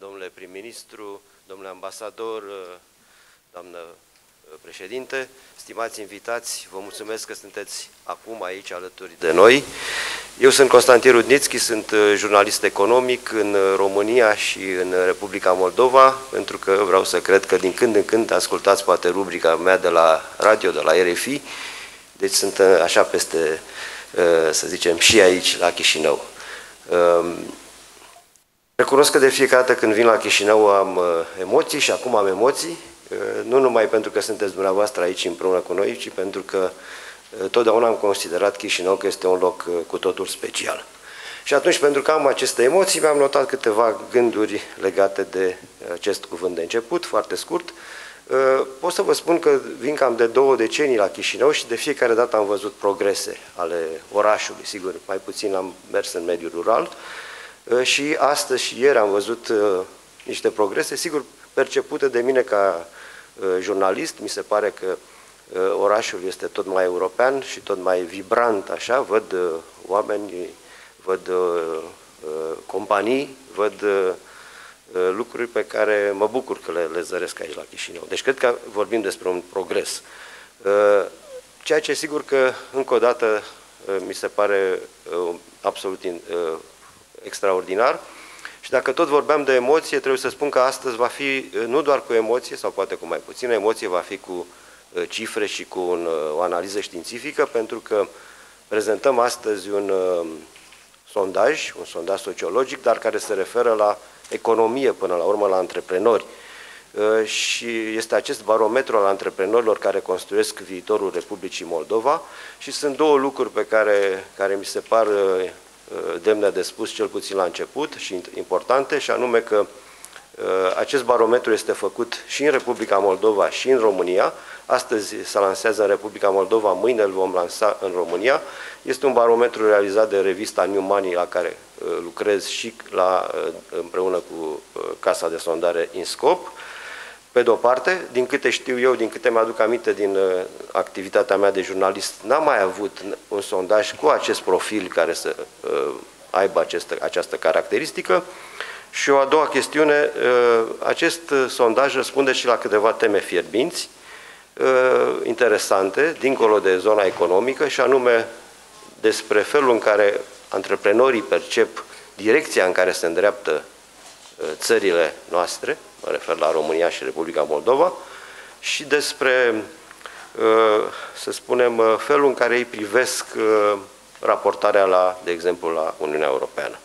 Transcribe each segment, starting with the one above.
domnule prim-ministru, domnule ambasador, doamnă președinte, stimați invitați, vă mulțumesc că sunteți acum aici alături de noi. Eu sunt Constantin Rudnițchi, sunt uh, jurnalist economic în uh, România și în Republica Moldova, pentru că vreau să cred că din când în când ascultați poate rubrica mea de la radio, de la RFI, deci sunt uh, așa peste, să zicem, și aici, la Chișinău. Um, recunosc că de fiecare dată când vin la Chișinău am emoții și acum am emoții, nu numai pentru că sunteți dumneavoastră aici împreună cu noi, ci pentru că totdeauna am considerat Chișinău că este un loc cu totul special. Și atunci, pentru că am aceste emoții, mi-am notat câteva gânduri legate de acest cuvânt de început, foarte scurt. Pot să vă spun că vin cam de două decenii la Chișinău și de fiecare dată am văzut progrese ale orașului, sigur, mai puțin am mers în mediul rural și astăzi și ieri am văzut niște progrese, sigur, percepute de mine ca jurnalist, mi se pare că Uh, orașul este tot mai european și tot mai vibrant, așa, văd uh, oameni, văd uh, companii, văd lucruri pe care mă bucur că le, le zăresc aici la Chișinău. Deci cred că vorbim despre un progres. Ceea ce sigur că, încă o dată, mi se pare absolut extraordinar. Și dacă tot vorbeam de emoție, trebuie să spun că astăzi va fi nu doar cu emoție, sau poate cu mai puțină emoție, va fi cu Uh, cifre și cu un, uh, o analiză științifică, pentru că prezentăm astăzi un uh, sondaj, un sondaj sociologic, dar care se referă la economie până la urmă, la antreprenori. Și este acest barometru al antreprenorilor care construiesc viitorul Republicii Moldova și sunt două lucruri pe care, care mi se par demne de spus, cel puțin la început, și importante, și anume că acest barometru este făcut și în Republica Moldova și în România, Astăzi se lansează în Republica Moldova, mâine îl vom lansa în România. Este un barometru realizat de revista New Money, la care uh, lucrez și la, uh, împreună cu uh, Casa de Sondare INSCOP. Pe de o parte, din câte știu eu, din câte mi-aduc aminte din activitatea mea de jurnalist, n-am mai avut un sondaj cu acest profil care să aibă aceste, această caracteristică. Și o a doua chestiune, acest sondaj răspunde și la câteva teme fierbinți, uh, interesante, dincolo de zona economică, și anume despre felul în care antreprenorii percep direcția în care se îndreaptă uh, țările noastre, mă refer la România și Republica Moldova, și despre, uh, să spunem, uh, felul în care ei privesc uh, raportarea la, de exemplu, la Uniunea Europeană.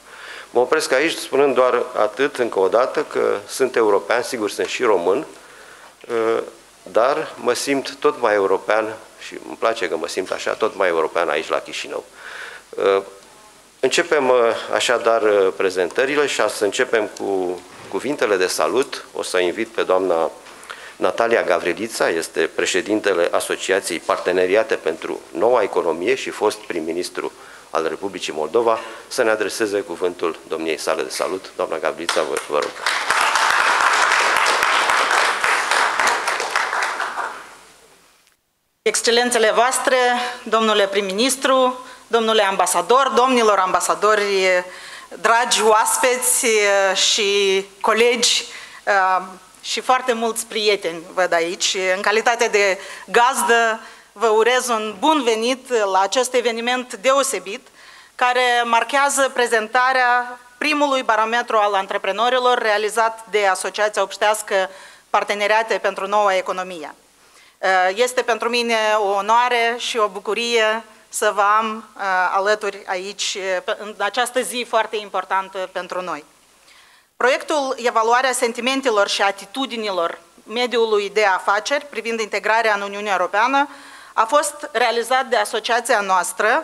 Mă opresc aici spunând doar atât, încă o dată, că sunt european, sigur sunt și român, uh, dar mă simt tot mai european și îmi place că mă simt așa tot mai european aici la Chișinău. Uh, începem uh, așadar uh, prezentările și să începem cu cuvintele de salut. O să invit pe doamna Natalia Gavrilița, este președintele Asociației Parteneriate pentru Noua Economie și fost prim-ministru al Republicii Moldova, să ne adreseze cuvântul domniei sale de salut. Doamna Gavrilița, vă, vă rog. Excelențele voastre, domnule prim-ministru, domnule ambasador, domnilor ambasadori, dragi oaspeți și colegi și foarte mulți prieteni văd aici. În calitate de gazdă vă urez un bun venit la acest eveniment deosebit care marchează prezentarea primului barometru al antreprenorilor realizat de Asociația Obștească Parteneriate pentru Noua Economie. Uh, este pentru mine o onoare și o bucurie să vă am uh, alături aici uh, în această zi foarte importantă pentru noi. Proiectul Evaluarea sentimentelor și atitudinilor mediului de afaceri privind integrarea în Uniunea Europeană a fost realizat de asociația noastră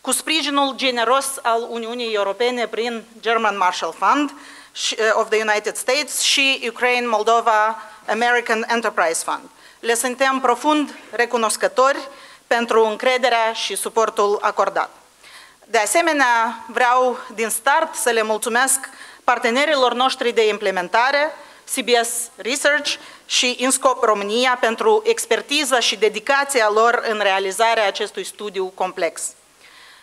cu sprijinul generos al Uniunii Europene prin German Marshall Fund of the United States și Ukraine Moldova American Enterprise Fund. Le suntem profund recunoscători pentru încrederea și suportul acordat. De asemenea, vreau din start să le mulțumesc partenerilor noștri de implementare, CBS Research și INSCOP România pentru expertiza și dedicația lor în realizarea acestui studiu complex.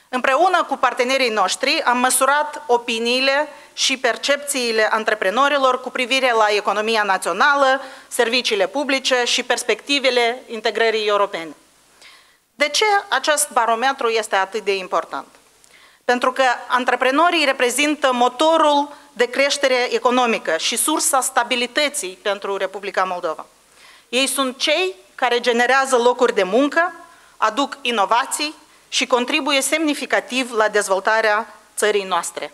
Împreună cu partenerii noștri am măsurat opiniile și percepțiile antreprenorilor cu privire la economia națională, serviciile publice și perspectivele integrării europene. De ce acest barometru este atât de important? Pentru că antreprenorii reprezintă motorul de creștere economică și sursa stabilității pentru Republica Moldova. Ei sunt cei care generează locuri de muncă, aduc inovații și contribuie semnificativ la dezvoltarea țării noastre.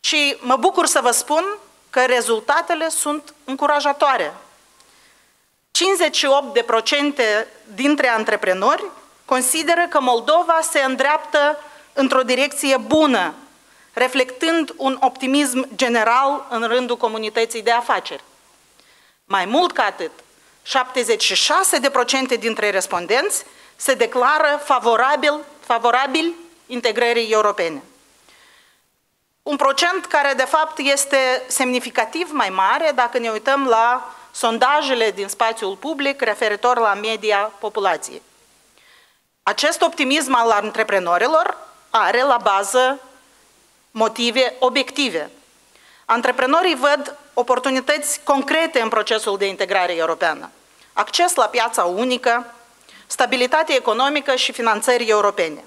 Și mă bucur să vă spun că rezultatele sunt încurajatoare. 58% dintre antreprenori consideră că Moldova se îndreaptă într-o direcție bună, reflectând un optimism general în rândul comunității de afaceri. Mai mult ca atât, 76% dintre respondenți se declară favorabil, favorabil integrării europene. Un procent care, de fapt, este semnificativ mai mare dacă ne uităm la sondajele din spațiul public referitor la media populației. Acest optimism al antreprenorilor are la bază motive obiective. Antreprenorii văd oportunități concrete în procesul de integrare europeană. Acces la piața unică, stabilitate economică și finanțări europene.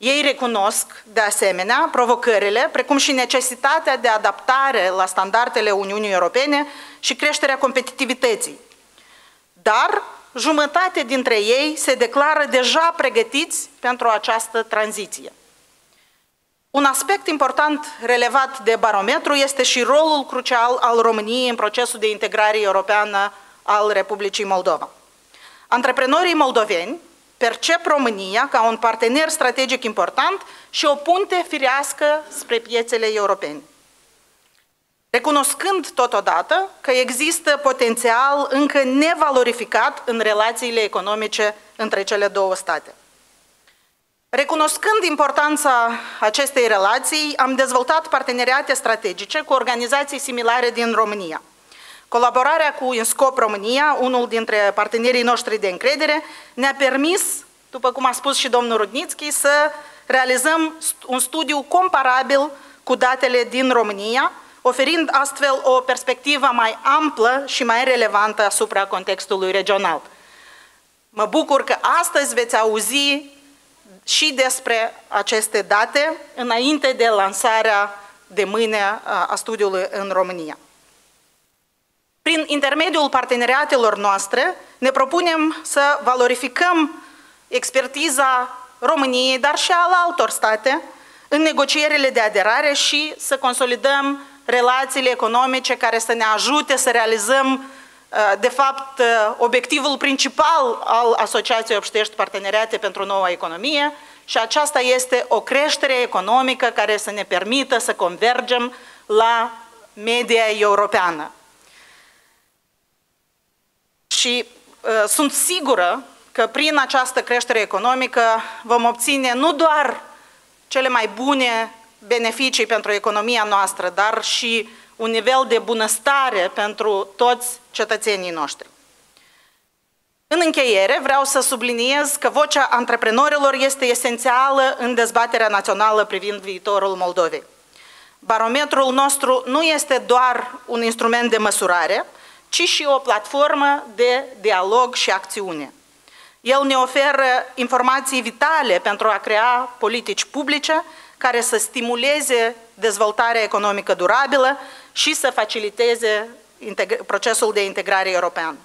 Ei recunosc, de asemenea, provocările, precum și necesitatea de adaptare la standardele Uniunii Europene și creșterea competitivității. Dar jumătate dintre ei se declară deja pregătiți pentru această tranziție. Un aspect important relevat de barometru este și rolul crucial al României în procesul de integrare europeană al Republicii Moldova. Antreprenorii moldoveni percep România ca un partener strategic important și o punte firească spre piețele europene. Recunoscând totodată că există potențial încă nevalorificat în relațiile economice între cele două state. Recunoscând importanța acestei relații, am dezvoltat parteneriate strategice cu organizații similare din România. Colaborarea cu INSCOP România, unul dintre partenerii noștri de încredere, ne-a permis, după cum a spus și domnul Rudnițchi, să realizăm un studiu comparabil cu datele din România, oferind astfel o perspectivă mai amplă și mai relevantă asupra contextului regional. Mă bucur că astăzi veți auzi și despre aceste date înainte de lansarea de mâine a studiului în România. Prin intermediul parteneriatelor noastre ne propunem să valorificăm expertiza României, dar și al altor state, în negocierile de aderare și să consolidăm relațiile economice care să ne ajute să realizăm, de fapt, obiectivul principal al Asociației Obștești Parteneriate pentru Noua Economie și aceasta este o creștere economică care să ne permită să convergem la media europeană. Și uh, sunt sigură că prin această creștere economică vom obține nu doar cele mai bune beneficii pentru economia noastră, dar și un nivel de bunăstare pentru toți cetățenii noștri. În încheiere, vreau să subliniez că vocea antreprenorilor este esențială în dezbaterea națională privind viitorul Moldovei. Barometrul nostru nu este doar un instrument de măsurare, ci și o platformă de dialog și acțiune. El ne oferă informații vitale pentru a crea politici publice care să stimuleze dezvoltarea economică durabilă și să faciliteze procesul de integrare europeană.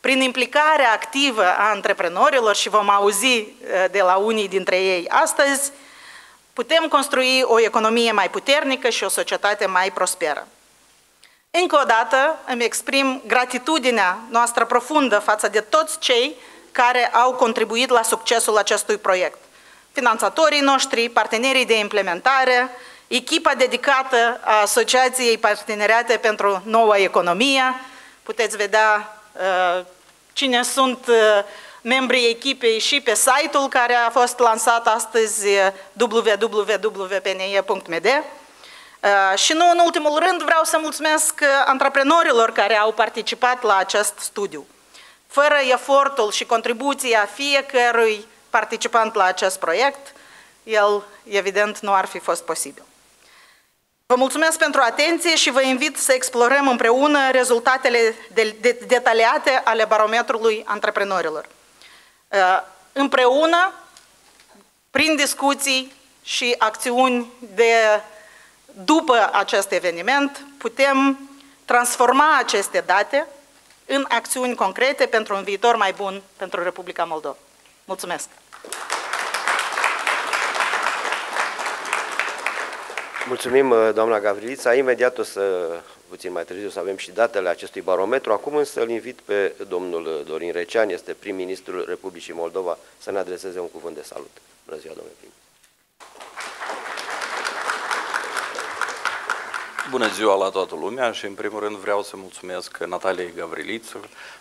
Prin implicarea activă a antreprenorilor, și vom auzi eh, de la unii dintre ei astăzi, putem construi o economie mai puternică și o societate mai prosperă. Încă o dată îmi exprim gratitudinea noastră profundă față de toți cei care au contribuit la succesul acestui proiect. Finanțatorii noștri, partenerii de implementare, echipa dedicată a Asociației Parteneriate pentru Noua Economie, puteți vedea uh, cine sunt uh, membrii echipei și pe site-ul care a fost lansat astăzi uh, www.pne.md. Uh, și nu în ultimul rând vreau să mulțumesc uh, antreprenorilor care au participat la acest studiu. Fără efortul și contribuția fiecărui participant la acest proiect, el evident nu ar fi fost posibil. Vă mulțumesc pentru atenție și vă invit să explorăm împreună rezultatele de, de, detaliate ale barometrului antreprenorilor. Uh, împreună, prin discuții și acțiuni de după acest eveniment, putem transforma aceste date în acțiuni concrete pentru un viitor mai bun pentru Republica Moldova. Mulțumesc! Mulțumim, uh, doamna Gavrilița. Imediat o să, puțin mai târziu, să avem și datele acestui barometru. Acum însă îl invit pe domnul Dorin Recean, este prim-ministrul Republicii Moldova, să ne adreseze un cuvânt de salut. Bună ziua, domnule prim Bună ziua la toată lumea și în primul rând vreau să mulțumesc Nataliei Gavriliță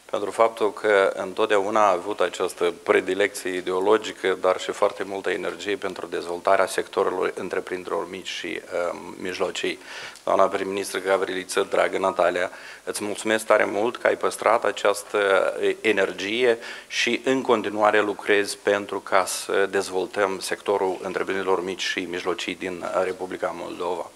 pentru faptul că întotdeauna a avut această predilecție ideologică, dar și foarte multă energie pentru dezvoltarea sectorului întreprinderilor mici și uh, mijlocii. Doamna prim-ministru Gavriliță, dragă Natalia, îți mulțumesc tare mult că ai păstrat această energie și în continuare lucrezi pentru ca să dezvoltăm sectorul întreprinderilor mici și mijlocii din Republica Moldova.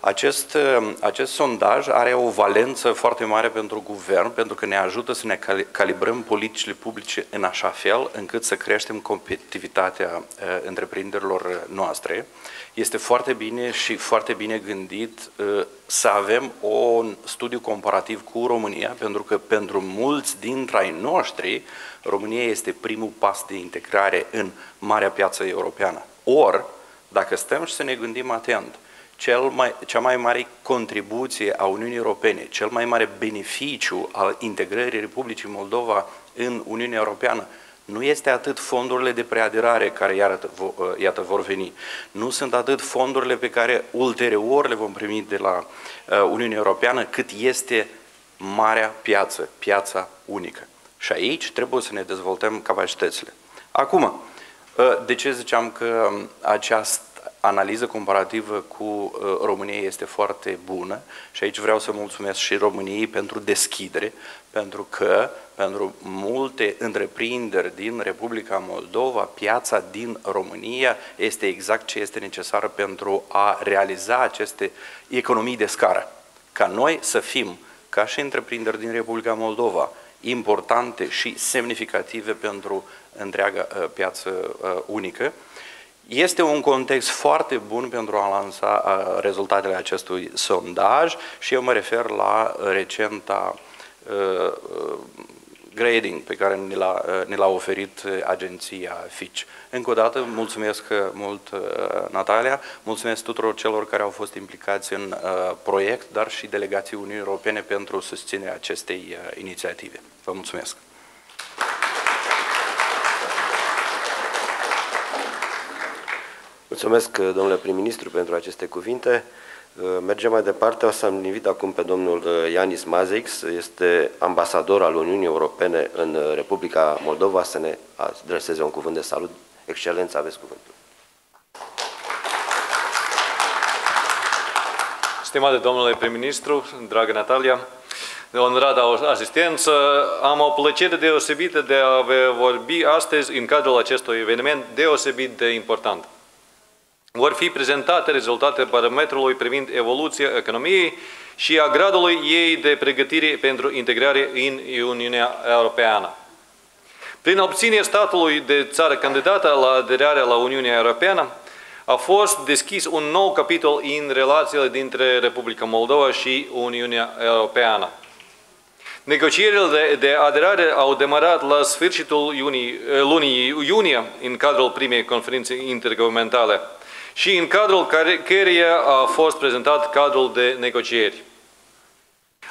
Acest, acest sondaj are o valență foarte mare pentru guvern, pentru că ne ajută să ne calibrăm politicile publice în așa fel încât să creștem competitivitatea uh, întreprinderilor noastre. Este foarte bine și foarte bine gândit uh, să avem un studiu comparativ cu România, pentru că pentru mulți dintre ai noștri, România este primul pas de integrare în marea piață europeană. Or, dacă stăm și să ne gândim atent, cel mai, cea mai mare contribuție a Uniunii Europene, cel mai mare beneficiu al integrării Republicii Moldova în Uniunea Europeană, nu este atât fondurile de preaderare care iată, uh, iată vor veni, nu sunt atât fondurile pe care ulterior le vom primi de la uh, Uniunea Europeană, cât este marea piață, piața unică. Și aici trebuie să ne dezvoltăm capacitățile. Acum, uh, de ce ziceam că um, această analiză comparativă cu uh, România este foarte bună și aici vreau să mulțumesc și României pentru deschidere, pentru că pentru multe întreprinderi din Republica Moldova, piața din România este exact ce este necesară pentru a realiza aceste economii de scară. Ca noi să fim, ca și întreprinderi din Republica Moldova, importante și semnificative pentru întreaga uh, piață uh, unică, este un context foarte bun pentru a lansa rezultatele acestui sondaj și eu mă refer la recenta uh, grading pe care ni l-a, ni l-a oferit agenția Fitch. Încă o dată, mulțumesc mult, Natalia, mulțumesc tuturor celor care au fost implicați în proiect, dar și delegații Uniunii Europene pentru susținerea acestei inițiative. Vă mulțumesc! Mulțumesc, domnule prim-ministru, pentru aceste cuvinte. Mergem mai departe, o să-mi invit acum pe domnul Ianis Mazix, este ambasador al Uniunii Europene în Republica Moldova, să ne adreseze un cuvânt de salut. Excelență, aveți cuvântul. Stimate domnule prim-ministru, dragă Natalia, de onorată asistență, am o plăcere deosebită de a vorbi astăzi în cadrul acestui eveniment deosebit de important vor fi prezentate rezultate barometrului privind evoluția economiei și a gradului ei de pregătire pentru integrare în Uniunea Europeană. Prin obținerea statului de țară candidată la aderarea la Uniunea Europeană, a fost deschis un nou capitol în relațiile dintre Republica Moldova și Uniunea Europeană. Negocierile de, de aderare au demarat la sfârșitul iunii, lunii iunie în cadrul primei conferințe interguvernamentale și în cadrul căreia a fost prezentat cadrul de negocieri.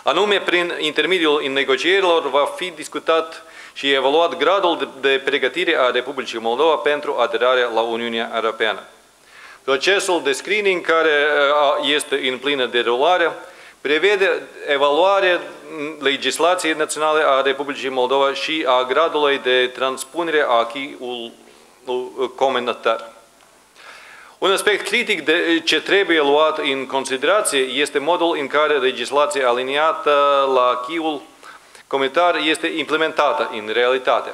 Anume, prin intermediul negocierilor va fi discutat și evaluat gradul de, de pregătire a Republicii Moldova pentru aderarea la Uniunea Europeană. Procesul de screening care este în plină derulare prevede evaluarea legislației naționale a Republicii Moldova și a gradului de transpunere a acquis-ul comunitar. Un aspect critic de ce trebuie luat în considerație este modul în care legislația aliniată la chiul comunitar este implementată în realitate.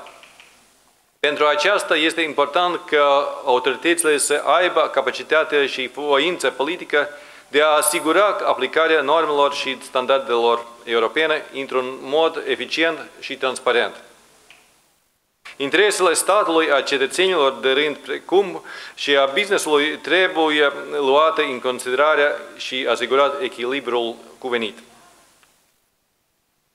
Pentru aceasta este important că autoritățile să aibă capacitatea și voință politică de a asigura aplicarea normelor și standardelor europene într-un mod eficient și transparent. Interesele statului, a cetățenilor de rând, precum și a businessului, trebuie luate în considerare și asigurat echilibrul cuvenit.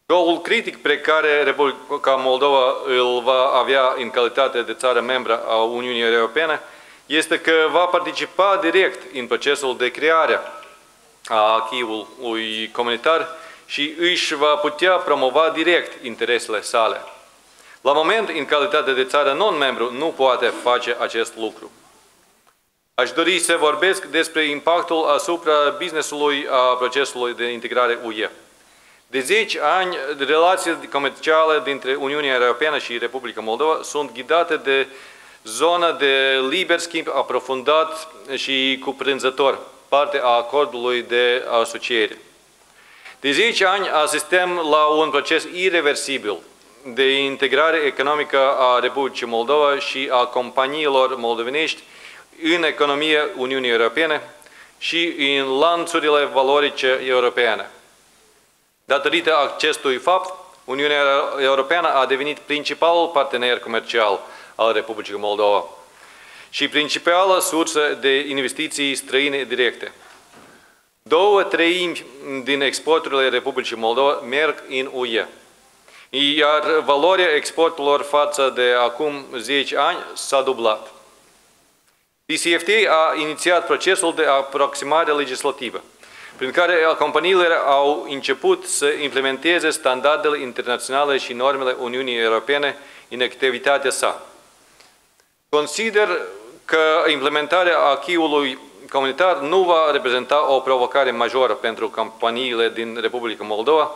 Rolul critic pe care Republica Moldova îl va avea în calitate de țară membră a Uniunii Europene este că va participa direct în procesul de creare a achiului comunitar și își va putea promova direct interesele sale. La moment, în calitate de țară non-membru, nu poate face acest lucru. Aș dori să vorbesc despre impactul asupra businessului a procesului de integrare UE. De 10 ani, relațiile comerciale dintre Uniunea Europeană și Republica Moldova sunt ghidate de zona de liber schimb aprofundat și cuprinzător, parte a acordului de asociere. De 10 ani asistăm la un proces irreversibil de integrare economică a Republicii Moldova și a companiilor moldovenești în economia Uniunii Europene și în lanțurile valorice europene. Datorită acestui fapt, Uniunea Europeană a devenit principalul partener comercial al Republicii Moldova și principală sursă de investiții străine directe. Două treimi din exporturile Republicii Moldova merg în UE, iar valoarea exporturilor față de acum 10 ani s-a dublat. DCFTA a inițiat procesul de aproximare legislativă prin care companiile au început să implementeze standardele internaționale și normele Uniunii Europene în activitatea sa. Consider că implementarea achiului comunitar nu va reprezenta o provocare majoră pentru companiile din Republica Moldova,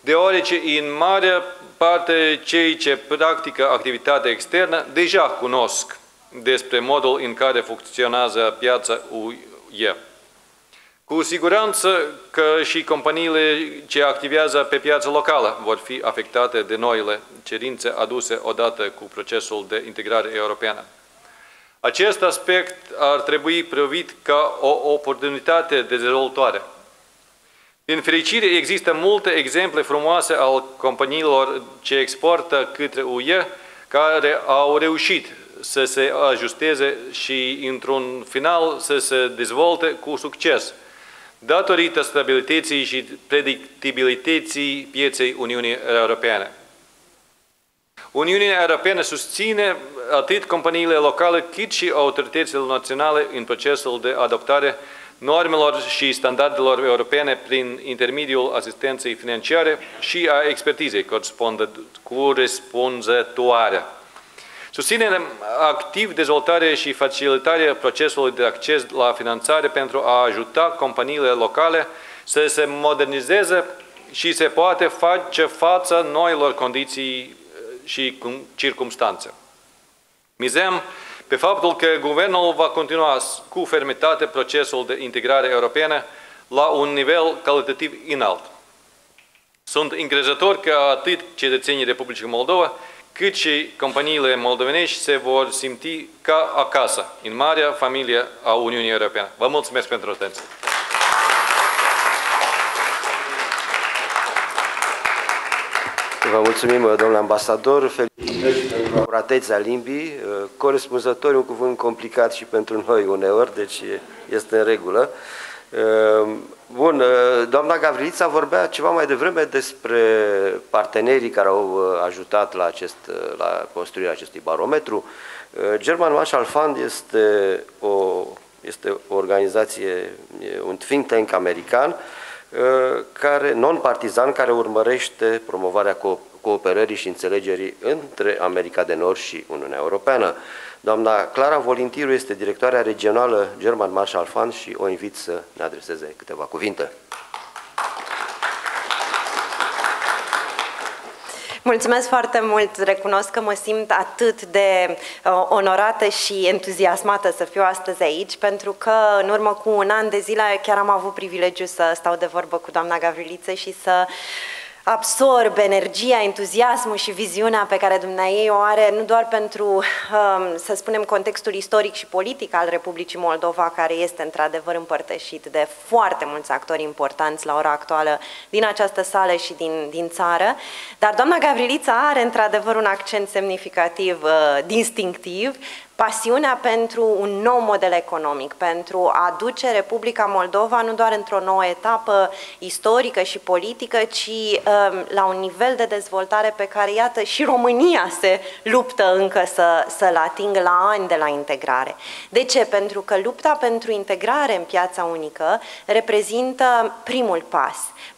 deoarece în mare parte cei ce practică activitatea externă deja cunosc despre modul în care funcționează piața UE. Cu siguranță că și companiile ce activează pe piața locală vor fi afectate de noile cerințe aduse odată cu procesul de integrare europeană. Acest aspect ar trebui privit ca o oportunitate de dezvoltare. Din fericire, există multe exemple frumoase al companiilor ce exportă către UE care au reușit să se ajusteze și, într-un final, să se dezvolte cu succes – datorită stabilității și predictibilității pieței Uniunii Europene. Uniunea Europeană susține atât companiile locale cât și autoritățile naționale în procesul de adoptare normelor și standardelor europene prin intermediul asistenței financiare și a expertizei corespunzătoare. Susținem activ dezvoltarea și facilitarea procesului de acces la finanțare pentru a ajuta companiile locale să se modernizeze și se poate face față noilor condiții eh, și circumstanțe. Mizem pe faptul că Guvernul va continua cu fermitate procesul de integrare europeană la un nivel calitativ înalt. Sunt încrezător că atât cetățenii Republicii Moldova, cât și companiile moldovenești se vor simți ca acasă, în marea familie a Uniunii Europene. Vă mulțumesc pentru atenție. Vă mulțumim, domnule ambasador. Felicitări pentru acuratețea limbii. Corespunzător un cuvânt complicat și pentru noi uneori, deci este în regulă. Ehm, bun, eh, doamna Gavrilița vorbea ceva mai devreme despre partenerii care au eh, ajutat la, acest, eh, la construirea acestui barometru. German Marshall Fund este o, este o organizație, un think tank american, care, non-partizan, care urmărește promovarea cooperării și înțelegerii între America de Nord și Uniunea Europeană. Doamna Clara Volintiru este directoarea regională German Marshall Fund și o invit să ne adreseze câteva cuvinte. Mulțumesc foarte mult, recunosc că mă simt atât de uh, onorată și entuziasmată să fiu astăzi aici, pentru că în urmă cu un an de zile chiar am avut privilegiu să stau de vorbă cu doamna Gavriliță și să absorbe energia, entuziasmul și viziunea pe care dumneai o are nu doar pentru, um, să spunem, contextul istoric și politic al Republicii Moldova, care este într-adevăr împărtășit de foarte mulți actori importanți la ora actuală din această sală și din, din țară, dar doamna Gavrilița are într-adevăr un accent semnificativ, uh, distinctiv, pasiunea pentru un nou model economic, pentru a duce Republica Moldova nu doar într-o nouă etapă istorică și politică, ci um, la un nivel de dezvoltare pe care, iată, și România se luptă încă să, să-l atingă la ani de la integrare. De ce? Pentru că lupta pentru integrare în piața unică reprezintă primul pas.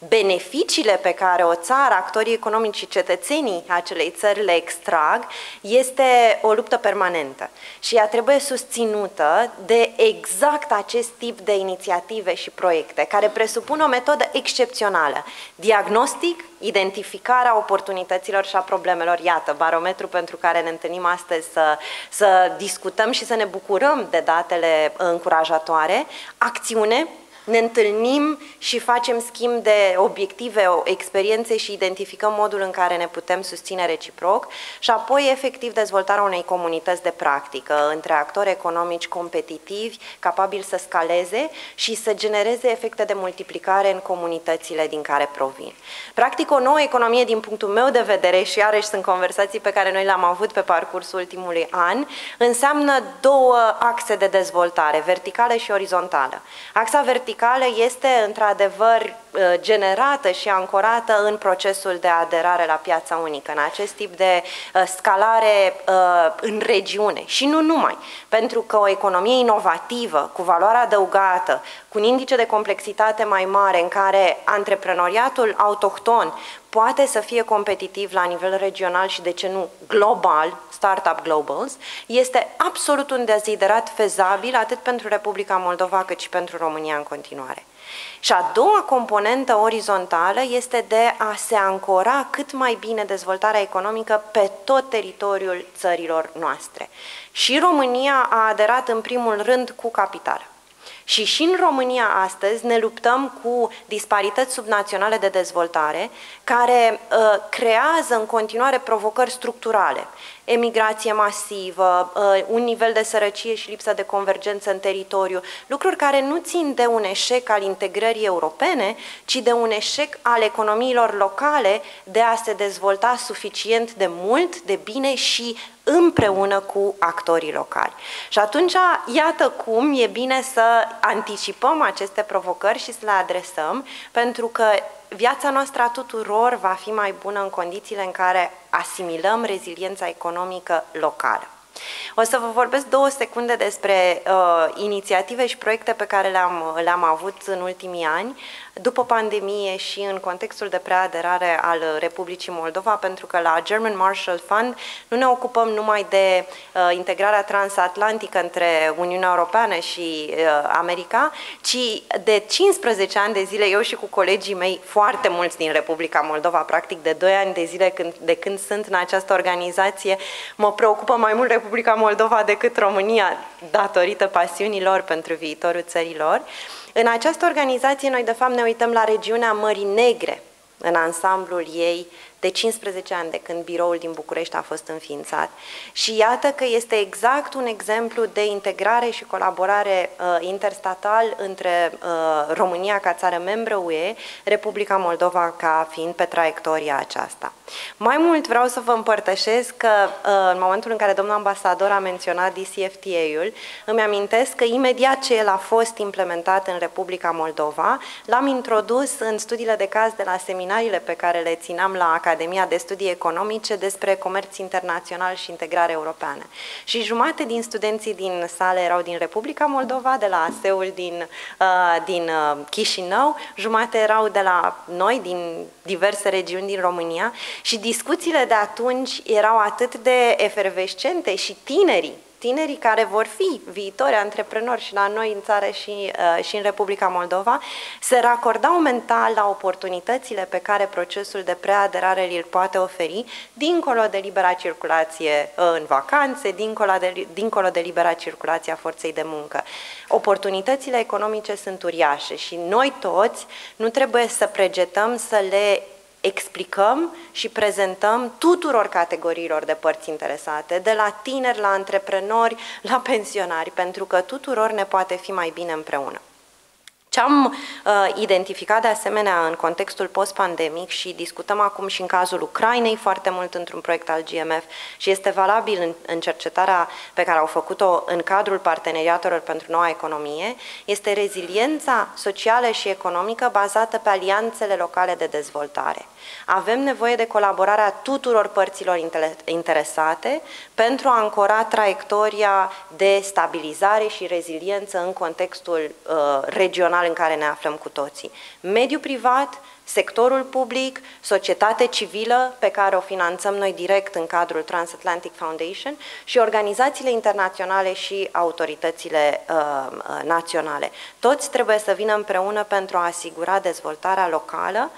Beneficiile pe care o țară, actorii economici și cetățenii acelei țări le extrag este o luptă permanentă și ea trebuie susținută de exact acest tip de inițiative și proiecte, care presupun o metodă excepțională. Diagnostic, identificarea oportunităților și a problemelor. Iată, barometru pentru care ne întâlnim astăzi să, să discutăm și să ne bucurăm de datele încurajatoare. Acțiune, ne întâlnim și facem schimb de obiective, experiențe și identificăm modul în care ne putem susține reciproc și apoi efectiv dezvoltarea unei comunități de practică între actori economici competitivi, capabili să scaleze și să genereze efecte de multiplicare în comunitățile din care provin. Practic o nouă economie din punctul meu de vedere și iarăși sunt conversații pe care noi le-am avut pe parcursul ultimului an, înseamnă două axe de dezvoltare, verticală și orizontală. Axa verticală verticală este într-adevăr uh, generată și ancorată în procesul de aderare la piața unică, în acest tip de uh, scalare uh, în regiune. Și nu numai, pentru că o economie inovativă, cu valoare adăugată, cu un indice de complexitate mai mare, în care antreprenoriatul autohton poate să fie competitiv la nivel regional și, de ce nu, global, Startup Globals, este absolut un deziderat fezabil atât pentru Republica Moldova cât și pentru România în continuare. Și a doua componentă orizontală este de a se ancora cât mai bine dezvoltarea economică pe tot teritoriul țărilor noastre. Și România a aderat în primul rând cu capital. Și și în România astăzi ne luptăm cu disparități subnaționale de dezvoltare care uh, creează în continuare provocări structurale. Emigrație masivă, uh, un nivel de sărăcie și lipsă de convergență în teritoriu, lucruri care nu țin de un eșec al integrării europene, ci de un eșec al economiilor locale de a se dezvolta suficient de mult, de bine și împreună cu actorii locali. Și atunci, iată cum e bine să anticipăm aceste provocări și să le adresăm, pentru că viața noastră a tuturor va fi mai bună în condițiile în care asimilăm reziliența economică locală. O să vă vorbesc două secunde despre uh, inițiative și proiecte pe care le-am, le-am avut în ultimii ani după pandemie și în contextul de preaderare al Republicii Moldova, pentru că la German Marshall Fund nu ne ocupăm numai de uh, integrarea transatlantică între Uniunea Europeană și uh, America, ci de 15 ani de zile, eu și cu colegii mei, foarte mulți din Republica Moldova, practic de 2 ani de zile când, de când sunt în această organizație, mă preocupă mai mult Republica Moldova decât România, datorită pasiunilor pentru viitorul țărilor. Uh, în această organizație noi de fapt ne uităm la regiunea Mării Negre în ansamblul ei de 15 ani de când biroul din București a fost înființat și iată că este exact un exemplu de integrare și colaborare uh, interstatal între uh, România ca țară membră UE, Republica Moldova ca fiind pe traiectoria aceasta. Mai mult vreau să vă împărtășesc că uh, în momentul în care domnul ambasador a menționat DCFTA-ul, îmi amintesc că imediat ce el a fost implementat în Republica Moldova, l-am introdus în studiile de caz de la seminariile pe care le țineam la Academia Academia de Studii Economice despre comerț internațional și integrare europeană. Și jumate din studenții din sală erau din Republica Moldova, de la ASEUL din, uh, din uh, Chișinău, jumate erau de la noi, din diverse regiuni din România și discuțiile de atunci erau atât de efervescente și tinerii tinerii care vor fi viitori antreprenori și la noi în țară și, uh, și în Republica Moldova, se racordau mental la oportunitățile pe care procesul de preaderare îl poate oferi, dincolo de libera circulație uh, în vacanțe, dincolo de, dincolo de libera circulație a forței de muncă. Oportunitățile economice sunt uriașe și noi toți nu trebuie să pregetăm să le explicăm și prezentăm tuturor categoriilor de părți interesate, de la tineri, la antreprenori, la pensionari, pentru că tuturor ne poate fi mai bine împreună. Ce am uh, identificat de asemenea în contextul post-pandemic și discutăm acum și în cazul Ucrainei foarte mult într-un proiect al GMF și este valabil în, în cercetarea pe care au făcut-o în cadrul parteneriatelor pentru noua economie, este reziliența socială și economică bazată pe alianțele locale de dezvoltare. Avem nevoie de colaborarea tuturor părților interesate pentru a ancora traiectoria de stabilizare și reziliență în contextul uh, regional în care ne aflăm cu toții. Mediul privat, sectorul public, societate civilă, pe care o finanțăm noi direct în cadrul Transatlantic Foundation, și organizațiile internaționale și autoritățile uh, uh naționale. Toți trebuie să vină împreună pentru a asigura dezvoltarea locală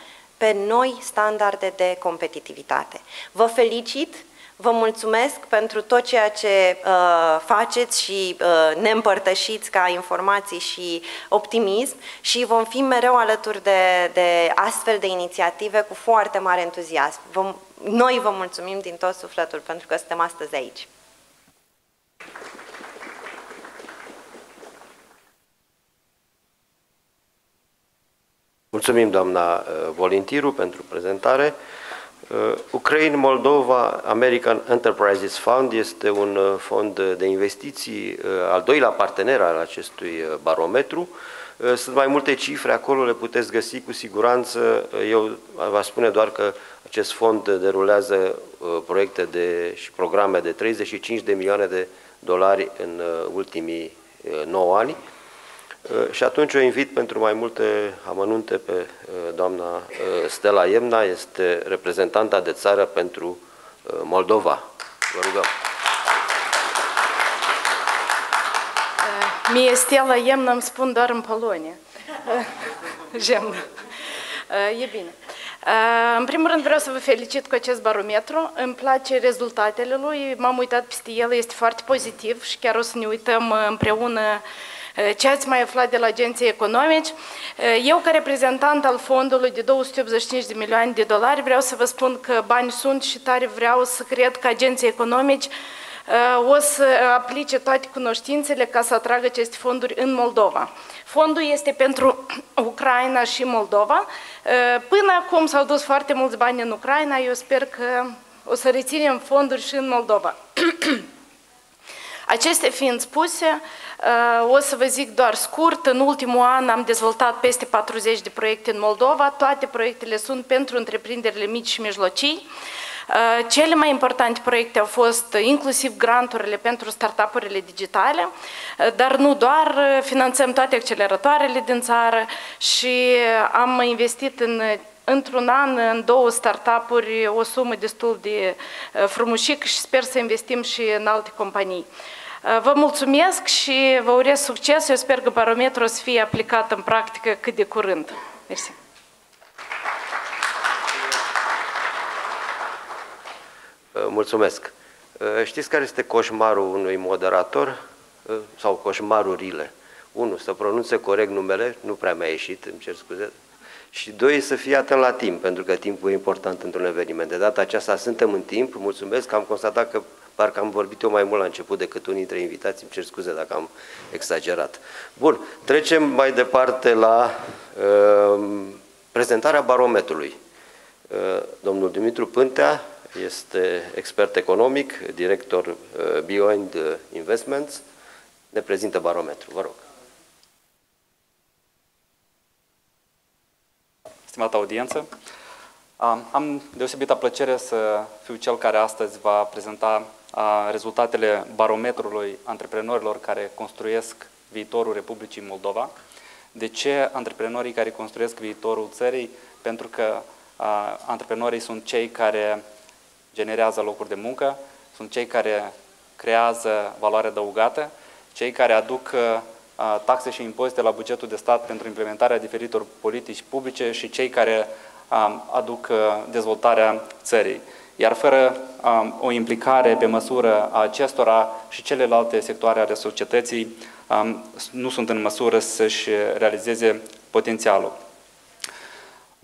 pe noi standarde de competitivitate. Vă felicit, vă mulțumesc pentru tot ceea ce uh, faceți și uh, ne împărtășiți ca informații și optimism și vom fi mereu alături de, de astfel de inițiative cu foarte mare entuziasm. Vă, noi vă mulțumim din tot sufletul pentru că suntem astăzi aici. Mulțumim, doamna uh, Volintiru, pentru prezentare. Uh, Ukraine Moldova American Enterprises Fund este un uh, fond de investiții, al doilea partener al acestui barometru. Sunt mai multe cifre, acolo le puteți găsi cu siguranță. Eu vă spune doar că acest fond derulează proiecte de, și programe de 35 de milioane de dolari în ultimii 9 ani. Uh, și atunci o invit pentru mai multe amănunte pe uh, doamna uh, Stella Iemna, este reprezentanta de țară pentru Moldova. Vă rugăm. Mie Stella Iemna îmi spun doar în Polonia. Gemna. E bine. În primul rând vreau să vă felicit cu acest barometru. Îmi place rezultatele lui, m-am uitat peste el, este foarte pozitiv și chiar o să ne uităm împreună Eh, ce ați mai aflat de la agenții economici? Eh, eu, ca reprezentant al fondului de 285 de milioane de dolari, vreau să vă spun că bani sunt și tare vreau să cred că agenții economici eh, o să aplice toate cunoștințele ca să atragă aceste fonduri în Moldova. Fondul este pentru Ucraina și Moldova. Până acum s-au dus foarte mulți bani în Ucraina, eu sper că o să reținem fonduri și în Moldova. Acestea fiind spuse, uh, o să vă zic doar scurt, în ultimul an am dezvoltat peste 40 de proiecte în Moldova, toate proiectele sunt pentru întreprinderile mici și mijlocii. Uh, cele mai importante proiecte au fost inclusiv granturile pentru startup-urile digitale, uh, dar nu doar, finanțăm toate acceleratoarele din țară și am investit în într-un an în două startup-uri o sumă destul de frumușică și sper să investim și în alte companii. Vă mulțumesc și vă urez succes. Eu sper că barometrul să fie aplicat în practică cât de curând. Mersi. Mulțumesc. Știți care este coșmarul unui moderator sau coșmarurile? Unu, să pronunțe corect numele, nu prea mi-a ieșit, îmi cer scuze. Și doi, să fie atent la timp, pentru că timpul e important într-un eveniment. De data aceasta suntem în timp, mulțumesc că am constatat că Parcă am vorbit eu mai mult la început decât unii dintre invitații, îmi cer scuze dacă am exagerat. Bun, trecem mai departe la uh, prezentarea barometrului. Uh, domnul Dumitru Pântea este expert economic, director uh, Beyond Investments, ne prezintă barometru. Vă rog. Stimată audiență, am deosebită plăcere să fiu cel care astăzi va prezenta rezultatele barometrului antreprenorilor care construiesc viitorul Republicii Moldova. De ce antreprenorii care construiesc viitorul țării? Pentru că a, antreprenorii sunt cei care generează locuri de muncă, sunt cei care creează valoare adăugată, cei care aduc a, taxe și impozite la bugetul de stat pentru implementarea diferitor politici publice și cei care a, aduc dezvoltarea țării. Iar fără um, o implicare pe măsură a acestora și celelalte sectoare ale societății, um, nu sunt în măsură să-și realizeze potențialul.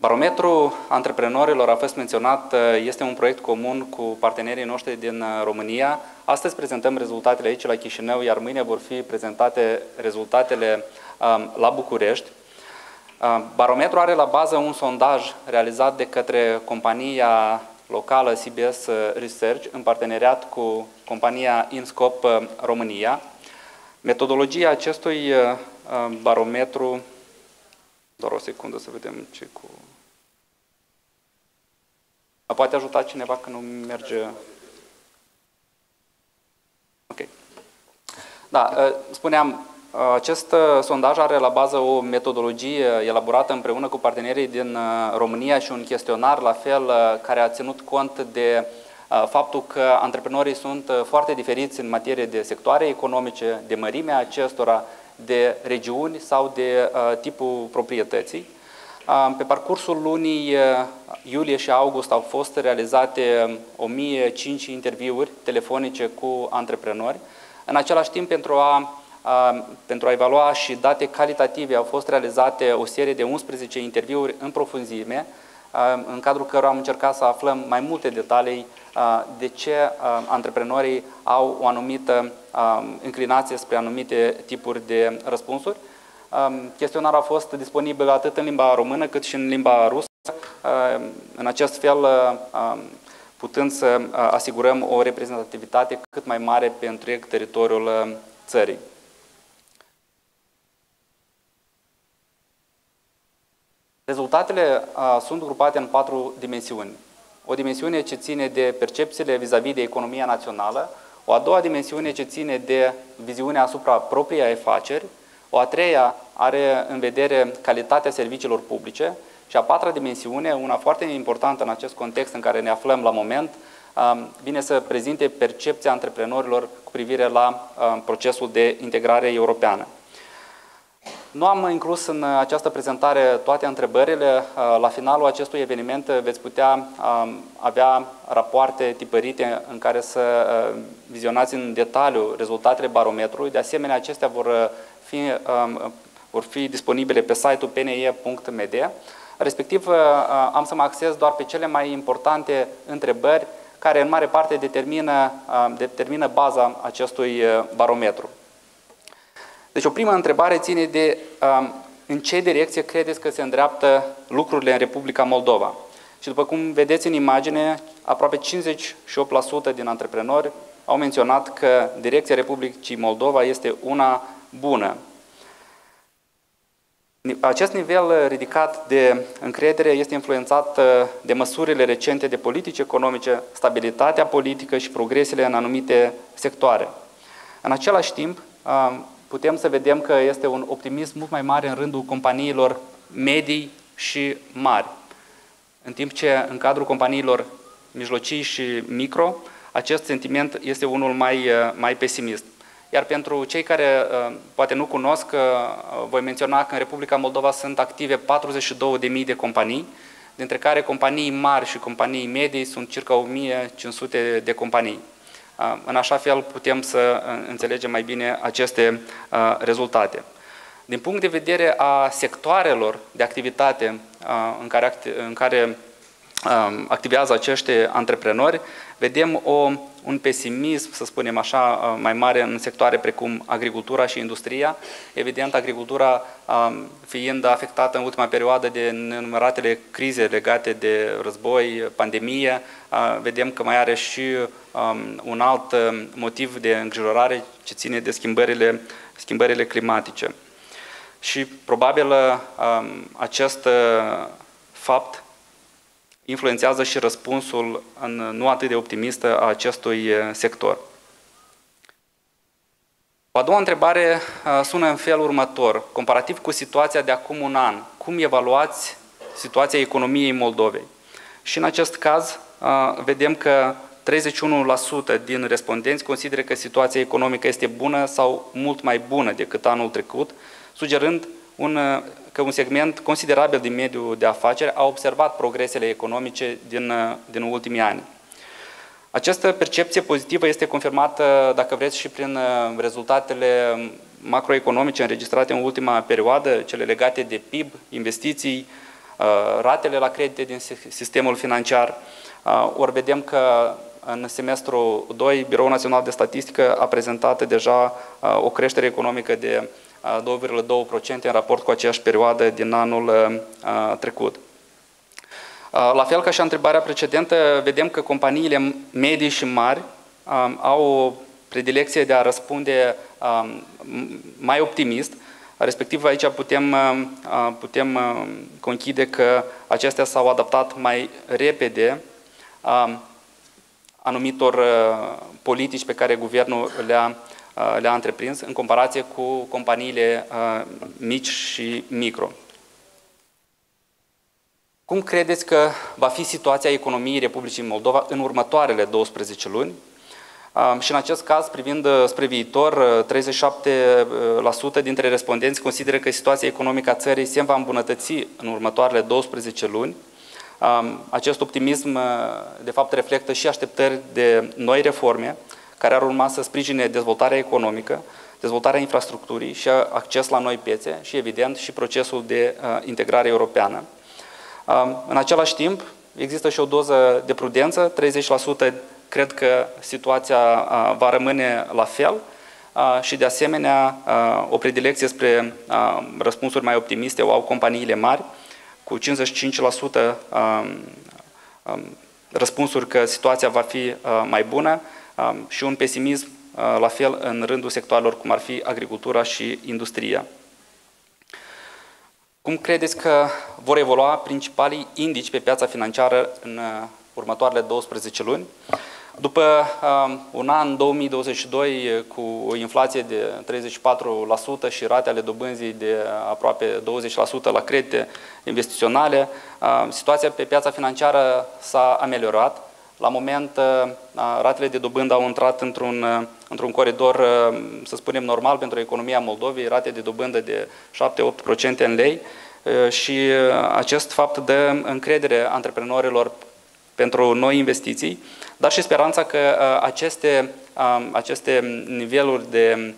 Barometrul antreprenorilor a fost menționat, este un proiect comun cu partenerii noștri din România. Astăzi prezentăm rezultatele aici la Chișinău, iar mâine vor fi prezentate rezultatele um, la București. Um, barometrul are la bază un sondaj realizat de către compania locală CBS Research în parteneriat cu compania InScope uh, România. Metodologia acestui uh, barometru, doar o secundă să vedem ce cu... Poate ajuta cineva că nu merge... Ok. Da, uh, spuneam, acest sondaj are la bază o metodologie elaborată împreună cu partenerii din România și un chestionar la fel care a ținut cont de faptul că antreprenorii sunt foarte diferiți în materie de sectoare economice, de mărimea acestora, de regiuni sau de tipul proprietății. Pe parcursul lunii iulie și august au fost realizate 1005 interviuri telefonice cu antreprenori. În același timp, pentru a pentru a evalua și date calitative au fost realizate o serie de 11 interviuri în profunzime, în cadrul cărora am încercat să aflăm mai multe detalii de ce antreprenorii au o anumită inclinație spre anumite tipuri de răspunsuri. Chestionarul a fost disponibil atât în limba română cât și în limba rusă. În acest fel, putând să asigurăm o reprezentativitate cât mai mare pe întreg teritoriul țării. Rezultatele a, sunt grupate în patru dimensiuni. O dimensiune ce ține de percepțiile vis-a-vis -vis de economia națională, o a doua dimensiune ce ține de viziunea asupra propriei afaceri, o a treia are în vedere calitatea serviciilor publice și a patra dimensiune, una foarte importantă în acest context în care ne aflăm la moment, vine să prezinte percepția antreprenorilor cu privire la procesul de integrare europeană. Nu am inclus în această prezentare toate întrebările. La finalul acestui eveniment veți putea avea rapoarte tipărite în care să vizionați în detaliu rezultatele barometrului. De asemenea, acestea vor fi, vor fi disponibile pe site-ul pne.md. Respectiv, am să mă acces doar pe cele mai importante întrebări care în mare parte determină, determină baza acestui barometru. Deci o primă întrebare ține de um, în ce direcție credeți că se îndreaptă lucrurile în Republica Moldova. Și după cum vedeți în imagine, aproape 58% din antreprenori au menționat că direcția Republicii Moldova este una bună. Acest nivel ridicat de încredere este influențat uh, de măsurile recente de politici economice, stabilitatea politică și progresele în anumite sectoare. În același timp, um, putem să vedem că este un optimism mult mai mare în rândul companiilor medii și mari. În timp ce în cadrul companiilor mijlocii și micro, acest sentiment este unul mai, uh, mai pesimist. Iar pentru cei care uh, poate nu cunosc, uh, voi menționa că în Republica Moldova sunt active 42.000 de companii, dintre care companii mari și companii medii sunt circa 1500 de companii. În așa fel putem să înțelegem mai bine aceste rezultate. Din punct de vedere a sectoarelor de activitate în care, în care activează acești antreprenori, vedem o, un pesimism, să spunem așa, mai mare în sectoare precum agricultura și industria. Evident, agricultura fiind afectată în ultima perioadă de nenumăratele crize legate de război, pandemie, vedem că mai are și un alt motiv de îngrijorare ce ține de schimbările, schimbările climatice. Și probabil acest fapt influențează și răspunsul în, nu atât de optimist a acestui sector. O a doua întrebare sună în felul următor. Comparativ cu situația de acum un an, cum evaluați situația economiei Moldovei? Și în acest caz vedem că 31% din respondenți consideră că situația economică este bună sau mult mai bună decât anul trecut, sugerând un că un segment considerabil din mediul de afaceri a observat progresele economice din, din ultimii ani. Această percepție pozitivă este confirmată, dacă vreți, și prin uh, rezultatele macroeconomice înregistrate în ultima perioadă, cele legate de PIB, investiții, ratele la credite din sistemul financiar. Ori vedem că în semestrul 2, Biroul Național de Statistică a prezentat deja o creștere economică de 2,2% în raport cu aceeași perioadă din anul trecut. La fel ca și întrebarea precedentă, vedem că companiile medii și mari au o predilecție de a răspunde mai optimist, respectiv aici putem, putem conchide că acestea s-au adaptat mai repede anumitor politici pe care guvernul le-a le-a întreprins în comparație cu companiile mici și micro. Cum credeți că va fi situația economiei Republicii Moldova în următoarele 12 luni? Și în acest caz, privind uh, spre viitor, 37% uh, dintre respondenți consideră că situația economică a țării se va îmbunătăți în următoarele 12 luni. Acest optimism, uh, de fapt, reflectă și așteptări de noi reforme, care ar urma să sprijine dezvoltarea economică, dezvoltarea infrastructurii și acces la noi piețe și, evident, și procesul de integrare europeană. În același timp, există și o doză de prudență, 30% cred că situația va rămâne la fel și, de asemenea, o predilecție spre răspunsuri mai optimiste o au companiile mari, cu 55% răspunsuri că situația va fi mai bună și un pesimism la fel în rândul sectoarelor cum ar fi agricultura și industria. Cum credeți că vor evolua principalii indici pe piața financiară în uh, următoarele 12 luni? După uh, un an 2022 cu o inflație de 34% și rate ale dobânzii de aproape 20% la credite investiționale, uh, situația pe piața financiară s-a ameliorat. La moment, uh, ratele de dobândă au intrat într-un uh, într coridor, uh, să spunem, normal pentru economia Moldovei, rate de dobândă de 7-8% în lei și acest fapt dă încredere antreprenorilor pentru noi investiții, dar și speranța că aceste, aceste niveluri de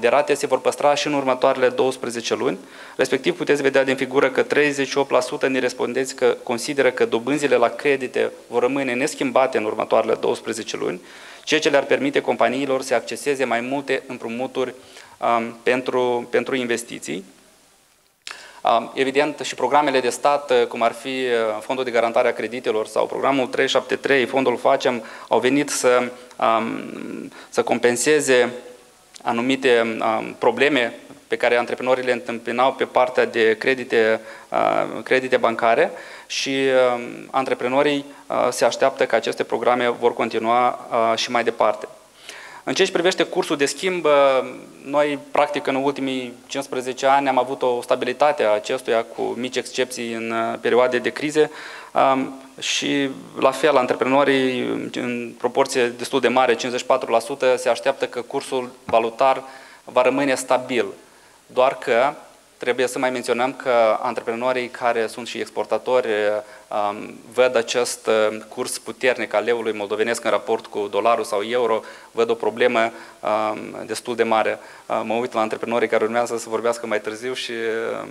de rate se vor păstra și în următoarele 12 luni. Respectiv, puteți vedea din figură că 38% din respondenți că consideră că dobânzile la credite vor rămâne neschimbate în următoarele 12 luni, ceea ce le-ar permite companiilor să acceseze mai multe împrumuturi um, pentru, pentru investiții. Um, evident, și programele de stat, cum ar fi Fondul de Garantare a Creditelor sau programul 373, Fondul Facem, au venit să, um, să compenseze anumite um, probleme pe care antreprenorii le întâmpinau pe partea de credite, uh, credite bancare și um, antreprenorii uh, se așteaptă că aceste programe vor continua uh, și mai departe. În ceea ce privește cursul de schimb, noi, practic, în ultimii 15 ani am avut o stabilitate a acestuia cu mici excepții în perioade de crize și, la fel, antreprenorii, în proporție destul de mare, 54%, se așteaptă că cursul valutar va rămâne stabil. Doar că Trebuie să mai menționăm că antreprenorii care sunt și exportatori um, văd acest uh, curs puternic al leului moldovenesc în raport cu dolarul sau euro, văd o problemă um, destul de mare. Uh, mă uit la antreprenorii care urmează să vorbească mai târziu și uh,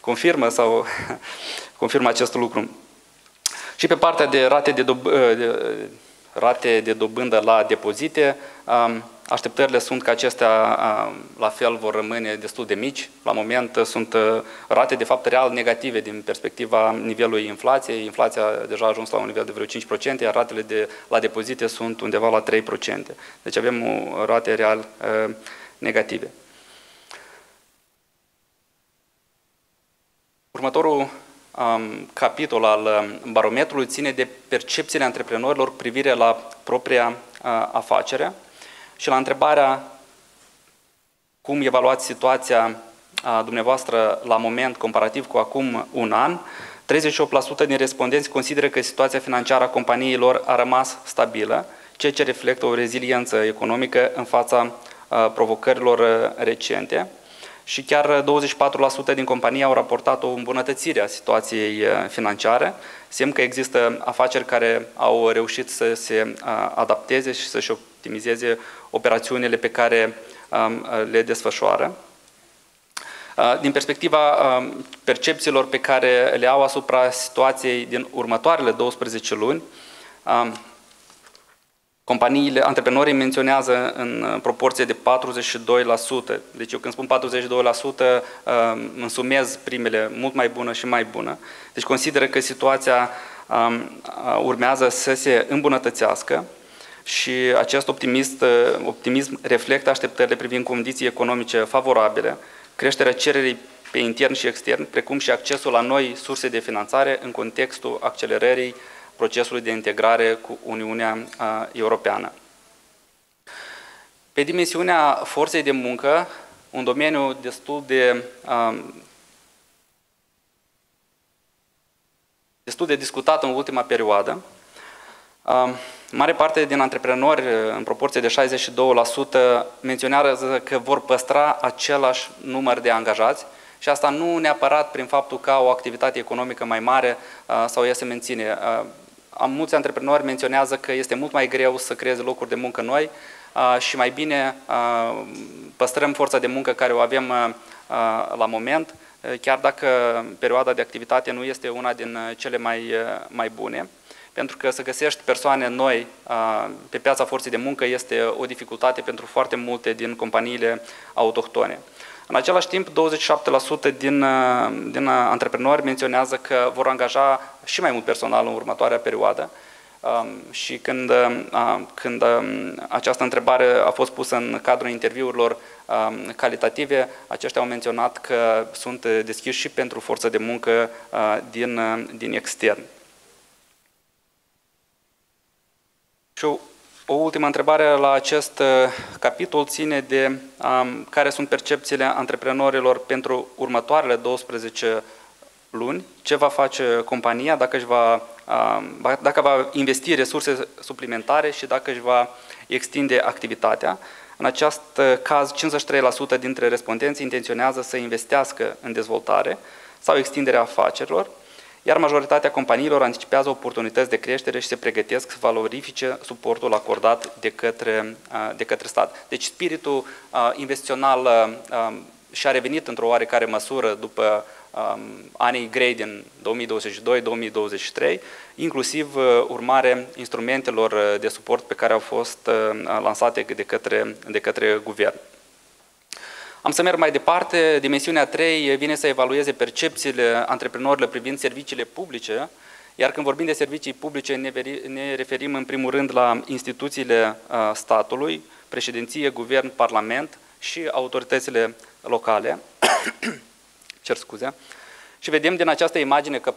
confirmă sau confirmă acest lucru. Și pe partea de rate de, dob- uh, de, rate de dobândă la depozite, um, Așteptările sunt că acestea la fel vor rămâne destul de mici. La moment sunt rate de fapt real negative din perspectiva nivelului inflației. Inflația deja a ajuns la un nivel de vreo 5%, iar ratele de, la depozite sunt undeva la 3%. Deci avem o rate real negative. Următorul um, capitol al barometrului ține de percepțiile antreprenorilor privire la propria uh, afacere. Și la întrebarea cum evaluați situația a dumneavoastră la moment comparativ cu acum un an, 38% din respondenți consideră că situația financiară a companiilor a rămas stabilă, ceea ce reflectă o reziliență economică în fața provocărilor recente și chiar 24% din companii au raportat o îmbunătățire a situației financiare, semn că există afaceri care au reușit să se adapteze și să-și optimizeze operațiunile pe care le desfășoară. Din perspectiva percepțiilor pe care le au asupra situației din următoarele 12 luni, Companiile, antreprenorii menționează în proporție de 42%. Deci eu când spun 42%, îmi sumez primele mult mai bună și mai bună. Deci consideră că situația urmează să se îmbunătățească și acest optimist, optimism reflectă așteptările privind condiții economice favorabile, creșterea cererii pe intern și extern, precum și accesul la noi surse de finanțare în contextul accelerării procesului de integrare cu Uniunea Europeană. Pe dimensiunea forței de muncă, un domeniu destul de destul de discutat în ultima perioadă. Mare parte din antreprenori, în proporție de 62%, menționează că vor păstra același număr de angajați și asta nu neapărat prin faptul că au o activitate economică mai mare sau ea se menține. Am mulți antreprenori menționează că este mult mai greu să creeze locuri de muncă noi și mai bine păstrăm forța de muncă care o avem la moment, chiar dacă perioada de activitate nu este una din cele mai, mai bune. Pentru că să găsești persoane noi pe piața forței de muncă este o dificultate pentru foarte multe din companiile autohtone. În același timp, 27% din, din antreprenori menționează că vor angaja și mai mult personal în următoarea perioadă. Um, și când, um, când um, această întrebare a fost pusă în cadrul interviurilor calitative, aceștia au menționat că sunt deschiși și pentru forță de muncă uh, din, din extern. Și o ultimă întrebare la acest uh, capitol ține de um, care sunt percepțiile antreprenorilor pentru următoarele 12 luni, ce va face compania, dacă, își va, um, dacă va investi resurse suplimentare și dacă își va extinde activitatea. În acest uh, caz, 53% dintre respondenți intenționează să investească în dezvoltare sau extinderea afacerilor, iar majoritatea companiilor anticipează oportunități de creștere și se pregătesc să valorifice suportul acordat de către, de către stat. Deci spiritul investițional și-a revenit într-o oarecare măsură după anii grei din 2022-2023, inclusiv urmare instrumentelor de suport pe care au fost lansate de către, de către guvern. Am să merg mai departe. Dimensiunea 3 vine să evalueze percepțiile antreprenorilor privind serviciile publice, iar când vorbim de servicii publice ne referim în primul rând la instituțiile statului, președinție, guvern, parlament și autoritățile locale. Cer scuze. Și vedem din această imagine că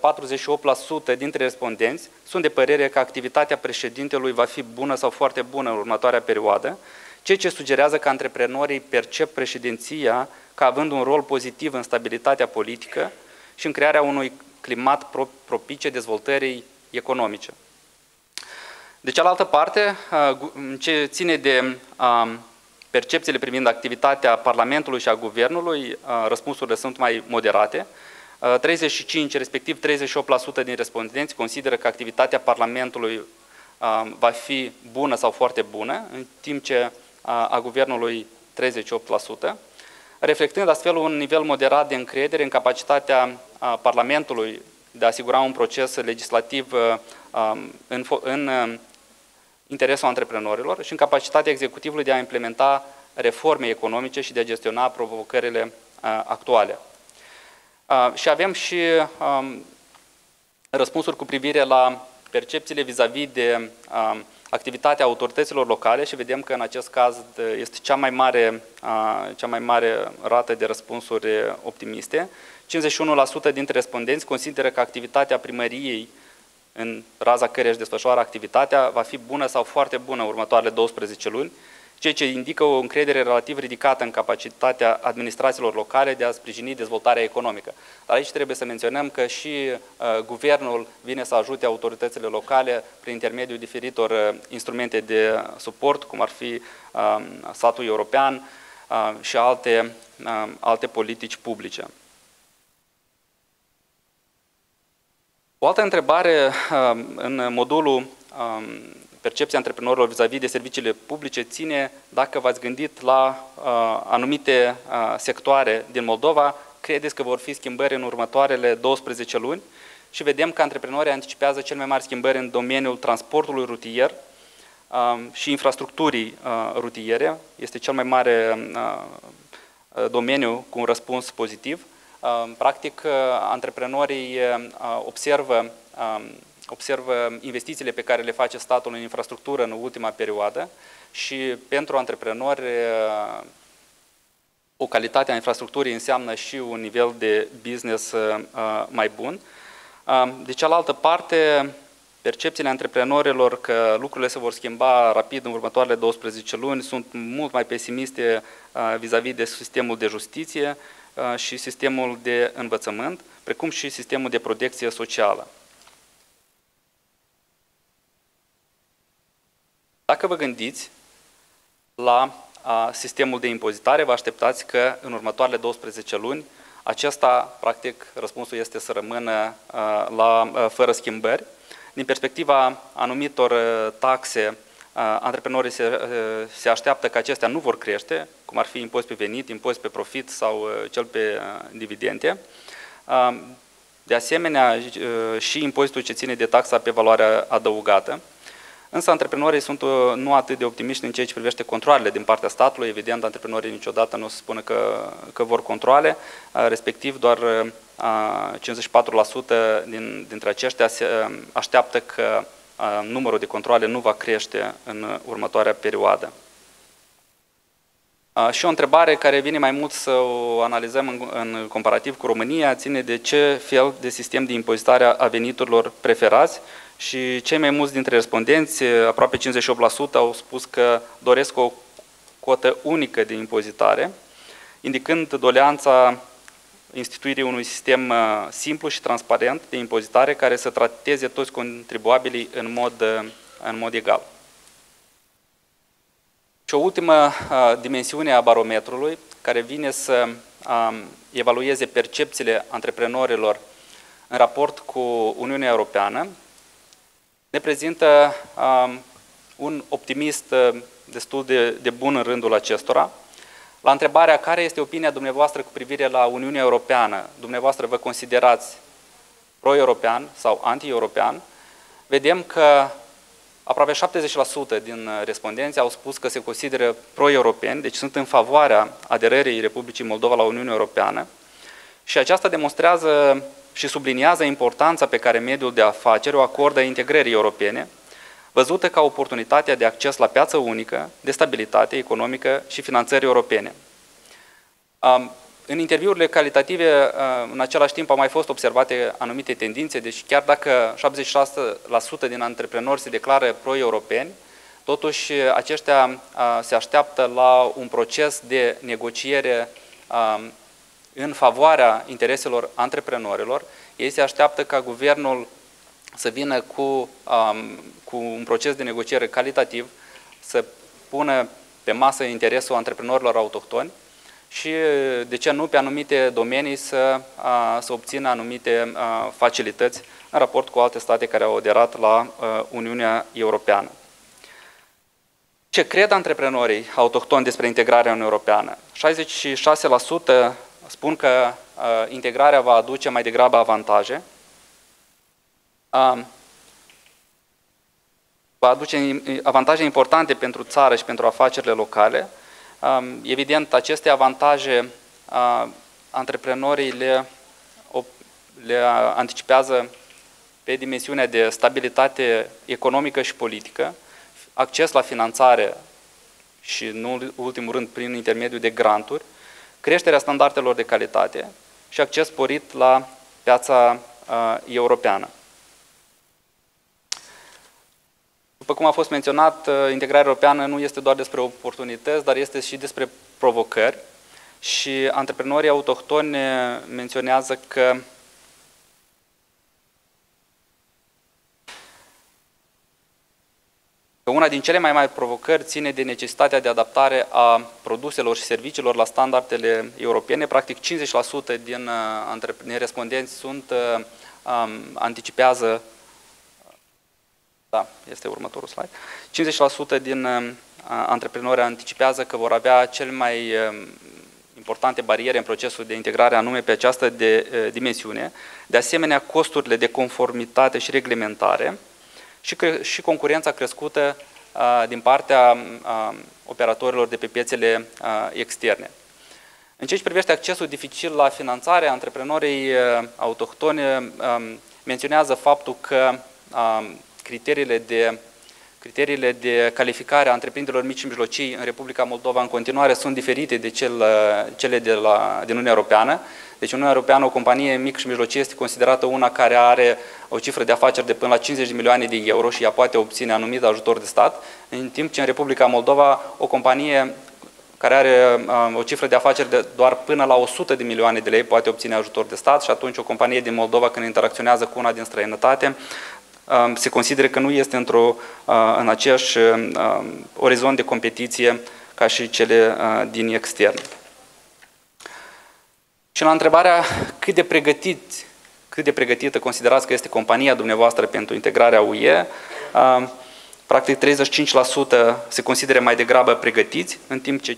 48% dintre respondenți sunt de părere că activitatea președintelui va fi bună sau foarte bună în următoarea perioadă, ceea ce sugerează că antreprenorii percep președinția ca având un rol pozitiv în stabilitatea politică și în crearea unui climat propice dezvoltării economice. De cealaltă parte, ce ține de percepțiile privind activitatea Parlamentului și a Guvernului, răspunsurile sunt mai moderate. 35, respectiv 38% din respondenți consideră că activitatea Parlamentului va fi bună sau foarte bună, în timp ce a, a guvernului 38%, reflectând astfel un nivel moderat de încredere în capacitatea a Parlamentului de a asigura un proces legislativ a, în, în interesul antreprenorilor și în capacitatea executivului de a implementa reforme economice și de a gestiona provocările actuale. Și avem și răspunsuri cu privire la percepțiile vis-a-vis -vis de activitatea autorităților locale și vedem că în acest caz este cea mai mare, cea mai mare rată de răspunsuri optimiste. 51% dintre respondenți consideră că activitatea primăriei în raza căreia își desfășoară activitatea va fi bună sau foarte bună următoarele 12 luni, ceea ce indică o încredere relativ ridicată în capacitatea administrațiilor locale de a sprijini dezvoltarea economică. Dar aici trebuie să menționăm că și uh, guvernul vine să ajute autoritățile locale prin intermediul diferitor uh, instrumente de suport, cum ar fi uh, statul european uh, și alte, uh, alte politici publice. O altă întrebare uh, în modulul um, percepția antreprenorilor vis-a-vis de serviciile publice ține dacă v-ați gândit la uh, anumite uh, sectoare din Moldova, credeți că vor fi schimbări în următoarele 12 luni și vedem că antreprenorii anticipează cel mai mari schimbări în domeniul transportului rutier uh, și infrastructurii uh, rutiere. Este cel mai mare uh, domeniu cu un răspuns pozitiv. Uh, practic, uh, antreprenorii uh, observă uh, observă investițiile pe care le face statul în infrastructură în ultima perioadă și pentru antreprenori o calitate a infrastructurii înseamnă și un nivel de business mai bun. De cealaltă parte, percepțiile antreprenorilor că lucrurile se vor schimba rapid în următoarele 12 luni sunt mult mai pesimiste vis-a-vis -vis de sistemul de justiție și sistemul de învățământ, precum și sistemul de protecție socială. Dacă vă gândiți la a, sistemul de impozitare, vă așteptați că în următoarele 12 luni acesta, practic, răspunsul este să rămână a, la a, fără schimbări. Din perspectiva anumitor taxe, antreprenorii se, se așteaptă că acestea nu vor crește, cum ar fi impozit pe venit, impozit pe profit sau cel pe dividende. De asemenea, și impozitul ce ține de taxa pe valoare adăugată. Însă antreprenorii sunt uh, nu atât de optimiști în ceea ce privește controlele din partea statului. Evident, antreprenorii niciodată nu se spune că, că vor controle, uh, respectiv doar 54% uh, din, dintre aceștia se așteaptă că numărul de controle nu va crește în următoarea perioadă. Și o întrebare care vine mai mult să o analizăm în, în comparativ cu România ține de ce fel de sistem de impozitare a veniturilor preferați și cei mai mulți dintre respondenți, aproape 58%, au spus că doresc o cotă unică de impozitare, indicând doleanța instituirii unui sistem uh, simplu și transparent de impozitare care să trateze toți contribuabilii în mod, uh, în mod egal. Și o ultimă uh, dimensiune a barometrului, care vine să um, evalueze percepțiile antreprenorilor în raport cu Uniunea Europeană, ne prezintă um, un optimist uh, destul de, de bun în rândul acestora. La întrebarea care este opinia dumneavoastră cu privire la Uniunea Europeană, dumneavoastră vă considerați pro-european sau anti-european, vedem că aproape 70% din respondenți au spus că se consideră pro-europeni, deci sunt în favoarea aderării Republicii Moldova la Uniunea Europeană. Și aceasta demonstrează și subliniază importanța pe care mediul de afaceri o acordă integrării europene, văzută ca oportunitatea de acces la piață unică, de stabilitate economică și finanțări europene. În interviurile calitative, în același timp, au mai fost observate anumite tendințe, deci chiar dacă 76% din antreprenori se declară pro-europeni, totuși aceștia se așteaptă la un proces de negociere în favoarea intereselor antreprenorilor. Ei se așteaptă ca guvernul să vină cu, um, cu un proces de negociere calitativ, să pună pe masă interesul antreprenorilor autohtoni și, de ce nu, pe anumite domenii să, uh, să obțină anumite uh, facilități în raport cu alte state care au aderat la uh, Uniunea Europeană. Ce cred antreprenorii autohtoni despre integrarea în Europeană? 66% spun că uh, integrarea va aduce mai degrabă avantaje, uh, va aduce avantaje importante pentru țară și pentru afacerile locale. Uh, evident, aceste avantaje uh, antreprenorii le, le anticipează pe dimensiunea de stabilitate economică și politică, acces la finanțare și, în ultimul rând, prin intermediul de granturi, creșterea standardelor de calitate și acces sporit la piața uh, europeană. După cum a fost menționat, uh, integrarea europeană nu este doar despre oportunități, dar este și despre provocări și antreprenorii autohtoni menționează că că una din cele mai mari provocări ține de necesitatea de adaptare a produselor și serviciilor la standardele europene. Practic 50% din, uh, din respondenți sunt, uh, um, anticipează Da, este următorul slide. 50% din antreprenori anticipează că vor avea cel mai importante bariere în procesul de integrare anume pe această de, dimensiune. De asemenea, costurile de conformitate și reglementare și, și concurența crescută din partea operatorilor de pe piețele externe. În ceea ce privește accesul dificil la finanțare, antreprenorii autohtoni menționează faptul că criteriile de Criteriile de calificare a întreprinderilor mici și mijlocii în Republica Moldova în continuare sunt diferite de cel, cele de la, din Uniunea Europeană. Deci în Uniunea Europeană o companie mică și mijlocie este considerată una care are o cifră de afaceri de până la 50 de milioane de euro și ea poate obține anumit ajutor de stat, în timp ce în Republica Moldova o companie care are o cifră de afaceri de doar până la 100 de milioane de lei poate obține ajutor de stat și atunci o companie din Moldova când interacționează cu una din străinătate se consideră că nu este într-o, în aceeași orizont de competiție ca și cele din extern. Și la întrebarea cât de pregătit, cât de pregătită considerați că este compania dumneavoastră pentru integrarea UE, Practic 35% se consideră mai degrabă pregătiți, în timp ce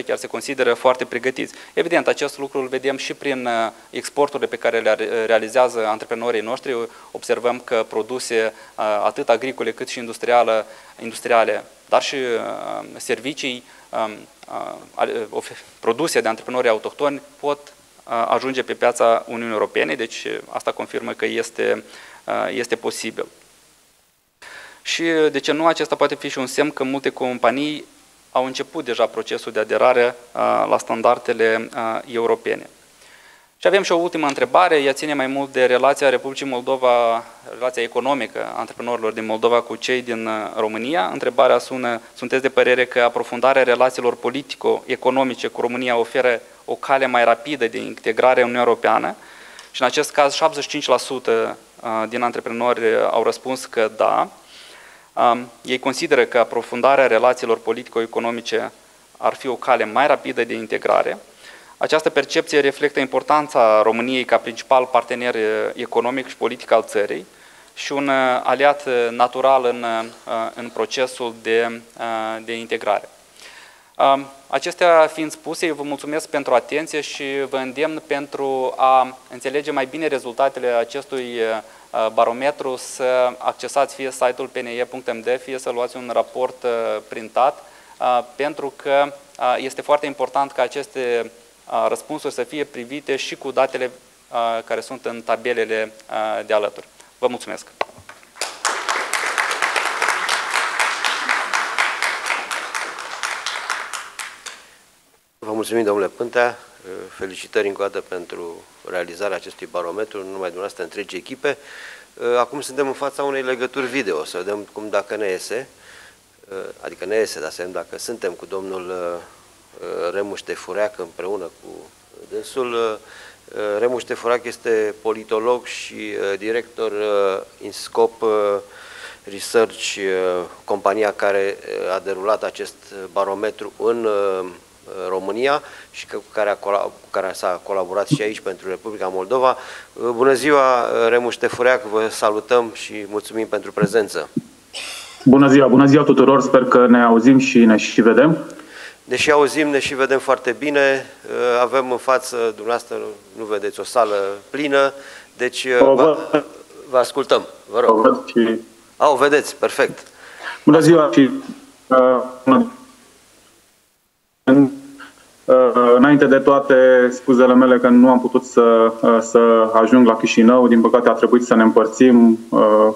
15% chiar se consideră foarte pregătiți. Evident, acest lucru îl vedem și prin uh, exporturile pe care le realizează antreprenorii noștri. Observăm că produse uh, atât agricole cât și industriale, industriale dar și uh, servicii um, produse de antreprenori autohtoni pot ajunge pe piața Uniunii Europene, deci asta confirmă că este, este posibil. Și, de ce nu, acesta poate fi și un semn că multe companii au început deja procesul de aderare la standardele europene. Și avem și o ultimă întrebare, ea ține mai mult de relația Republicii Moldova, relația economică a antreprenorilor din Moldova cu cei din România. Întrebarea sună, sunteți de părere că aprofundarea relațiilor politico-economice cu România oferă o cale mai rapidă de integrare în Uniunea Europeană? Și în acest caz 75% din antreprenori au răspuns că da. Ei consideră că aprofundarea relațiilor politico-economice ar fi o cale mai rapidă de integrare. Această percepție reflectă importanța României ca principal partener economic și politic al țării și un aliat natural în, în procesul de, de integrare. Acestea fiind spuse, eu vă mulțumesc pentru atenție și vă îndemn pentru a înțelege mai bine rezultatele acestui Uh, barometru să accesați fie site-ul pne.md, fie să luați un raport uh, printat, uh, pentru că este foarte important ca aceste răspunsuri să fie privite și cu datele care sunt în tabelele de alături. Vă mulțumesc! Vă mulțumim, domnule Pântea. Felicitări încă o dată pentru realizarea acestui barometru, nu numai dumneavoastră, întregi echipe. Acum suntem în fața unei legături video, să vedem cum dacă ne iese, adică ne iese, dar să vedem dacă suntem cu domnul Remuș Tefureac împreună cu dânsul. Remuș Tefureac este politolog și director InScope Research, compania care a derulat acest barometru în România și cu care, a, cu care s-a colaborat și aici pentru Republica Moldova. Bună ziua, Remuș Ștefureac, vă salutăm și mulțumim pentru prezență. Bună ziua, bună ziua tuturor, sper că ne auzim și ne și vedem. Ne și auzim, ne și vedem foarte bine, avem în față, dumneavoastră nu vedeți o sală plină, deci o, vă, vă ascultăm, vă rog. O văd și... A, o vedeți, perfect. Bună ziua și uh, Uh, înainte de toate, scuzele mele că nu am putut să, uh, să ajung la Chișinău. Din păcate a trebuit să ne împărțim. Uh,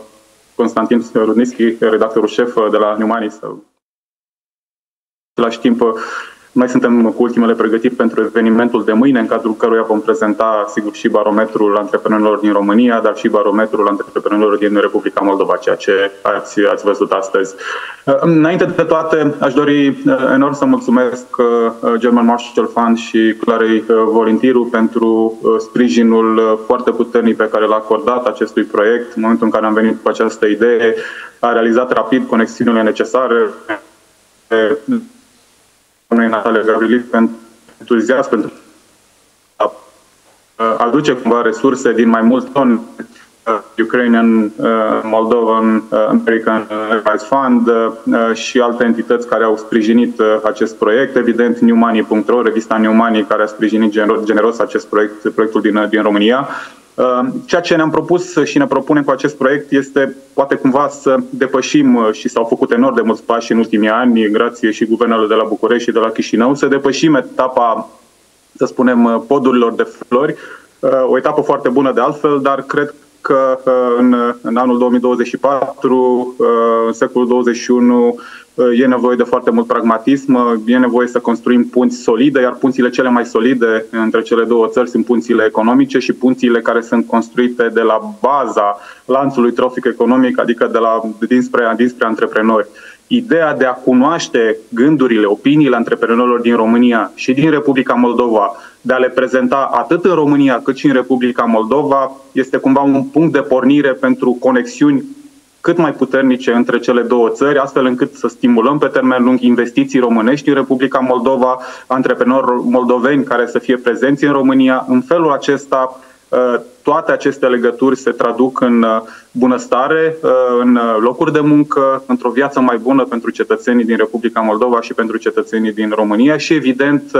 Constantin Rudnischi, redactorul șef de la Numani, să același timp noi suntem cu ultimele pregătiri pentru evenimentul de mâine, în cadrul căruia vom prezenta, sigur, și barometrul antreprenorilor din România, dar și barometrul antreprenorilor din Republica Moldova, ceea ce ați, ați văzut astăzi. Înainte de toate, aș dori uh, enorm să mulțumesc uh, German Marshall Fund și Clarei uh, Volintiru pentru sprijinul foarte puternic pe care l-a acordat acestui proiect. În momentul în care am venit cu această idee, a realizat rapid conexiunile necesare doamnei Natalia Gavrilic pentru entuziasm, pentru a aduce cumva resurse din mai mulți toni Ukrainian Moldovan American Enterprise Fund și alte entități care au sprijinit acest proiect. Evident, newmoney.ro, revista New Money, care a sprijinit generos acest proiect, proiectul din, din România. Ceea ce ne-am propus și ne propunem cu acest proiect este poate cumva să depășim și s-au făcut enorm de mulți pași în ultimii ani, grație și guvernelor de la București și de la Chișinău, să depășim etapa, să spunem, podurilor de flori, o etapă foarte bună de altfel, dar cred că în, în anul 2024, în secolul 21, e nevoie de foarte mult pragmatism, e nevoie să construim punți solide, iar punțile cele mai solide între cele două țări sunt punțile economice și punțile care sunt construite de la baza lanțului trofic economic, adică de la, dinspre, dinspre antreprenori. Ideea de a cunoaște gândurile, opiniile antreprenorilor din România și din Republica Moldova, de a le prezenta atât în România cât și în Republica Moldova, este cumva un punct de pornire pentru conexiuni cât mai puternice între cele două țări, astfel încât să stimulăm pe termen lung investiții românești în Republica Moldova, antreprenori moldoveni care să fie prezenți în România. În felul acesta, Uh, toate aceste legături se traduc în uh, bunăstare, uh, în locuri de muncă, într-o viață mai bună pentru cetățenii din Republica Moldova și pentru cetățenii din România și, evident,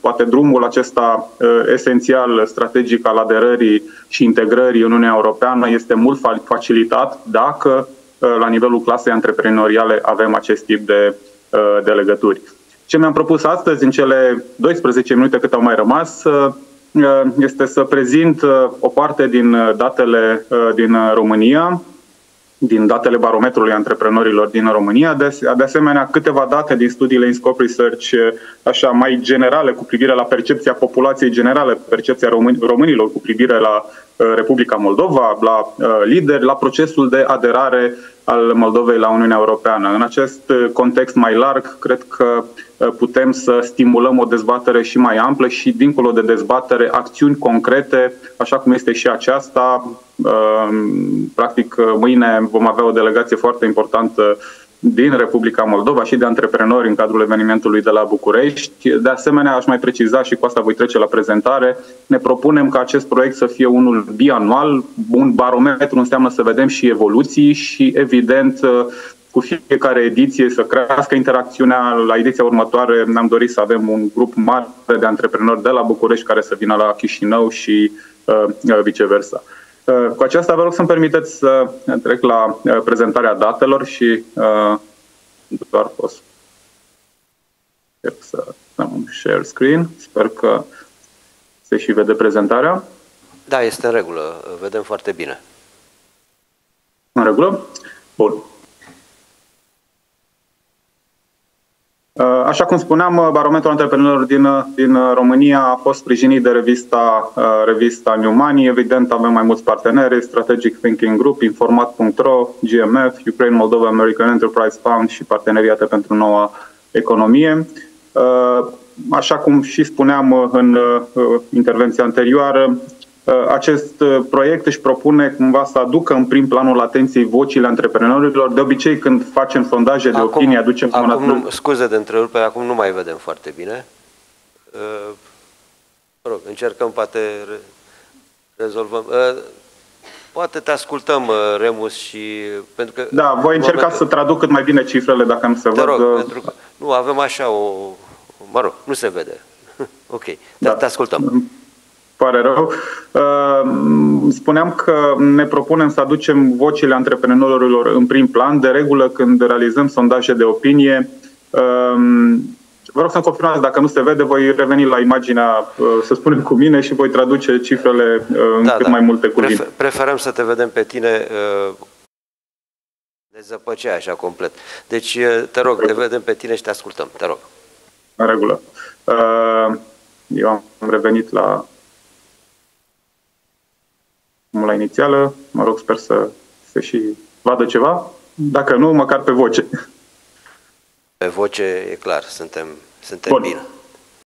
poate drumul acesta esențial, strategic al aderării și integrării în Uniunea Europeană este mult facilitat dacă, la nivelul clasei antreprenoriale, avem acest tip de, de legături. Ce mi-am propus astăzi, în cele 12 minute cât au mai rămas, Uh, este să prezint uh, o parte din uh, datele din România, din datele barometrului antreprenorilor din România, de, de asemenea câteva date din studiile in scope research așa mai generale cu privire la percepția populației generale, percepția românilor cu privire la Republica Moldova, la lideri, la procesul de aderare al Moldovei la Uniunea Europeană. În acest context mai larg, cred că Uh, putem să stimulăm o dezbatere și mai amplă și, dincolo de dezbatere, acțiuni concrete, așa cum este și aceasta. Uh, practic, uh, mâine vom avea o delegație foarte importantă din Republica Moldova și de antreprenori în cadrul evenimentului de la București. De asemenea, aș mai preciza și cu asta voi trece la prezentare, ne propunem ca acest proiect să fie unul bianual. Un barometru înseamnă să vedem și evoluții și, evident, cu fiecare ediție să crească interacțiunea. La ediția următoare ne-am dorit să avem un grup mare de antreprenori de la București care să vină la Chișinău și uh, uh viceversa. Uh, cu aceasta vă rog să-mi permiteți să trec la uh, prezentarea datelor și uh, doar o să să am un share screen. Sper că se și vede prezentarea. Da, este în regulă. Vedem foarte bine. În regulă? Bun. Așa cum spuneam, uh, barometrul antreprenorilor din, uh, din România a fost sprijinit de revista, revista New Money. Evident, avem mai mulți parteneri, Strategic Thinking Group, Informat.ro, GMF, Ukraine Moldova American Enterprise Fund și Parteneriate pentru Noua Economie. Așa cum și spuneam în intervenția anterioară, Uh, acest uh, proiect își propune cumva să aducă în prim planul atenției vocile antreprenorilor. De obicei, când facem sondaje de acum, opinie, aducem acum nu, Scuze de întrerupere, acum nu mai vedem foarte bine. Uh, mă rog, încercăm, poate re, rezolvăm. Poate te ascultăm, Remus, și pentru că... Da, voi încerca moment... să traduc cât mai bine cifrele, dacă nu se te văd. Rog, pentru că nu, avem așa o... Mă rog, nu se vede. ok, da. te ascultăm pare rău. Uh, spuneam că ne propunem să aducem vocile antreprenorilor în prim plan. De regulă, când realizăm sondaje de opinie, uh, Vă rog să-mi confirmați, dacă nu se vede, voi reveni la imaginea, uh, să spunem cu mine, și voi traduce cifrele în da, cât da. mai multe cuvinte. Preferăm să te vedem pe tine de zăpăcea așa complet. Deci, te rog, te vedem pe tine și te ascultăm. Te rog. În regulă. Eu am revenit la la inițială. Mă rog, sper să se și vadă ceva. Dacă nu, măcar pe voce. Pe voce e clar, suntem, suntem Bun. bine.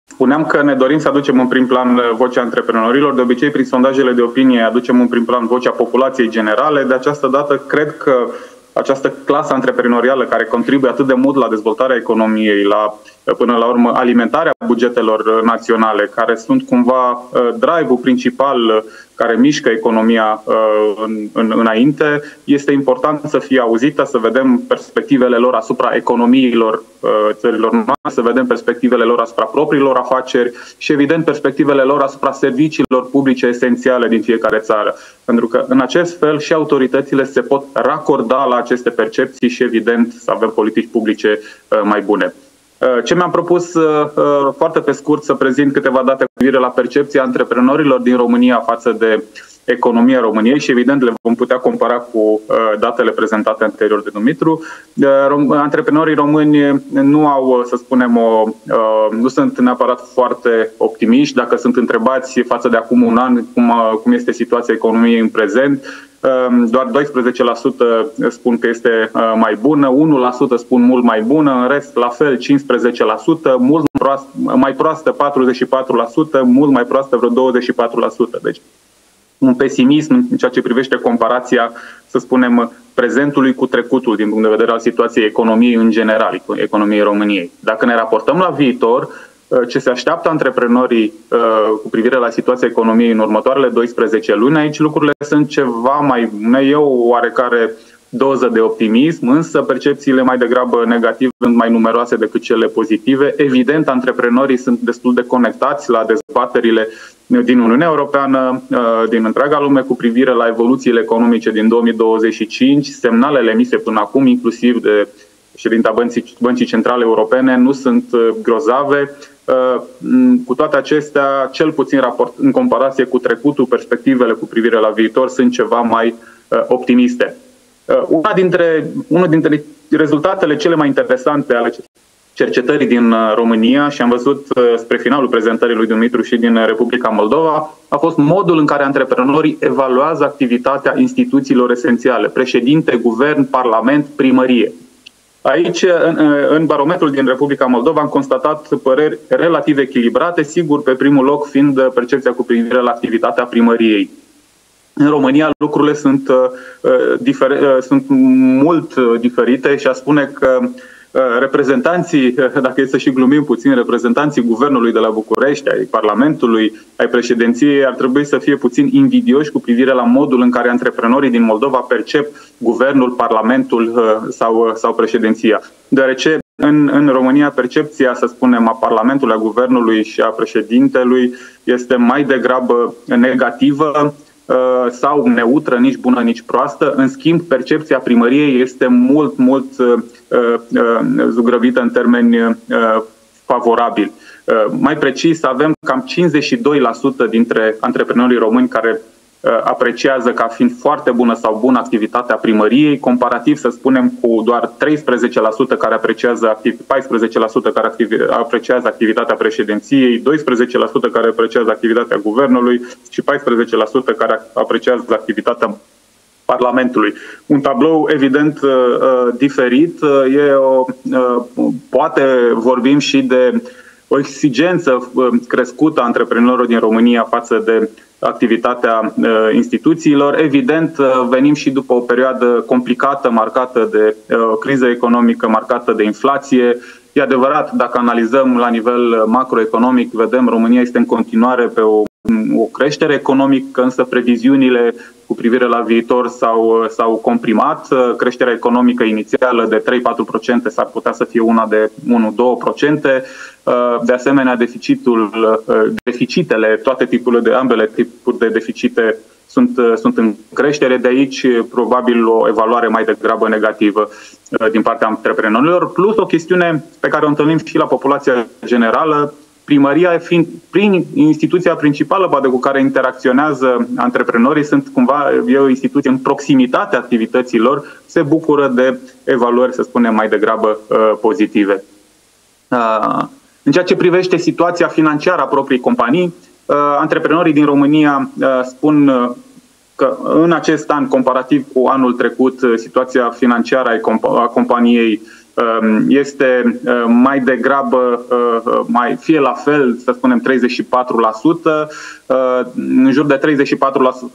Spuneam că ne dorim să aducem în prim plan vocea antreprenorilor. De obicei, prin sondajele de opinie, aducem în prim plan vocea populației generale. De această dată, cred că această clasă antreprenorială care contribuie atât de mult la dezvoltarea economiei, la, până la urmă, alimentarea bugetelor naționale, care sunt cumva uh, drive-ul principal care mișcă economia în, în, înainte, este important să fie auzită, să vedem perspectivele lor asupra economiilor țărilor noastre, să vedem perspectivele lor asupra propriilor afaceri și, evident, perspectivele lor asupra serviciilor publice esențiale din fiecare țară. Pentru că, în acest fel, și autoritățile se pot racorda la aceste percepții și, evident, să avem politici publice mai bune. Uh, ce mi-am propus uh, uh, foarte pe scurt să prezint câteva date cu privire la percepția antreprenorilor din România față de economia României și evident le vom putea compara cu datele prezentate anterior de Dumitru. Antreprenorii români nu au, să spunem, o, nu sunt neapărat foarte optimiști. Dacă sunt întrebați față de acum un an cum, cum este situația economiei în prezent, Ehm, doar 12% spun că este uh, mai bună, 1% spun mult mai bună, în rest la fel 15%, mult mai proastă 44%, mult mai proastă vreo 24%. Deci un pesimism în ceea ce privește comparația, să spunem, prezentului cu trecutul din punct de vedere al situației economiei în general, economiei României. Dacă ne raportăm la viitor, Uh, ce se așteaptă antreprenorii uh, cu privire la situația economiei în următoarele 12 luni. Aici lucrurile sunt ceva mai bune. E o oarecare doză de optimism, însă percepțiile mai degrabă negative sunt mai numeroase decât cele pozitive. Evident, antreprenorii sunt destul de conectați la dezbaterile din Uniunea Europeană, uh, din întreaga lume cu privire la evoluțiile economice din 2025, semnalele emise până acum, inclusiv de președinta Băncii, Băncii Centrale Europene, nu sunt grozave. Uh, cu toate acestea, cel puțin raport, în comparație cu trecutul, perspectivele cu privire la viitor sunt ceva mai uh, optimiste. Uh, una dintre, unul dintre rezultatele cele mai interesante ale cercetării din România și am văzut spre finalul prezentării lui Dumitru și din Republica Moldova a fost modul în care antreprenorii evaluează activitatea instituțiilor esențiale, președinte, guvern, parlament, primărie. Aici, în, în barometrul din Republica Moldova, am constatat păreri relativ echilibrate, sigur, pe primul loc fiind percepția cu privire la activitatea primăriei. În România lucrurile sunt, uh, difer, uh, sunt mult diferite și a spune că Uh, reprezentanții, uh, dacă e să și glumim puțin, reprezentanții guvernului de la București, ai Parlamentului, ai președinției, ar trebui să fie puțin invidioși cu privire la modul în care antreprenorii din Moldova percep guvernul, Parlamentul uh, sau, sau președinția. Deoarece în, în România percepția, să spunem, a Parlamentului, a Guvernului și a președintelui este mai degrabă negativă, Uh, sau neutră, nici bună, nici proastă. În schimb, percepția primăriei este mult, mult uh, uh, zugrăvită în termeni favorabili. Mai precis, avem cam 52% dintre antreprenorii români care Uh, apreciază ca fiind foarte bună sau bună activitatea primăriei, comparativ să spunem cu doar 13% care apreciază activ, 14% care activ, apreciază activitatea președinției, 12% care apreciază activitatea guvernului și 14% care apreciază activitatea Parlamentului. Un tablou evident uh, uh, diferit. E o, poate vorbim și de o exigență crescută a antreprenorilor din România față de activitatea uh, instituțiilor. Evident, uh, venim și după o perioadă complicată, marcată de uh, criză economică, marcată de inflație. E adevărat, dacă analizăm la nivel macroeconomic, vedem România este în continuare pe o, o creștere economică, însă previziunile cu privire la viitor s-au, s-au comprimat. Creșterea economică inițială de 3-4% s-ar putea să fie una de 1-2%. De asemenea, deficitul, deficitele, toate tipurile de ambele tipuri de deficite sunt, sunt în creștere, de aici probabil o evaluare mai degrabă negativă din partea antreprenorilor, plus o chestiune pe care o întâlnim și la populația generală, primăria fiind prin instituția principală poate cu care interacționează antreprenorii, sunt cumva e o instituție în proximitatea activităților, se bucură de evaluări, să spunem, mai degrabă uh, pozitive. Uh, în ceea ce privește situația financiară a propriei companii, uh, antreprenorii din România uh, spun uh, că în acest an, comparativ cu anul trecut, situația financiară a, comp- a companiei Um, este uh, mai degrabă, uh, uh, mai fie la fel, să spunem 34%, în jur de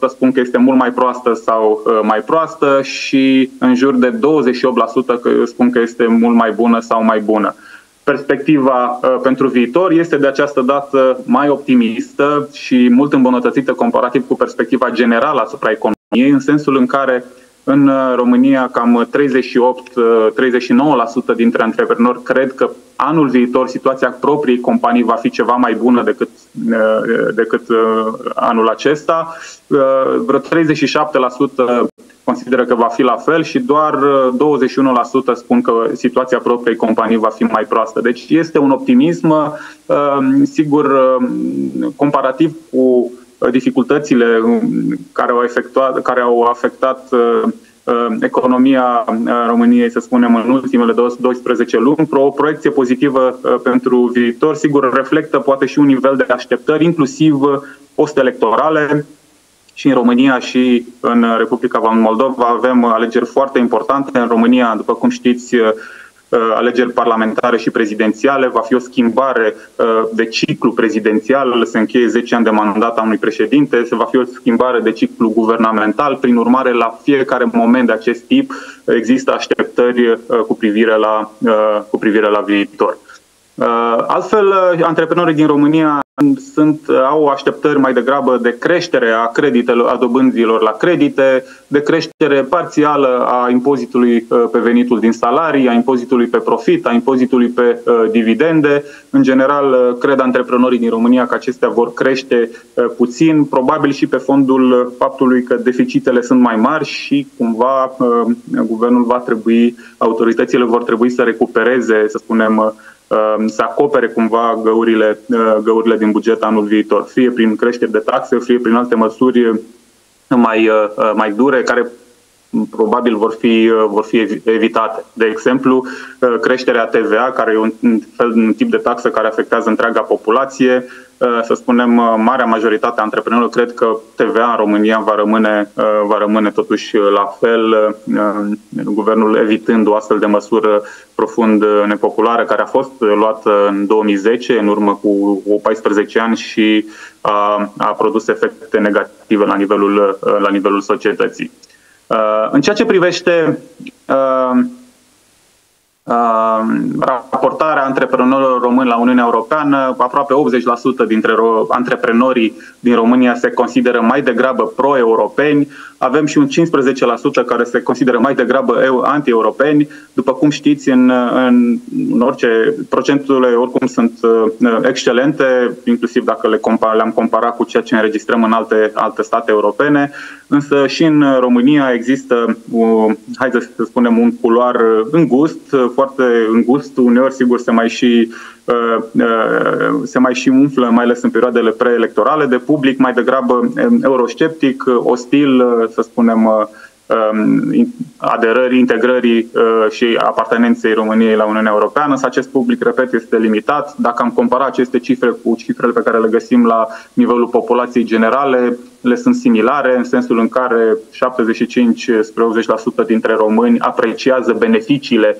34% spun că este mult mai proastă sau mai proastă și în jur de 28% spun că este mult mai bună sau mai bună. perspectiva pentru viitor este de această dată mai optimistă și mult îmbunătățită comparativ cu perspectiva generală asupra economiei, în sensul în care în România cam 38-39% dintre antreprenori cred că anul viitor situația propriei companii va fi ceva mai bună decât, decât anul acesta. Vreo 37% consideră că va fi la fel și doar 21% spun că situația propriei companii va fi mai proastă. Deci este un optimism, sigur, comparativ cu dificultățile care au, efectuat, care au afectat economia României, să spunem, în ultimele 12 luni, o proiecție pozitivă pentru viitor, sigur, reflectă poate și un nivel de așteptări, inclusiv post-electorale, și în România și în Republica Moldova avem alegeri foarte importante. În România, după cum știți, uh, alegeri parlamentare și prezidențiale, va fi o schimbare uh, de ciclu prezidențial, se încheie 10 ani de mandat a unui președinte, se va fi o schimbare de ciclu guvernamental, prin urmare la fiecare moment de acest tip există așteptări uh, cu privire la, cu privire la viitor. Altfel, antreprenorii din România sunt, au așteptări mai degrabă de creștere a creditelor, a dobânzilor la credite, de creștere parțială a impozitului uh, pe venitul din salarii, a impozitului pe profit, a impozitului pe uh, dividende. În general, uh, cred antreprenorii din România că acestea vor crește puțin, probabil și pe fondul faptului că deficitele sunt mai mari și cumva guvernul va trebui, autoritățile vor trebui să recupereze, să spunem, Um, să acopere cumva găurile, uh, găurile din buget anul viitor, fie prin creșteri de taxe, fie prin alte măsuri mai, uh, uh, mai dure, care probabil vor fi, vor fi evitate. De exemplu, creșterea TVA, care e un, fel, un tip de taxă care afectează întreaga populație, Uh, să spunem, uh, marea majoritate a antreprenorilor cred că TVA în România va rămâne, uh, va rămâne totuși la fel, guvernul evitând o astfel de măsură profund nepopulară care a fost luată în 2010, în urmă cu 14 ani și a, a produs efecte negative la nivelul, la nivelul societății. În ceea ce privește raportarea antreprenorilor români la Uniunea Europeană, aproape 80% dintre antreprenorii din România se consideră mai degrabă pro-europeni, avem și un 15% care se consideră mai degrabă anti-europeni. După cum știți, în, în, în orice procenturile oricum sunt uh, excelente, inclusiv dacă le compar, le-am comparat cu ceea ce înregistrăm în alte, alte state europene, însă și în România există, uh, hai să spunem, un culoar îngust, foarte îngust, uneori sigur se mai și Uh, uh, se mai și umflă, mai ales în perioadele preelectorale, de public mai degrabă um, eurosceptic, uh, ostil, să spunem, um, aderării, integrării și apartenenței României la Uniunea Europeană, însă acest public, repet, este limitat. Dacă am comparat aceste cifre cu cifrele pe care le găsim la nivelul populației generale, le sunt similare, în sensul în care 75 spre 80% dintre români apreciază beneficiile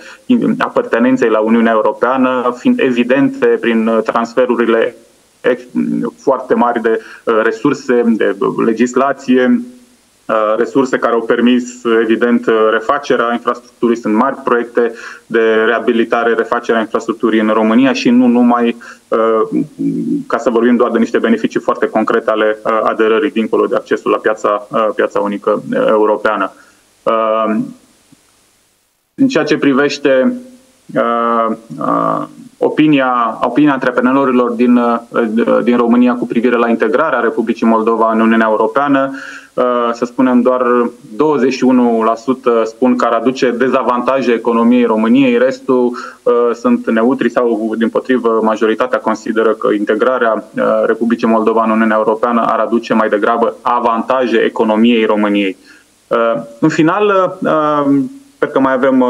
apartenenței la Uniunea Europeană, fiind evidente prin transferurile foarte mari de uh, resurse, de legislație, Uh, resurse care au permis, evident, uh, refacerea infrastructurii. Sunt mari proiecte de reabilitare, refacerea infrastructurii în România și nu numai uh, ca să vorbim doar de niște beneficii foarte concrete ale aderării dincolo de accesul la piața, piața unică europeană. În ceea ce privește opinia, opinia antreprenorilor din, din România cu privire la integrarea Republicii Moldova în Uniunea Europeană, Uh, să spunem, doar 21% spun că ar aduce dezavantaje economiei României, restul uh, sunt neutri sau, din potrivă, majoritatea consideră că integrarea uh, Republicii Moldova în Uniunea Europeană ar aduce mai degrabă avantaje economiei României. În final, sper că mai avem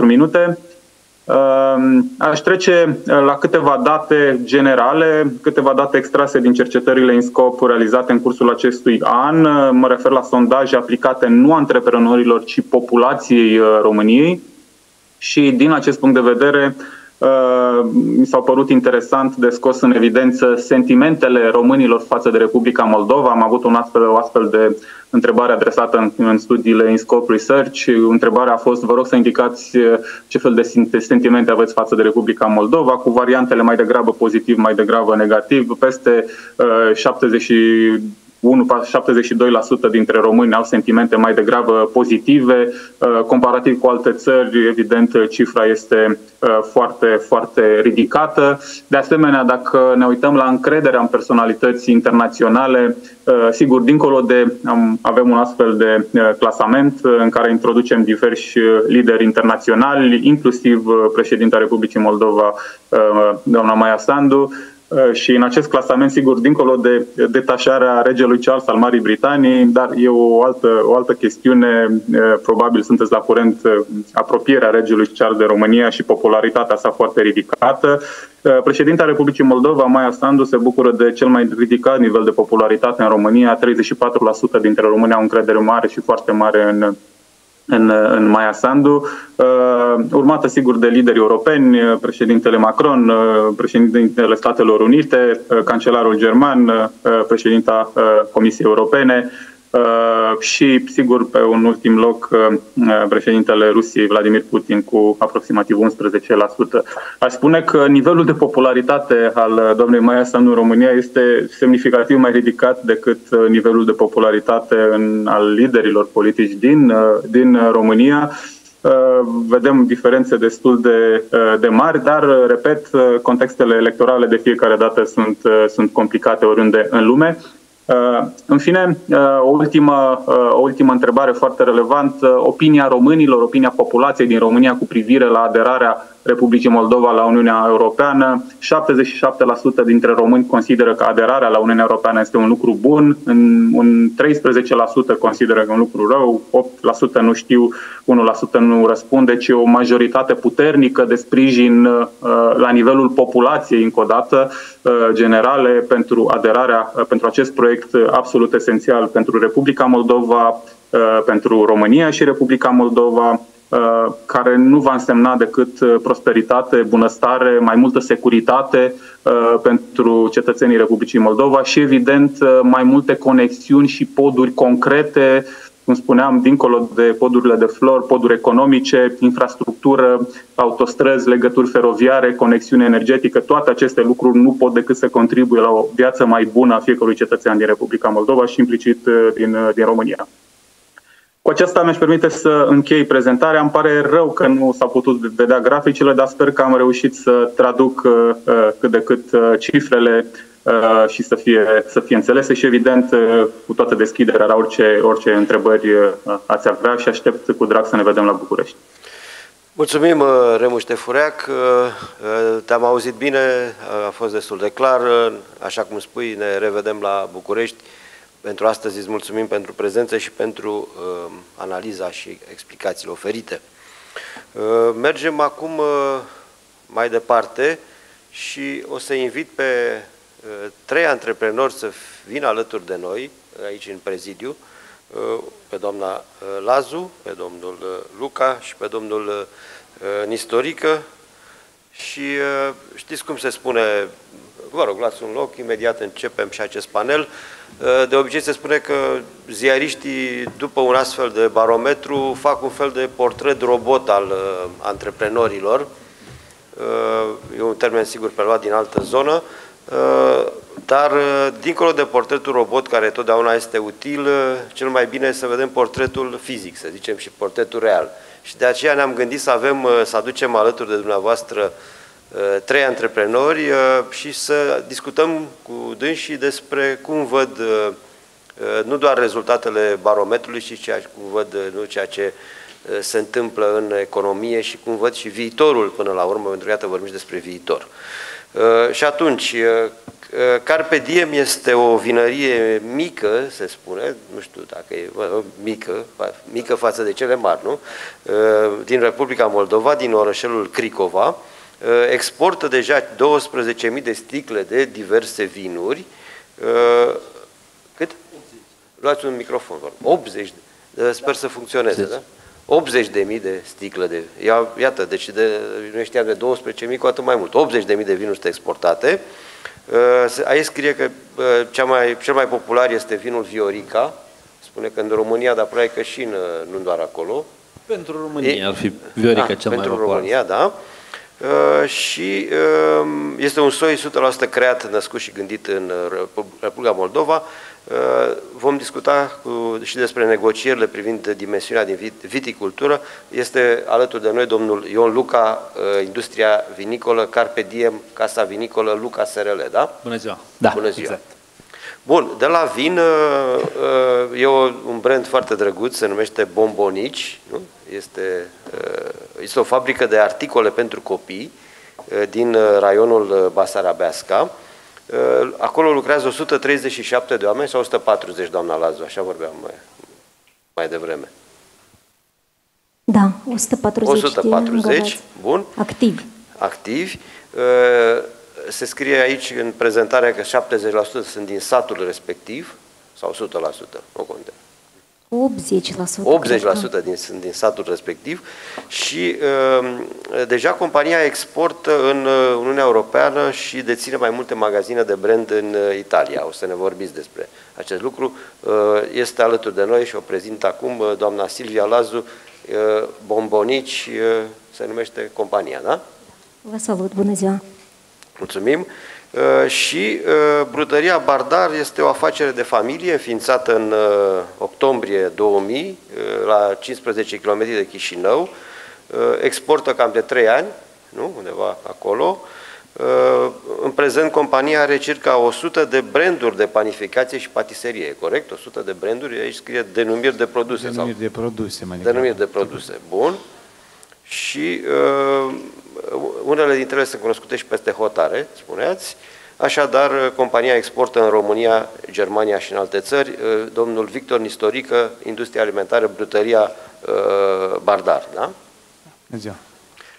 3-4 minute, Ehm, aș trece eh, la câteva date generale, câteva date extrase din cercetările în scop realizate în cursul acestui an. Mă refer la sondaje aplicate nu antreprenorilor, ci populației eh, României. Și din acest punct de vedere, eh, mi s-au părut interesant de scos în evidență sentimentele românilor față de Republica Moldova. Am avut un astfel, o astfel de întrebare adresată în, în studiile in scope research. Întrebarea a fost, vă rog să indicați ce fel de sentimente aveți față de Republica Moldova, cu variantele mai degrabă pozitiv, mai degrabă negativ. Peste uh, 70 72% dintre români au sentimente mai degrabă pozitive. Uh, comparativ cu alte țări, evident, cifra este uh, foarte, foarte ridicată. De asemenea, dacă ne uităm la încrederea în personalități internaționale, uh, sigur, dincolo de avem un astfel de clasament în care introducem diversi lideri internaționali, inclusiv președinta Republicii Moldova, doamna Maia Sandu, Uh, și în acest clasament, sigur, dincolo de detașarea regelui Charles al Marii Britanii, dar e o altă, o altă chestiune, uh, probabil sunteți la curent, uh, apropierea regelui Charles de România și popularitatea sa foarte ridicată. Președinta Republicii Moldova, Maia Sandu, se bucură de cel mai ridicat nivel de popularitate în România. 34% dintre români au încredere mare și foarte mare în în, în Maia Sandu, uh, urmată sigur de lideri europeni, uh, președintele Macron, uh, președintele Statelor Unite, uh, cancelarul german, uh, președinta uh, Comisiei Europene, Uh, și, sigur, pe un ultim loc, uh, președintele Rusiei, Vladimir Putin, cu aproximativ 11%. Aș spune că nivelul de popularitate al doamnei Maia Sandu în România este semnificativ mai ridicat decât uh, nivelul de popularitate în, al liderilor politici din, din România. Vedem diferențe destul de, de mari, dar, repet, contextele electorale de fiecare dată sunt, sunt complicate oriunde în lume. Uh, în fine, uh, o ultimă, uh, o ultimă întrebare foarte relevantă. Opinia românilor, opinia populației din România cu privire la aderarea Republicii Moldova la Uniunea Europeană. 77% dintre români consideră că aderarea la Uniunea Europeană este un lucru bun, un 13% consideră că e un lucru rău, 8% nu știu, 1% nu răspunde, ci o majoritate puternică de sprijin uh, la nivelul populației, încă o dată, uh, generale, pentru aderarea, uh, pentru acest proiect absolut esențial pentru Republica Moldova, pentru România și Republica Moldova, Uh, care nu va însemna decât uh, prosperitate, bunăstare, mai multă securitate uh, pentru cetățenii Republicii Moldova și, evident, mai multe conexiuni și poduri concrete, cum spuneam, dincolo de podurile de flori, poduri economice, infrastructură, autostrăzi, legături feroviare, conexiune energetică, toate aceste lucruri nu pot decât să contribuie la o viață mai bună a fiecărui cetățean din Republica Moldova și implicit din, din România. Cu aceasta mi-aș permite să închei prezentarea. Îmi pare rău că nu s-au putut vedea graficile, dar sper că am reușit să traduc uh, uh, cât de cât uh, cifrele și să fie, să fie înțelese și evident cu toată deschiderea la orice, orice întrebări ați avea și aștept cu drag să ne vedem la București. Mulțumim, Remu Ștefureac. Te-am auzit bine, a fost destul de clar. Așa cum spui, ne revedem la București pentru astăzi îți mulțumim pentru prezență și pentru uh, analiza și explicațiile oferite. Uh, mergem acum uh, mai departe și o să invit pe uh, trei antreprenori să vină alături de noi, aici în prezidiu, uh, pe doamna uh, Lazu, pe domnul uh, Luca și pe domnul uh, Nistorică. Și uh, știți cum se spune, vă rog, luați un loc, imediat începem și acest panel. Uh, de obicei se spune că ziariștii, după un astfel de barometru, fac un fel de portret robot al uh, antreprenorilor. Uh, e un termen sigur preluat din altă zonă, dar dincolo de portretul robot, care totdeauna este util, cel mai bine e să vedem portretul fizic, să zicem, și portretul real. Și de aceea ne-am gândit să avem, să aducem alături de dumneavoastră Uh, trei antreprenori uh, și să discutăm cu dânsii despre cum văd uh, nu doar rezultatele barometrului, ci ceea, cum văd nu, ceea ce se întâmplă în economie și cum văd și viitorul până la urmă, pentru că iată vorbim și despre viitor. Și atunci, Carpe diem este o vinărie mică, se spune, nu știu dacă e mică, mică față de cele mari, nu? Din Republica Moldova, din orășelul Cricova, Uh, exportă deja 12.000 de sticle de diverse vinuri. Uh, cât? Luați un microfon, 80. Uh, sper să funcționeze, da? 80 de mii de sticle de... Iată, deci de, nu știam de 12 mii, cu atât mai mult. 80 de mii de vinuri sunt exportate. Aici scrie că cea mai, cel mai popular este vinul Viorica, spune că în România, dar probabil că și în, nu doar acolo. Pentru România e, ar fi Viorica da, cel pentru mai popular. România, da. Uh, și uh, este un soi 100% creat, născut și gândit în uh, Republica Moldova. Uh, vom discuta cu, și despre negocierile privind dimensiunea din viticultură. Este alături de noi domnul Ion Luca, uh, Industria Vinicolă, Carpe Diem, Casa Vinicolă, Luca SRL, da? Bună ziua! Da, Bună ziua! Exact. Bun, de la vin e un brand foarte drăguț, se numește Bombonici, nu? Este, este o fabrică de articole pentru copii din raionul Basarabeasca. Acolo lucrează 137 de oameni sau 140, doamna Lazu, așa vorbeam mai, mai devreme. Da, 140, 140 bun. Activi. Activi se scrie aici în prezentare că 70% sunt din satul respectiv, sau 100%, nu contează. 80%. 80% din, sunt din satul respectiv și uh, deja compania exportă în uh, Uniunea Europeană și deține mai multe magazine de brand în uh, Italia. O să ne vorbiți despre acest lucru. Uh, este alături de noi și o prezint acum uh, doamna Silvia Lazu, uh, Bombonici, uh, se numește compania, da? Vă salut, bună ziua! Mulțumim. Uh, și uh, Brutăria Bardar este o afacere de familie înființată în uh, octombrie 2000 la 15 km de Chișinău. Exportă cam de 3 ani, nu? undeva acolo. În prezent, compania are circa 100 de branduri de panificație și patiserie, corect? 100 de branduri, aici scrie denumiri de produse. Denumiri sau? de produse, mai Denumiri de produse, bun. Și uh, unele dintre ele sunt cunoscute și peste hotare, spuneați. Așadar, compania exportă în România, Germania și în alte țări. Domnul Victor Nistorică, Industria Alimentară, Brutăria Bardar, da? Bună ziua!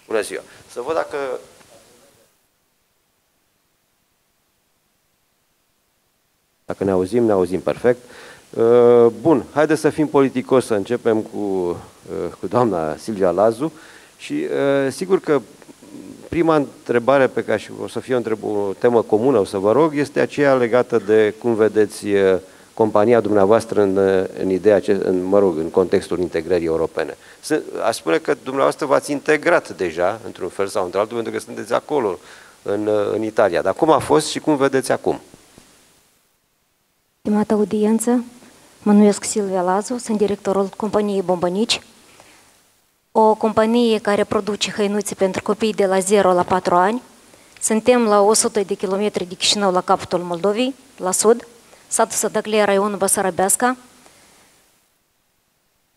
Bună ziua! Să văd dacă... Dacă ne auzim, ne auzim perfect. Bun, haideți să fim politicos, să începem cu, cu doamna Silvia Lazu. Și sigur că prima întrebare pe care și o să fie o, o temă comună, o să vă rog, este aceea legată de cum vedeți compania dumneavoastră în, în ideea, în, mă rog, în contextul integrării europene. Aș spune că dumneavoastră v-ați integrat deja, într-un fel sau într-altul, pentru că sunteți acolo, în, în Italia. Dar cum a fost și cum vedeți acum? Stimată audiență, mă numesc Silvia Lazu, sunt directorul companiei Bombănici, o companie care produce hăinuțe pentru copii de la 0 la 4 ani. Suntem la 100 de kilometri de Chișinău, la capătul Moldovei, la sud, satul Sădăclea, raionul Basarabeasca.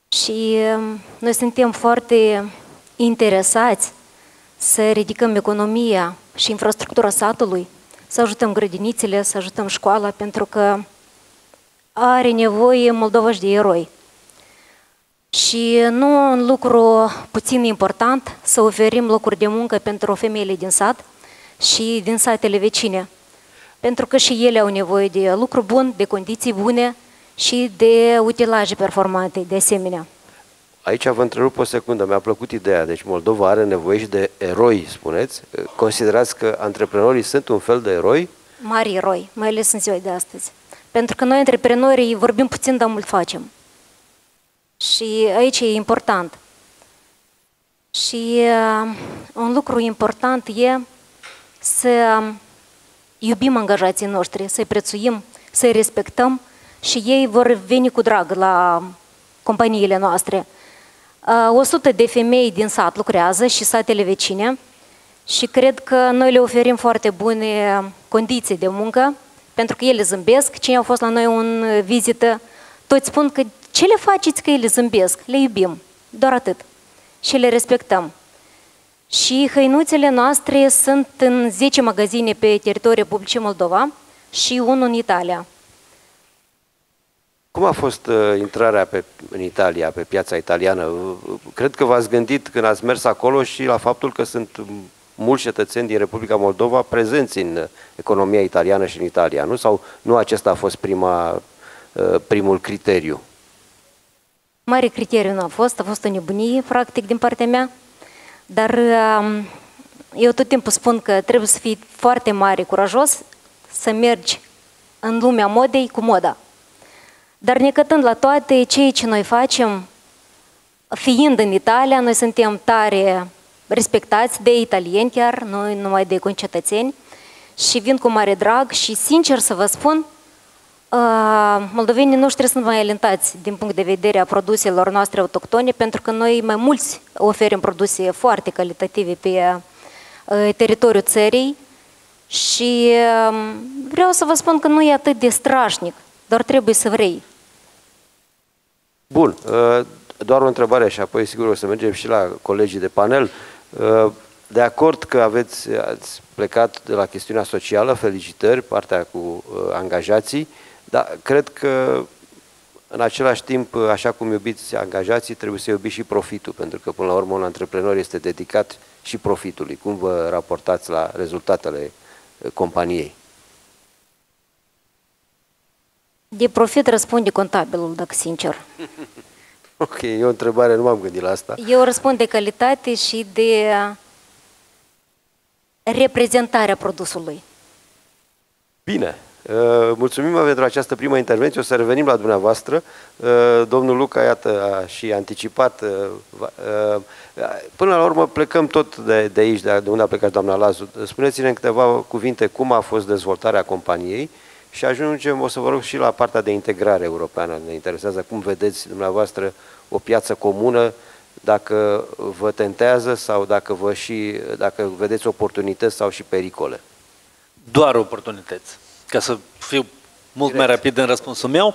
Și um, noi suntem foarte interesați să ridicăm economia și infrastructura satului, să ajutăm grădinițele, să ajutăm școala, pentru că are nevoie Moldova și de eroi. Și nu un lucru puțin important să oferim locuri de muncă pentru femeile din sat și din satele vecine. Pentru că și ele au nevoie de lucru bun, de condiții bune și de utilaje performante, de asemenea. Aici vă întrerup o secundă, mi-a plăcut ideea. Deci Moldova are nevoie și de eroi, spuneți? Considerați că antreprenorii sunt un fel de eroi? Mari eroi, mai ales în ziua de astăzi. Pentru că noi, antreprenorii, vorbim puțin, dar mult facem. Și aici e important. Și uh, un lucru important e să iubim angajații noștri, să-i prețuim, să-i respectăm și ei vor veni cu drag la companiile noastre. Uh, 100 de femei din sat lucrează și satele vecine și cred că noi le oferim foarte bune condiții de muncă, pentru că ele zâmbesc. Cine au fost la noi în vizită, toți spun că ce le faceți că ele zâmbesc? Le iubim, doar atât. Și le respectăm. Și hăinuțele noastre sunt în 10 magazine pe teritoriul Republicii Moldova și unul în Italia. Cum a fost uh, intrarea pe, în Italia, pe piața italiană? Cred că v-ați gândit când ați mers acolo și la faptul că sunt mulți cetățeni din Republica Moldova prezenți în economia italiană și în Italia, nu? Sau nu acesta a fost prima, uh, primul criteriu? Mare criteriu nu a fost, a fost o nebunie, practic, din partea mea, dar um, eu tot timpul spun că trebuie să fii foarte mare, curajos, să mergi în lumea modei cu moda. Dar necătând la toate, ceea ce noi facem, fiind în Italia, noi suntem tare respectați de italieni chiar, noi numai de concetățeni, și vin cu mare drag și, sincer să vă spun, moldovenii noștri sunt mai alentați din punct de vedere a produselor noastre autohtone, pentru că noi mai mulți oferim produse foarte calitative pe teritoriul țării și vreau să vă spun că nu e atât de strașnic, doar trebuie să vrei. Bun, doar o întrebare și apoi sigur o să mergem și la colegii de panel. De acord că aveți, ați plecat de la chestiunea socială, felicitări, partea cu angajații, dar cred că în același timp, așa cum iubiți angajații, trebuie să iubiți și profitul, pentru că până la urmă un antreprenor este dedicat și profitului. Cum vă raportați la rezultatele companiei? De profit răspunde contabilul, dacă sincer. ok, e o întrebare, nu m-am gândit la asta. Eu răspund de calitate și de reprezentarea produsului. Bine, Mulțumim pentru această primă intervenție. O să revenim la dumneavoastră. Domnul Luca, iată, a și anticipat. Până la urmă plecăm tot de, de aici, de unde a plecat doamna Lazu. Spuneți-ne în câteva cuvinte cum a fost dezvoltarea companiei și ajungem, o să vă rog, și la partea de integrare europeană. Ne interesează cum vedeți dumneavoastră o piață comună, dacă vă tentează sau dacă, vă și, dacă vedeți oportunități sau și pericole. Doar oportunități ca să fiu mult Direct. mai rapid în răspunsul meu,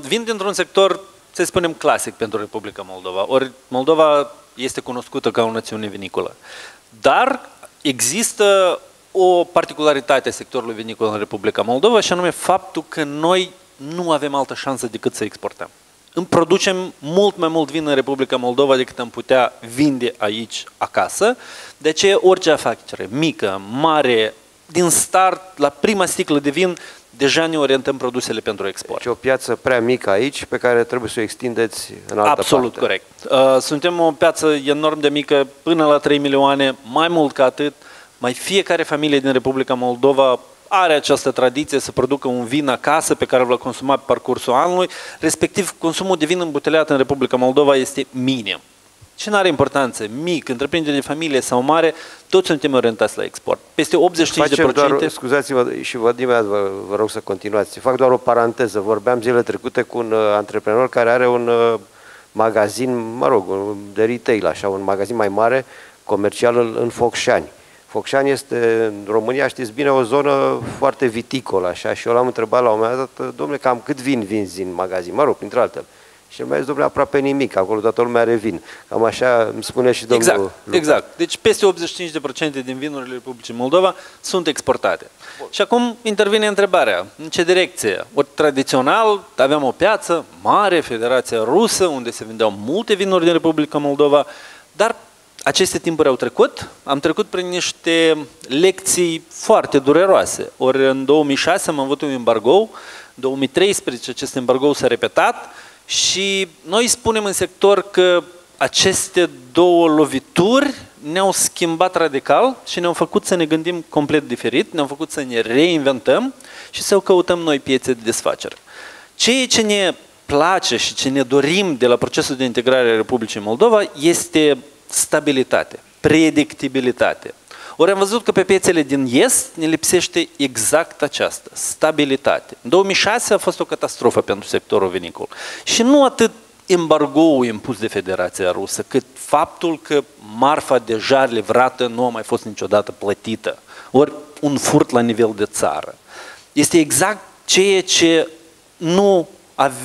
vin dintr-un sector, să spunem, clasic pentru Republica Moldova. Ori Moldova este cunoscută ca o națiune vinicolă. Dar există o particularitate a sectorului vinicol în Republica Moldova și anume faptul că noi nu avem altă șansă decât să exportăm. Îmi producem mult mai mult vin în Republica Moldova decât am putea vinde aici, acasă. De ce orice afacere, mică, mare, din start, la prima sticlă de vin, deja ne orientăm produsele pentru export. Deci o piață prea mică aici, pe care trebuie să o extindeți în altă Absolut parte. corect. Uh, suntem o piață enorm de mică, până la 3 milioane, mai mult ca atât. Mai fiecare familie din Republica Moldova are această tradiție să producă un vin acasă pe care îl va consuma pe parcursul anului, respectiv consumul de vin îmbuteleat în Republica Moldova este minim. Și nu are importanță, mic, întreprindere de familie sau mare, toți suntem orientați la export. Peste 85%... Facem doar, scuzați-mă și vă, vă, vă rog să continuați. Fac doar o paranteză. Vorbeam zile trecute cu un uh, antreprenor care are un uh, magazin, mă rog, de retail, așa, un magazin mai mare, comercial în, în Focșani. Focșani este, în România, știți bine, o zonă foarte viticolă, așa, și eu l-am întrebat la un moment dat, domnule, cam cât vin vinzi în magazin? Mă rog, printre altele. Și el mi-a zis, domnule, aproape nimic, acolo toată lumea revin. Cam așa îmi spune și domnul Exact, Luca. exact. Deci peste 85% din vinurile Republicii Moldova sunt exportate. Bun. Și acum intervine întrebarea, în ce direcție? Ori tradițional aveam o piață mare, Federația Rusă, unde se vindeau multe vinuri din Republica Moldova, dar aceste timpuri au trecut, am trecut prin niște lecții foarte dureroase. Ori în 2006 am avut un embargo, în 2013 acest embargo s-a repetat, și noi spunem în sector că aceste două lovituri ne-au schimbat radical și ne-au făcut să ne gândim complet diferit, ne-au făcut să ne reinventăm și să căutăm noi piețe de desfacere. Ceea ce ne place și ce ne dorim de la procesul de integrare a Republicii Moldova este stabilitate, predictibilitate. Ori am văzut că pe piețele din Est ne lipsește exact această, stabilitate. În 2006 a fost o catastrofă pentru sectorul vinicol. Și nu atât embargoul impus de Federația Rusă, cât faptul că marfa deja livrată nu a mai fost niciodată plătită. Ori un furt la nivel de țară. Este exact ceea ce nu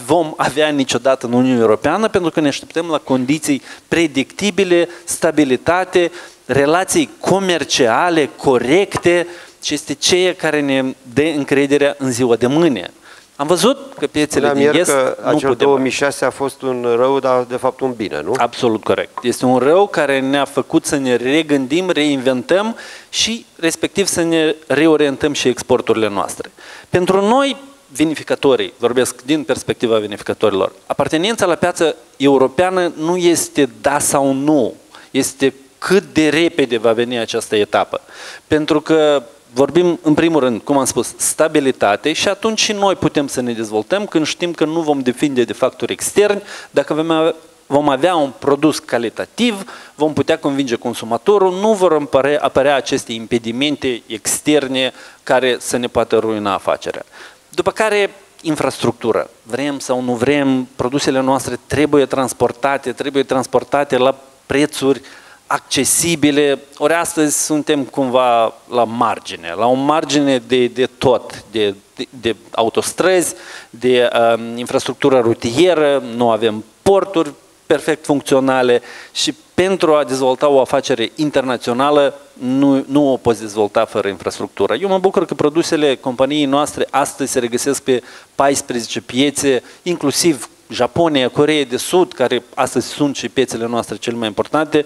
vom avea niciodată în Uniunea Europeană pentru că ne așteptăm la condiții predictibile, stabilitate, relații comerciale corecte și este ceea care ne dă încrederea în ziua de mâine. Am văzut că piețele din Est că nu acel 2006 a fost un rău, dar de fapt un bine, nu? Absolut corect. Este un rău care ne-a făcut să ne regândim, reinventăm și respectiv să ne reorientăm și exporturile noastre. Pentru noi, vinificatorii, vorbesc din perspectiva vinificatorilor, apartenența la piața europeană nu este da sau nu, este cât de repede va veni această etapă. Pentru că vorbim în primul rând, cum am spus, stabilitate și atunci și noi putem să ne dezvoltăm când știm că nu vom depinde de factori externi, dacă vom avea, vom avea un produs calitativ, vom putea convinge consumatorul, nu vor apărea, apărea aceste impedimente externe care să ne poată ruina afacerea. După care, infrastructură. Vrem sau nu vrem, produsele noastre trebuie transportate, trebuie transportate la prețuri accesibile, ori astăzi suntem cumva la margine, la o margine de, de tot, de, de, de autostrăzi, de um, infrastructură rutieră, nu avem porturi perfect funcționale și pentru a dezvolta o afacere internațională nu, nu o poți dezvolta fără infrastructură. Eu mă bucur că produsele companiei noastre astăzi se regăsesc pe 14 piețe, inclusiv Japonia, Coreea de Sud, care astăzi sunt și piețele noastre cele mai importante,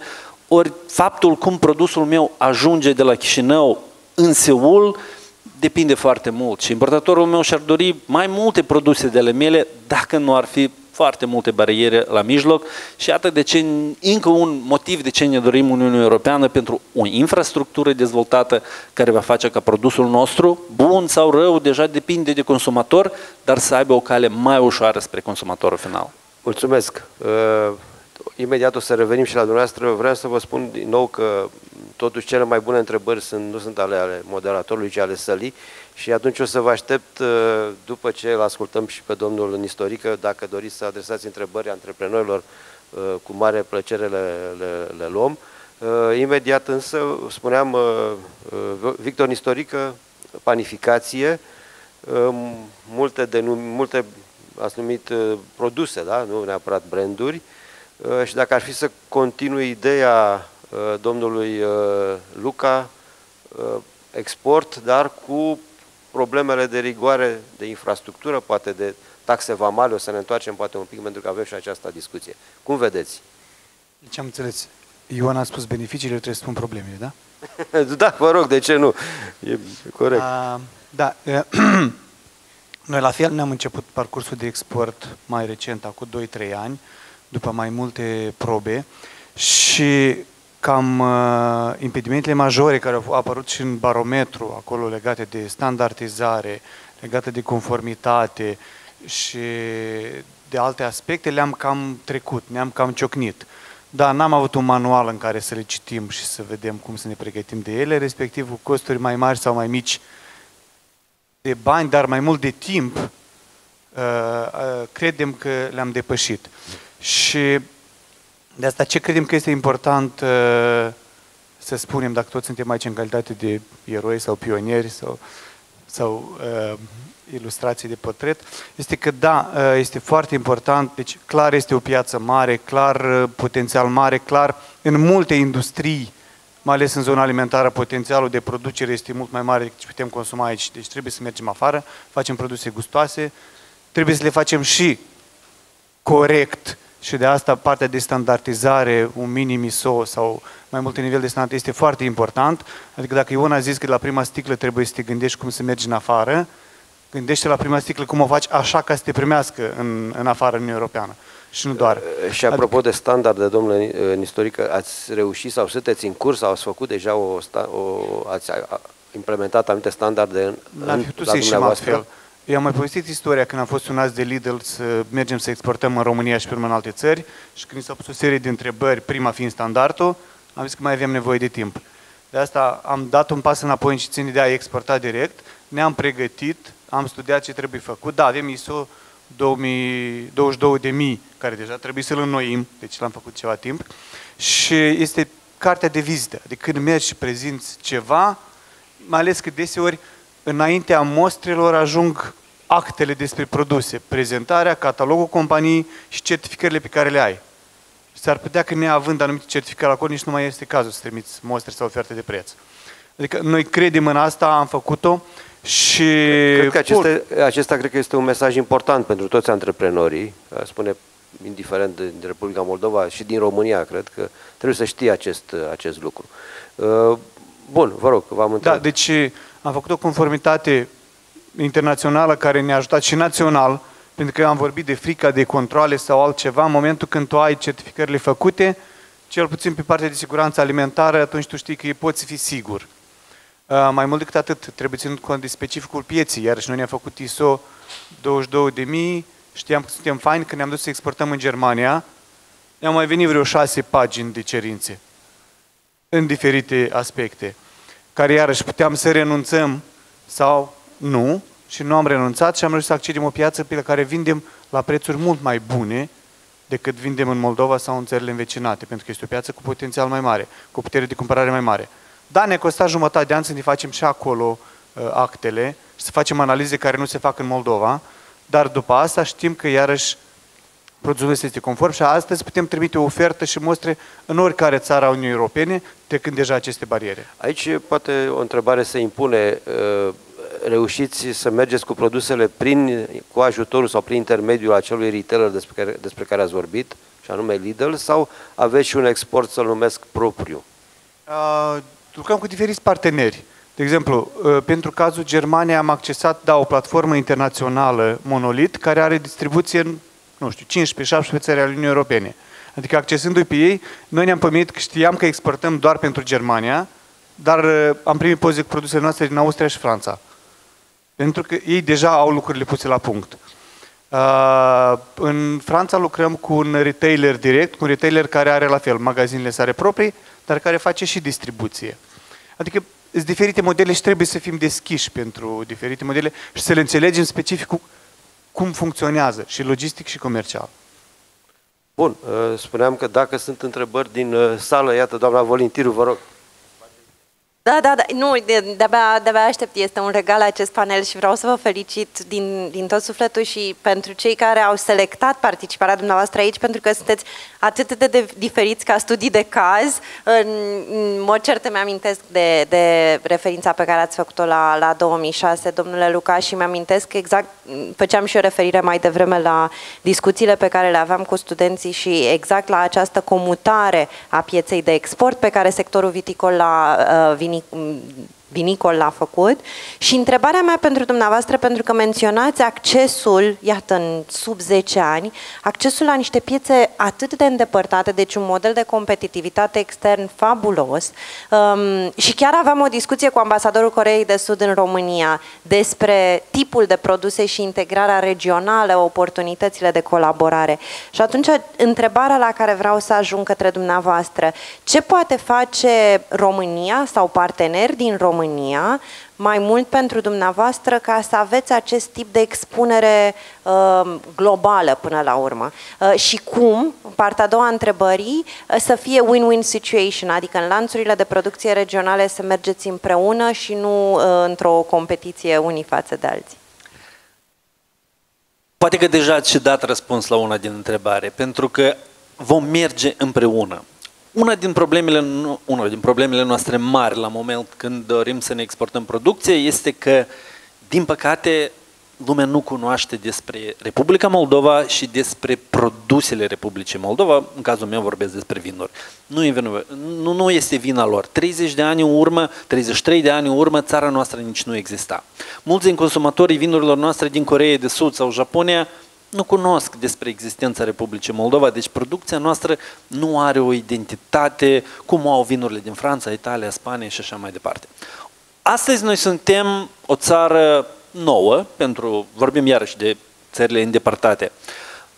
ori faptul cum produsul meu ajunge de la Chișinău în Seul depinde foarte mult și importatorul meu și-ar dori mai multe produse de ale mele dacă nu ar fi foarte multe bariere la mijloc și iată de ce, încă un motiv de ce ne dorim Uniunea Europeană pentru o infrastructură dezvoltată care va face ca produsul nostru, bun sau rău, deja depinde de consumator, dar să aibă o cale mai ușoară spre consumatorul final. Mulțumesc! Uh, imediat o să revenim și la dumneavoastră. Vreau să vă spun din nou că totuși cele mai bune întrebări sunt, nu sunt ale, ale moderatorului, ci ale sălii și atunci o să vă aștept, uh, după ce îl ascultăm și pe domnul Nistorică, dacă doriți să adresați întrebări antreprenorilor, uh, cu mare plăcere le, le, le luăm. Uh, imediat însă, spuneam, Victor Nistorică, panificație, multe, denum, multe ați numit produse, da? nu neapărat branduri, și dacă ar fi să continui ideea domnului Luca, export, dar cu problemele de rigoare de infrastructură, poate de taxe vamale, o să ne întoarcem poate un pic pentru că avem și această discuție. Cum vedeți? Deci am înțeles. Ioan a spus beneficiile, trebuie să spun problemele, da? da, vă rog, de ce nu? E corect. A, da. Noi la fel ne-am început parcursul de export mai recent, acum 2-3 ani, după mai multe probe și cam uh, impedimentele majore care au apărut și în barometru, acolo legate de standardizare, legate de conformitate și de alte aspecte, le-am cam trecut, ne-am cam ciocnit. Da, n-am avut un manual în care să le citim și să vedem cum să ne pregătim de ele, respectiv cu costuri mai mari sau mai mici de bani, dar mai mult de timp, uh, uh, credem că le-am depășit. Și de asta ce credem că este important uh, să spunem, dacă toți suntem aici în calitate de eroi sau pionieri sau, sau uh, ilustrații de portret, este că da, uh, este foarte important, deci clar este o piață mare, clar uh, potențial mare, clar în multe industrii, mai ales în zona alimentară, potențialul de producere este mult mai mare decât ce putem consuma aici. Deci trebuie să mergem afară, facem produse gustoase, trebuie să le facem și corect, și de asta partea de standardizare, un minim ISO sau mai multe nivel de standard este foarte important. Adică dacă Ion a zis că la prima sticlă trebuie să te gândești cum să mergi în afară, gândește la prima sticlă cum o faci așa ca să te primească în, în afară, în Europeană. Și nu doar. Și apropo adică... de standarde, domnule Nistorică, ați reușit sau sunteți în curs sau ați făcut deja o, o ați implementat anumite standarde în, N-am putut să ieșim altfel. Eu am mai povestit istoria când am fost sunați de Lidl să mergem să exportăm în România și pe urmă în alte țări și când s-a pus o serie de întrebări, prima fiind standardul, am zis că mai avem nevoie de timp. De asta am dat un pas înapoi și țin de a exporta direct, ne-am pregătit, am studiat ce trebuie făcut, da, avem ISO 2022.000 care deja trebuie să-l înnoim, deci l-am făcut ceva timp, și este cartea de vizită, de când mergi și prezinți ceva, mai ales că deseori înaintea mostrelor ajung actele despre produse, prezentarea, catalogul companiei și certificările pe care le ai. S-ar putea că neavând anumite certificări acolo, nici nu mai este cazul să trimiți mostre sau oferte de preț. Adică noi credem în asta, am făcut-o și... Cred că aceste, acesta cred că este un mesaj important pentru toți antreprenorii, spune indiferent din Republica Moldova și din România, cred că trebuie să știe acest, acest lucru. Uh, bun, vă rog, v-am întrebat. Da, deci am făcut o conformitate internațională care ne-a ajutat și național, pentru că am vorbit de frica de controle sau altceva, în momentul când tu ai certificările făcute, cel puțin pe partea de siguranță alimentară, atunci tu știi că poți fi sigur. Uh, mai mult decât atât, trebuie ținut cont de specificul pieții, iar și noi ne-am făcut ISO 22.000, știam că suntem faini, când ne-am dus să exportăm în Germania, ne-au mai venit vreo șase pagini de cerințe în diferite aspecte, care iarăși puteam să renunțăm sau nu, și nu am renunțat și am reușit să accedem o piață pe care vindem la prețuri mult mai bune decât vindem în Moldova sau în țările învecinate, pentru că este o piață cu potențial mai mare, cu putere de cumpărare mai mare. Da, ne costa jumătate de ani să ne facem și acolo uh, actele și să facem analize care nu se fac în Moldova, dar după asta știm că iarăși produsul este conform și astăzi putem trimite o ofertă și mostre în oricare țară a Uniunii Europene, trecând deja aceste bariere. Aici poate o întrebare se impune. Uh, reușiți să mergeți cu produsele prin, cu ajutorul sau prin intermediul acelui retailer despre care, despre care ați vorbit, și anume Lidl, sau aveți și un export, să-l numesc, propriu? Uh, lucrăm cu diferiți parteneri. De exemplu, uh, pentru cazul Germania am accesat da, o platformă internațională Monolit care are distribuție în, nu știu, 15-17 țări ale Uniunii Europene. Adică accesându-i pe ei, noi ne-am pămit că știam că exportăm doar pentru Germania, dar uh, am primit poziție cu produsele noastre din Austria și Franța. Pentru că ei deja au lucrurile puse la punct. Uh, în Franța lucrăm cu un retailer direct, cu un retailer care are la fel magazinele sale proprii, dar care face și distribuție. Adică sunt diferite modele și trebuie să fim deschiși pentru diferite modele și să le înțelegem specific cum funcționează și logistic și comercial. Bun, uh, spuneam că dacă sunt întrebări din uh, sală, iată, doamna Volintiru, vă rog. Da, da, da, nu, de, de-abia, de-abia aștept, este un regal acest panel și vreau să vă felicit din, din tot sufletul și pentru cei care au selectat participarea dumneavoastră aici, pentru că sunteți atât de, de diferiți ca studii de caz. În, în mod cert îmi amintesc de, de referința pe care ați făcut-o la, la 2006, domnule Luca, și mi-amintesc exact, făceam și o referire mai devreme la discuțiile pe care le aveam cu studenții și exact la această comutare a pieței de export pe care sectorul viticol la uh, mini vinicol l-a făcut. Și întrebarea mea pentru dumneavoastră, pentru că menționați accesul, iată, în sub 10 ani, accesul la niște piețe atât de îndepărtate, deci un model de competitivitate extern fabulos. Um, și chiar aveam o discuție cu ambasadorul Coreei de Sud în România despre tipul de produse și integrarea regională, oportunitățile de colaborare. Și atunci, întrebarea la care vreau să ajung către dumneavoastră, ce poate face România sau parteneri din România România, mai mult pentru dumneavoastră ca să aveți acest tip de expunere uh, globală până la urmă. Uh, și cum, partea a doua întrebării, uh, să fie win-win situation, adică în lanțurile de producție regionale să mergeți împreună și nu uh, într-o competiție unii față de alții. Poate că deja ați și dat răspuns la una din întrebare, pentru că vom merge împreună. Una din, problemele, una din problemele noastre mari la moment când dorim să ne exportăm producție este că, din păcate, lumea nu cunoaște despre Republica Moldova și despre produsele Republicii Moldova, în cazul meu vorbesc despre vinuri. Nu, e vină, nu, nu este vina lor. 30 de ani în urmă, 33 de ani în urmă, țara noastră nici nu exista. Mulți din consumatorii vinurilor noastre din Coreea de Sud sau Japonia nu cunosc despre existența Republicii Moldova, deci producția noastră nu are o identitate cum au vinurile din Franța, Italia, Spania și așa mai departe. Astăzi noi suntem o țară nouă, pentru, vorbim iarăși de țările îndepărtate,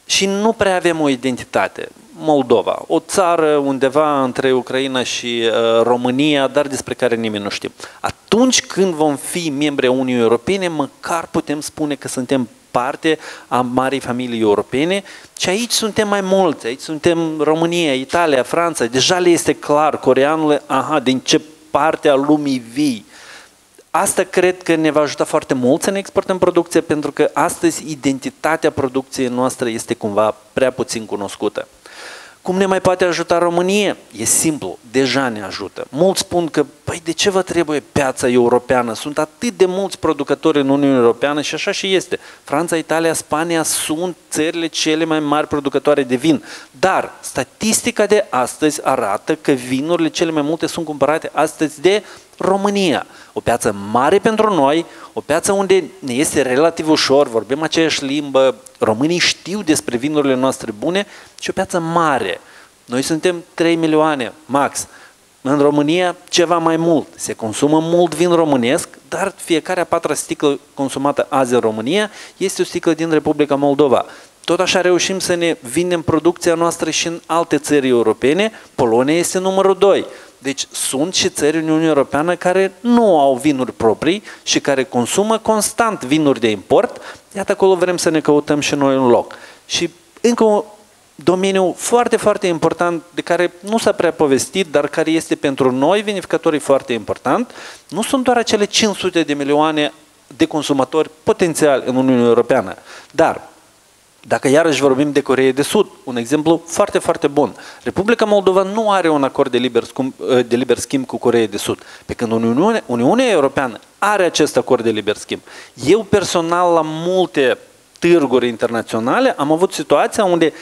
și nu prea avem o identitate. Moldova, o țară undeva între Ucraina și uh, România, dar despre care nimeni nu știe. Atunci când vom fi membri Uniunii Europene, măcar putem spune că suntem parte a marii familii europene și aici suntem mai mulți, aici suntem România, Italia, Franța, deja le este clar, coreanul, aha, din ce parte a lumii vii. Asta cred că ne va ajuta foarte mult să ne exportăm producție, pentru că astăzi identitatea producției noastre este cumva prea puțin cunoscută. Cum ne mai poate ajuta România? E simplu, deja ne ajută. Mulți spun că, păi de ce vă trebuie piața europeană? Sunt atât de mulți producători în Uniunea Europeană și așa și este. Franța, Italia, Spania sunt țările cele mai mari producătoare de vin. Dar statistica de astăzi arată că vinurile cele mai multe sunt cumpărate astăzi de România. O piață mare pentru noi, o piață unde ne este relativ ușor, vorbim aceeași limbă, românii știu despre vinurile noastre bune și o piață mare. Noi suntem 3 milioane, max. În România ceva mai mult. Se consumă mult vin românesc, dar fiecare a patra sticlă consumată azi în România este o sticlă din Republica Moldova. Tot așa reușim să ne vindem producția noastră și în alte țări europene. Polonia este numărul 2. Deci sunt și țări în Uniunea Europeană care nu au vinuri proprii și care consumă constant vinuri de import. Iată acolo vrem să ne căutăm și noi un loc. Și încă un domeniu foarte, foarte important de care nu s-a prea povestit, dar care este pentru noi, vinificatorii, foarte important, nu sunt doar acele 500 de milioane de consumatori potențiali în Uniunea Europeană, dar dacă iarăși vorbim de Coreea de Sud, un exemplu foarte, foarte bun. Republica Moldova nu are un acord de liber, schimb, de liber schimb cu Coreea de Sud, pe când Uniunea, Uniunea Europeană are acest acord de liber schimb. Eu personal la multe târguri internaționale am avut situația unde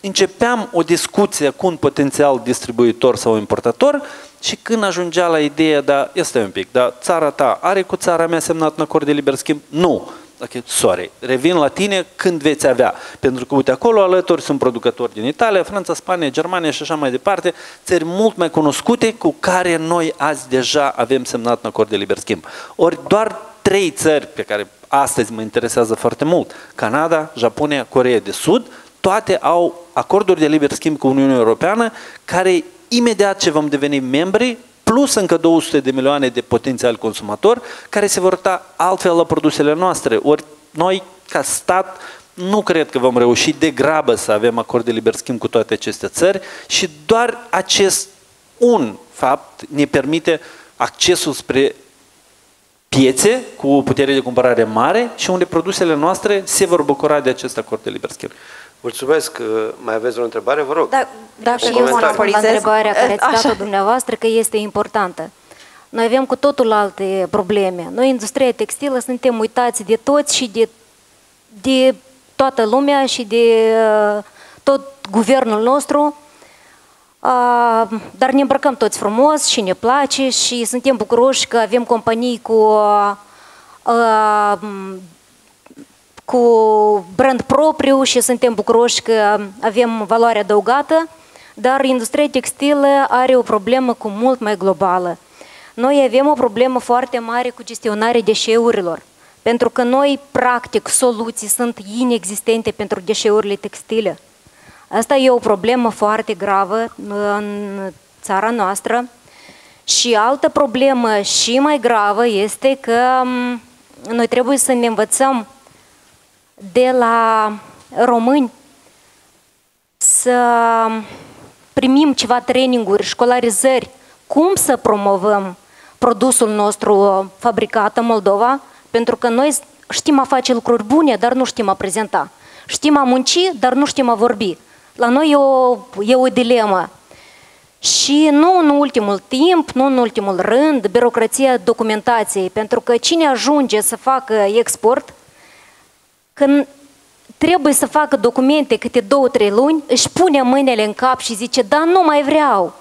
începeam o discuție cu un potențial distribuitor sau importator și când ajungea la ideea, da, este un pic, da, țara ta are cu țara mea semnat un acord de liber schimb? Nu. Ok, sorry, revin la tine când veți avea. Pentru că, uite, acolo alături sunt producători din Italia, Franța, Spania, Germania și așa mai departe, țări mult mai cunoscute cu care noi azi deja avem semnat un acord de liber schimb. Ori doar trei țări pe care astăzi mă interesează foarte mult, Canada, Japonia, Coreea de Sud, toate au acorduri de liber schimb cu Uniunea Europeană care imediat ce vom deveni membri plus încă 200 de milioane de potențiali consumatori care se vor uita altfel la produsele noastre. Ori noi, ca stat, nu cred că vom reuși de grabă să avem acord de liber schimb cu toate aceste țări și doar acest un fapt ne permite accesul spre piețe cu putere de cumpărare mare și unde produsele noastre se vor bucura de acest acord de liber schimb. Mulțumesc. Mai aveți o întrebare? Vă rog. Da, da și eu la întrebarea care ați dat-o dumneavoastră, că este importantă. Noi avem cu totul alte probleme. Noi, industria textilă, suntem uitați de toți și de, de toată lumea și de uh, tot guvernul nostru, uh, dar ne îmbrăcăm toți frumos și ne place și suntem bucuroși că avem companii cu uh, cu brand propriu și suntem bucuroși că avem valoare adăugată, dar industria textilă are o problemă cu mult mai globală. Noi avem o problemă foarte mare cu gestionarea deșeurilor, pentru că noi, practic, soluții sunt inexistente pentru deșeurile textile. Asta e o problemă foarte gravă în țara noastră. Și altă problemă și mai gravă este că noi trebuie să ne învățăm de la români să primim ceva traininguri, școlarizări, cum să promovăm produsul nostru fabricat în Moldova, pentru că noi știm a face lucruri bune, dar nu știm a prezenta. Știm a munci, dar nu știm a vorbi. La noi e o, e o dilemă. Și nu în ultimul timp, nu în ultimul rând, birocrația documentației, pentru că cine ajunge să facă export, când trebuie să facă documente câte două, trei luni, își pune mâinile în cap și zice, da, nu mai vreau.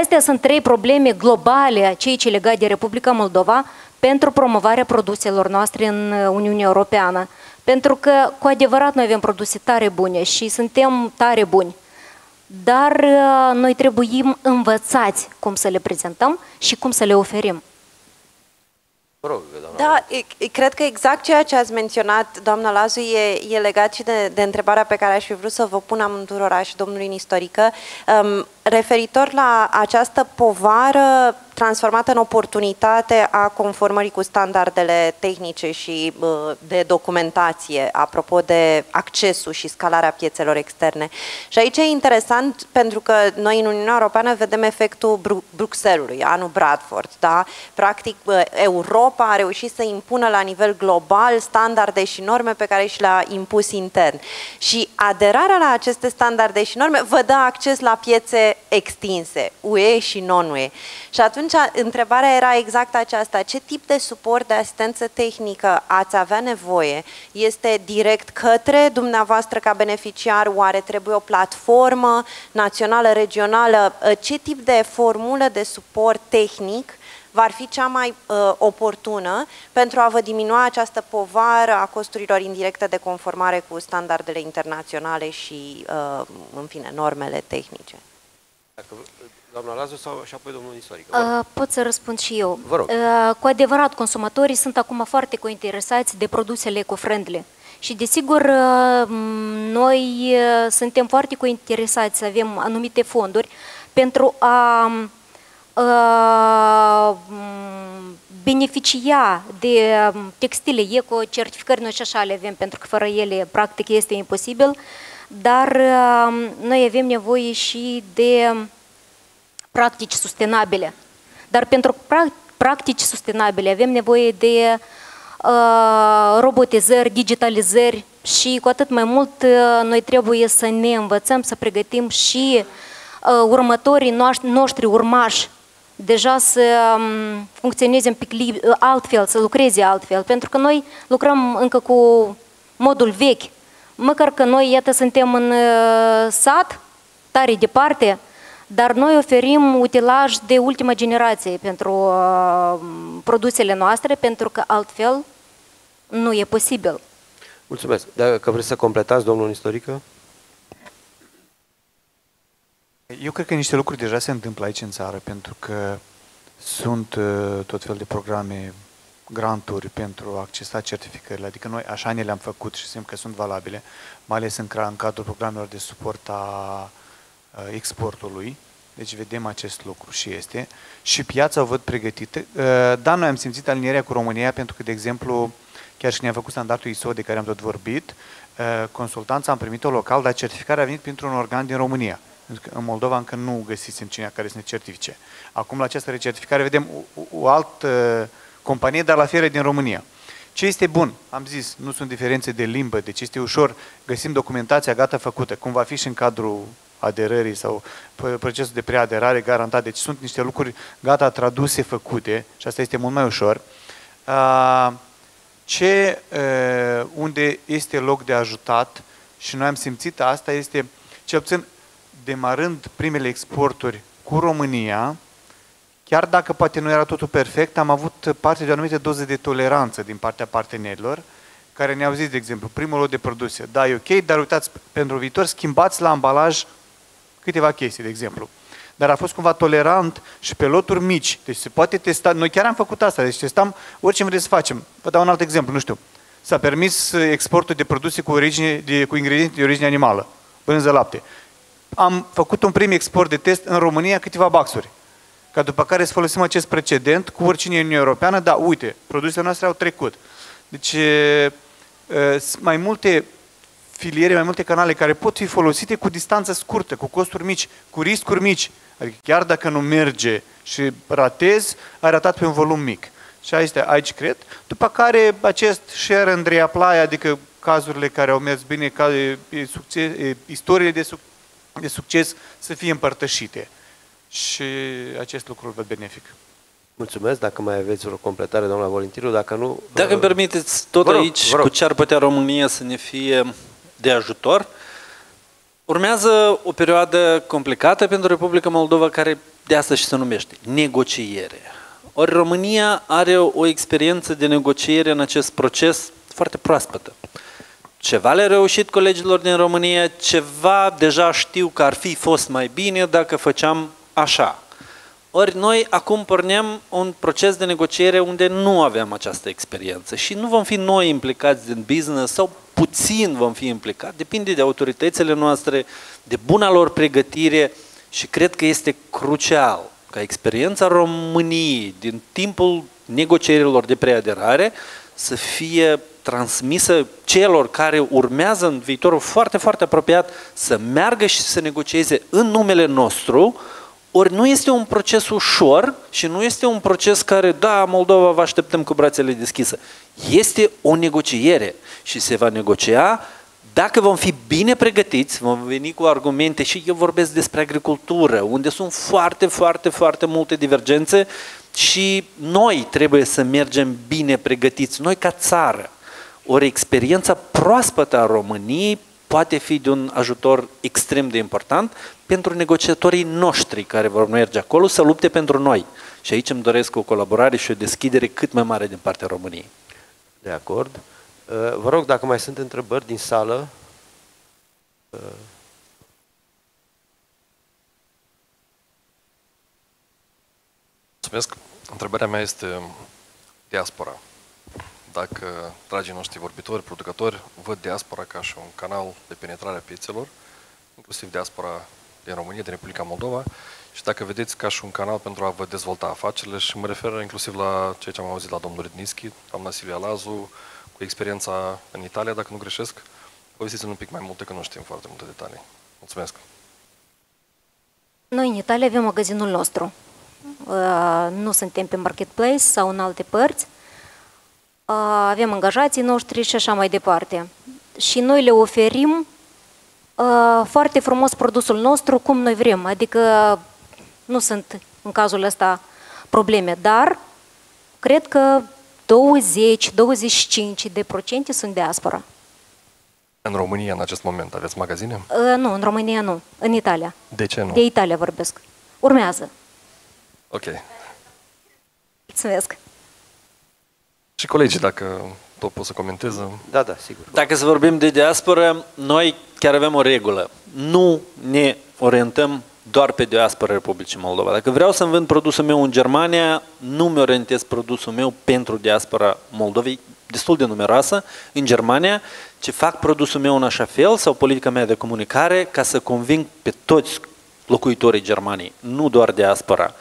Astea sunt trei probleme globale, cei ce legat de Republica Moldova, pentru promovarea produselor noastre în Uniunea Europeană. Pentru că, cu adevărat, noi avem produse tare bune și suntem tare buni. Dar noi trebuie învățați cum să le prezentăm și cum să le oferim. Vă rog, Da, cred că exact ceea ce ați menționat, doamna Lazu, e, e legat și de, de întrebarea pe care aș fi vrut să vă pun amândurora și domnului Nistorică. Um, referitor la această povară transformată în oportunitate a conformării cu standardele tehnice și de documentație, apropo de accesul și scalarea piețelor externe. Și aici e interesant pentru că noi în Uniunea Europeană vedem efectul Bruxellesului, anul Bradford, da? Practic, Europa a reușit să impună la nivel global standarde și norme pe care și le-a impus intern. Și aderarea la aceste standarde și norme vă dă acces la piețe extinse, UE și non-UE. Și atunci întrebarea era exact aceasta. Ce tip de suport de asistență tehnică ați avea nevoie? Este direct către dumneavoastră ca beneficiar? Oare trebuie o platformă națională, regională? Ce tip de formulă de suport tehnic va fi cea mai uh, oportună pentru a vă diminua această povară a costurilor indirecte de conformare cu standardele internaționale și, uh, în fine, normele tehnice. Dacă Doamna Lazu sau și apoi domnul istoric. Uh, pot să răspund și eu. Vă rog. Uh, cu adevărat, consumatorii sunt acum foarte cointeresați de produsele eco-friendly. Și desigur, uh, noi uh, suntem foarte cointeresați să avem anumite fonduri pentru a uh, beneficia de um, textile eco, certificări noi și așa le avem, pentru că fără ele, practic, este imposibil, dar uh, noi avem nevoie și de practici sustenabile. Dar pentru practici sustenabile avem nevoie de uh, robotizări, digitalizări și cu atât mai mult uh, noi trebuie să ne învățăm, să pregătim și uh, următorii noștri urmași deja să um, funcționeze un pic altfel, să lucreze altfel, pentru că noi lucrăm încă cu modul vechi. Măcar că noi, iată, suntem în uh, sat, tare departe, dar noi oferim utilaj de ultima generație pentru uh, produsele noastre, pentru că altfel nu e posibil. Mulțumesc. Dacă vreți să completați, domnul istorică? Eu cred că niște lucruri deja se întâmplă aici în țară, pentru că sunt uh, tot fel de programe, granturi pentru a accesa certificările, adică noi așa ne le-am făcut și simt că sunt valabile, mai ales în, în cadrul programelor de suport a uh, exportului, deci vedem acest lucru și este. Și piața o văd pregătită. Uh, da, noi am simțit alinierea cu România pentru că, de exemplu, chiar și ne-am făcut standardul ISO de care am tot vorbit, consultanța am primit-o local, dar certificarea a venit printr-un organ din România. Pentru că în Moldova încă nu găsisem cineva care să ne certifice. Acum la această recertificare vedem o, o altă companie, dar la fiere din România. Ce este bun? Am zis, nu sunt diferențe de limbă, deci este ușor, găsim documentația gata făcută, cum va fi și în cadrul aderării sau procesul de preaderare garantat. Deci sunt niște lucruri gata traduse, făcute și asta este mult mai ușor. Ce, unde este loc de ajutat și noi am simțit asta este, cel puțin demarând primele exporturi cu România, chiar dacă poate nu era totul perfect, am avut parte de o anumită doză de toleranță din partea partenerilor, care ne-au zis, de exemplu, primul lot de produse, da, e ok, dar uitați, pentru viitor schimbați la ambalaj câteva chestii, de exemplu. Dar a fost cumva tolerant și pe loturi mici. Deci se poate testa. Noi chiar am făcut asta. Deci testam orice vreți să facem. Vă dau un alt exemplu, nu știu. S-a permis exportul de produse cu, origine, de, cu ingrediente de origine animală, brânză lapte am făcut un prim export de test în România câteva baxuri. Ca după care să folosim acest precedent cu oricine în Uniunea Europeană, da, uite, produsele noastre au trecut. Deci, sunt mai multe filiere, mai multe canale care pot fi folosite cu distanță scurtă, cu costuri mici, cu riscuri mici. Adică chiar dacă nu merge și ratezi, ai ratat pe un volum mic. Și aici, aici cred. După care acest share and reapply, adică cazurile care au mers bine, ca, succes, istoriile de succes, de succes să fie împărtășite. Și acest lucru îl văd benefic. Mulțumesc. Dacă mai aveți o completare, doamna Volintiru, dacă nu... Dacă îmi permiteți, tot rog, aici, cu ce ar putea România să ne fie de ajutor, urmează o perioadă complicată pentru Republica Moldova, care de asta și se numește negociere. Ori România are o experiență de negociere în acest proces foarte proaspătă. Ceva le-a reușit colegilor din România, ceva deja știu că ar fi fost mai bine dacă făceam așa. Ori noi acum pornem un proces de negociere unde nu avem această experiență și nu vom fi noi implicați din business sau puțin vom fi implicați, depinde de autoritățile noastre, de buna lor pregătire și cred că este crucial ca experiența României din timpul negocierilor de preaderare să fie transmisă celor care urmează în viitorul foarte, foarte apropiat să meargă și să negocieze în numele nostru, ori nu este un proces ușor și nu este un proces care, da, Moldova vă așteptăm cu brațele deschise. Este o negociere și se va negocia dacă vom fi bine pregătiți, vom veni cu argumente și eu vorbesc despre agricultură, unde sunt foarte, foarte, foarte multe divergențe și noi trebuie să mergem bine pregătiți, noi ca țară. Ori experiența proaspătă a României poate fi de un ajutor extrem de important pentru negociatorii noștri care vor merge acolo să lupte pentru noi. Și aici îmi doresc o colaborare și o deschidere cât mai mare din partea României. De acord. Uh, vă rog, dacă mai sunt întrebări din sală. Uh, Mulțumesc. Întrebarea mea este diaspora. Dacă dragii noștri vorbitori, producători, văd diaspora ca și un canal de penetrare a piețelor, inclusiv diaspora din România, din Republica Moldova, și dacă vedeți ca și un canal pentru a vă dezvolta afacerile și mă refer inclusiv la ceea ce am auzit la domnul Rednischi, doamna Silvia Lazu, cu experiența în Italia, dacă nu greșesc, povestiți un pic mai multe, că nu știm foarte multe detalii. Mulțumesc! Noi în Italia avem magazinul nostru. Uh, nu suntem pe marketplace sau în alte părți. Uh, avem angajații noștri și așa mai departe. Și noi le oferim uh, foarte frumos produsul nostru cum noi vrem. Adică nu sunt în cazul ăsta probleme, dar cred că 20-25 de procente sunt diaspora. În România, în acest moment, aveți magazine? Uh, nu, în România nu, în Italia. De ce nu? De Italia vorbesc. Urmează. Ok. Mulțumesc. Și colegii, dacă tot pot să comenteze. Da, da, sigur. Dacă să vorbim de diaspora, noi chiar avem o regulă. Nu ne orientăm doar pe diaspora Republicii Moldova. Dacă vreau să-mi vând produsul meu în Germania, nu mi orientez produsul meu pentru diaspora Moldovei, destul de numeroasă, în Germania, ci fac produsul meu în așa fel sau politica mea de comunicare ca să conving pe toți locuitorii Germaniei, nu doar diaspora.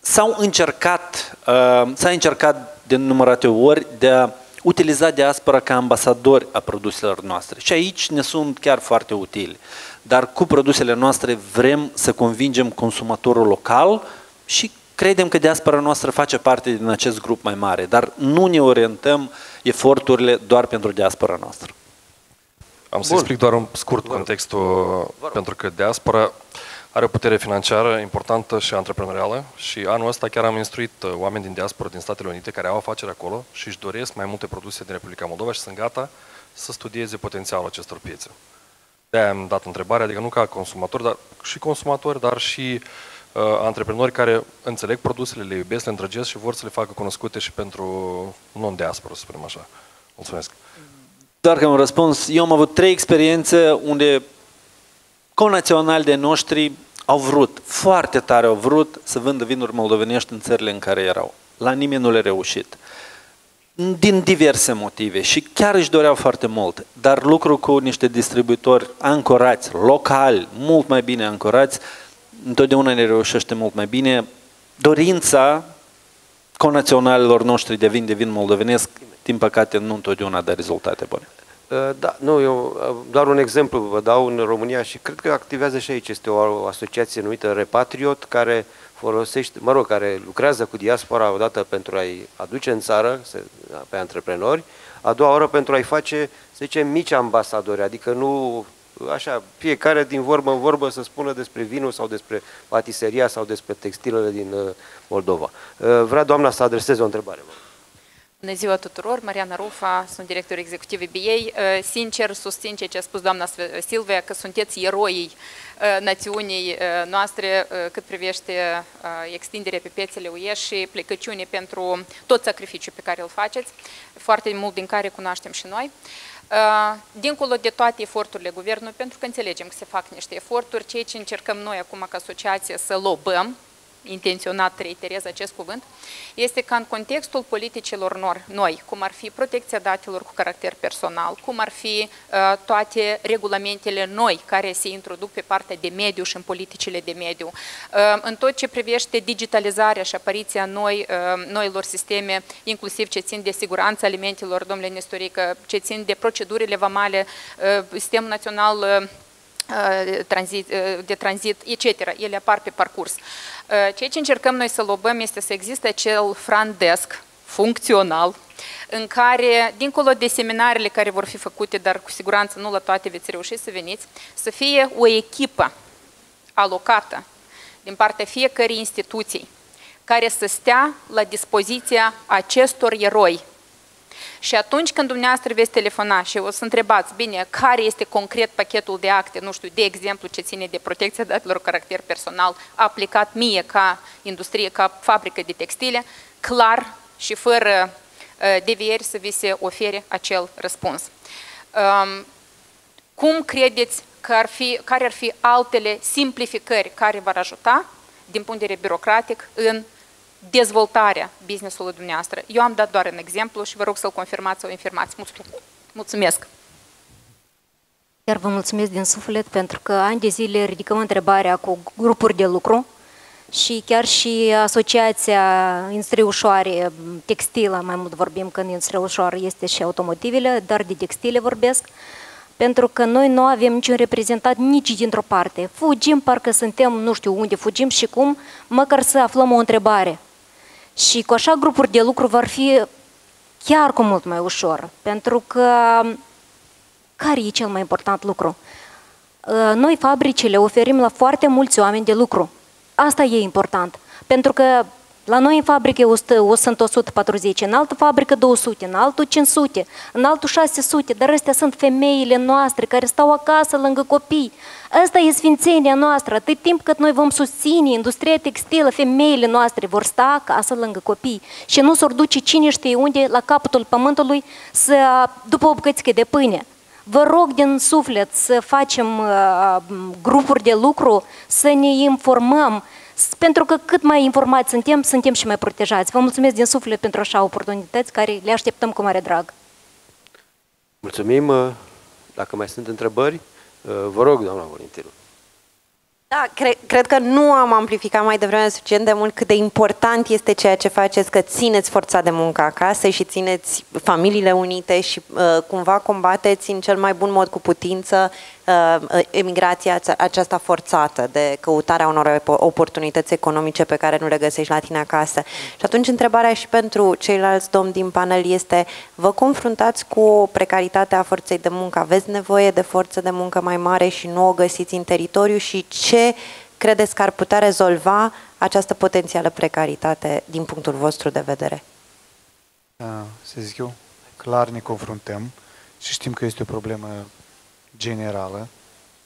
S-au încercat, uh, s-a încercat de numărate ori de a utiliza diaspora ca ambasadori a produselor noastre. Și aici ne sunt chiar foarte utili. Dar cu produsele noastre vrem să convingem consumatorul local și credem că diaspora noastră face parte din acest grup mai mare, dar nu ne orientăm eforturile doar pentru diaspora noastră. Am să explic doar un scurt contextul, pentru că diaspora are o putere financiară importantă și antreprenorială și anul ăsta chiar am instruit uh, oameni din diaspora din Statele Unite care au afaceri acolo și își doresc mai multe produse din Republica Moldova și sunt gata să studieze potențialul acestor piețe. De-aia am dat întrebarea, adică nu ca consumator, dar și consumatori, dar și uh, antreprenori care înțeleg produsele, le iubesc, le îndrăgesc și vor să le facă cunoscute și pentru non-diaspora, să spunem așa. Mulțumesc. Doar că am răspuns, eu am avut trei experiențe unde conaționali de noștri au vrut, foarte tare au vrut să vândă vinuri moldovenești în țările în care erau. La nimeni nu le-a reușit. Din diverse motive și chiar își doreau foarte mult, dar lucru cu niște distribuitori ancorați, locali, mult mai bine ancorați, întotdeauna ne reușește mult mai bine. Dorința conaționalilor noștri de vin de vin moldovenesc, din păcate, nu întotdeauna dă rezultate bune. Uh, da, nu, eu uh, doar un exemplu vă dau în România și cred că activează și aici. Este o asociație numită Repatriot care folosește, mă rog, care lucrează cu diaspora odată pentru a-i aduce în țară pe antreprenori, a doua oră pentru a-i face, să zicem, mici ambasadori, adică nu așa, fiecare din vorbă în vorbă să spună despre vinul sau despre patiseria sau despre textilele din uh, Moldova. Vrea doamna să adreseze o întrebare. Vă. Bună ziua tuturor, Mariana Rufa, sunt director executiv EBA. Sincer, susțin ceea ce a spus doamna Silvia, că sunteți eroii națiunii noastre cât privește extinderea pe piețele UE și plecăciune pentru tot sacrificiul pe care îl faceți, foarte mult din care cunoaștem și noi. Dincolo de toate eforturile guvernului, pentru că înțelegem că se fac niște eforturi, ceea ce încercăm noi acum ca asociație să lobăm, intenționat reiterez acest cuvânt, este că în contextul politicilor noi, cum ar fi protecția datelor cu caracter personal, cum ar fi uh, toate regulamentele noi care se introduc pe partea de mediu și în politicile de mediu, uh, în tot ce privește digitalizarea și apariția noi, uh, noilor sisteme, inclusiv ce țin de siguranța alimentelor, domnule Nestorică, ce țin de procedurile vamale, uh, sistemul național uh, tranzit, de tranzit, etc. Ele apar pe parcurs. Ceea ce încercăm noi să lobăm este să existe acel front desk funcțional, în care, dincolo de seminarele care vor fi făcute, dar cu siguranță nu la toate veți reuși să veniți, să fie o echipă alocată din partea fiecărei instituții care să stea la dispoziția acestor eroi și atunci când dumneavoastră veți telefona și o să întrebați, bine, care este concret pachetul de acte, nu știu, de exemplu, ce ține de protecția datelor cu caracter personal, aplicat mie ca industrie, ca fabrică de textile, clar și fără uh, devieri să vi se ofere acel răspuns. Um, cum credeți că ar fi, care ar fi altele simplificări care v-ar ajuta din punct de vedere birocratic în dezvoltarea business-ului dumneavoastră. Eu am dat doar un exemplu și vă rog să-l confirmați sau infirmați. Mulțumesc! Chiar vă mulțumesc din suflet pentru că ani de zile ridicăm întrebarea cu grupuri de lucru și chiar și Asociația Industrie Ușoare, textilă, mai mult vorbim că în industrie ușoară este și automotivele, dar de textile vorbesc, pentru că noi nu avem niciun reprezentat nici dintr-o parte. Fugim, parcă suntem, nu știu unde fugim și cum, măcar să aflăm o întrebare. Și cu așa grupuri de lucru vor fi chiar cu mult mai ușor, pentru că care e cel mai important lucru? Noi fabricile oferim la foarte mulți oameni de lucru. Asta e important. Pentru că la noi în fabrică o sunt 140, în altă fabrică 200, în altul 500, în altul 600, dar astea sunt femeile noastre care stau acasă lângă copii. Asta e sfințenia noastră. Atât timp cât noi vom susține industria textilă, femeile noastre vor sta acasă lângă copii și nu s-or duce cine știe unde la capătul pământului să, după o bucățică de pâine. Vă rog din suflet să facem uh, grupuri de lucru, să ne informăm, pentru că cât mai informați suntem, suntem și mai protejați. Vă mulțumesc din suflet pentru așa oportunități care le așteptăm cu mare drag. Mulțumim. Uh, dacă mai sunt întrebări, uh, vă rog, doamna Volintiru. Da, cre- cred că nu am amplificat mai devreme suficient de mult cât de important este ceea ce faceți, că țineți forța de muncă acasă și țineți familiile unite și uh, cumva combateți în cel mai bun mod cu putință uh, emigrația aceasta forțată de căutarea unor oportunități economice pe care nu le găsești la tine acasă. Și atunci întrebarea și pentru ceilalți domni din panel este, vă confruntați cu precaritatea forței de muncă? Aveți nevoie de forță de muncă mai mare și nu o găsiți în teritoriu și ce credeți că ar putea rezolva această potențială precaritate din punctul vostru de vedere? Da, să zic eu, clar ne confruntăm și știm că este o problemă generală.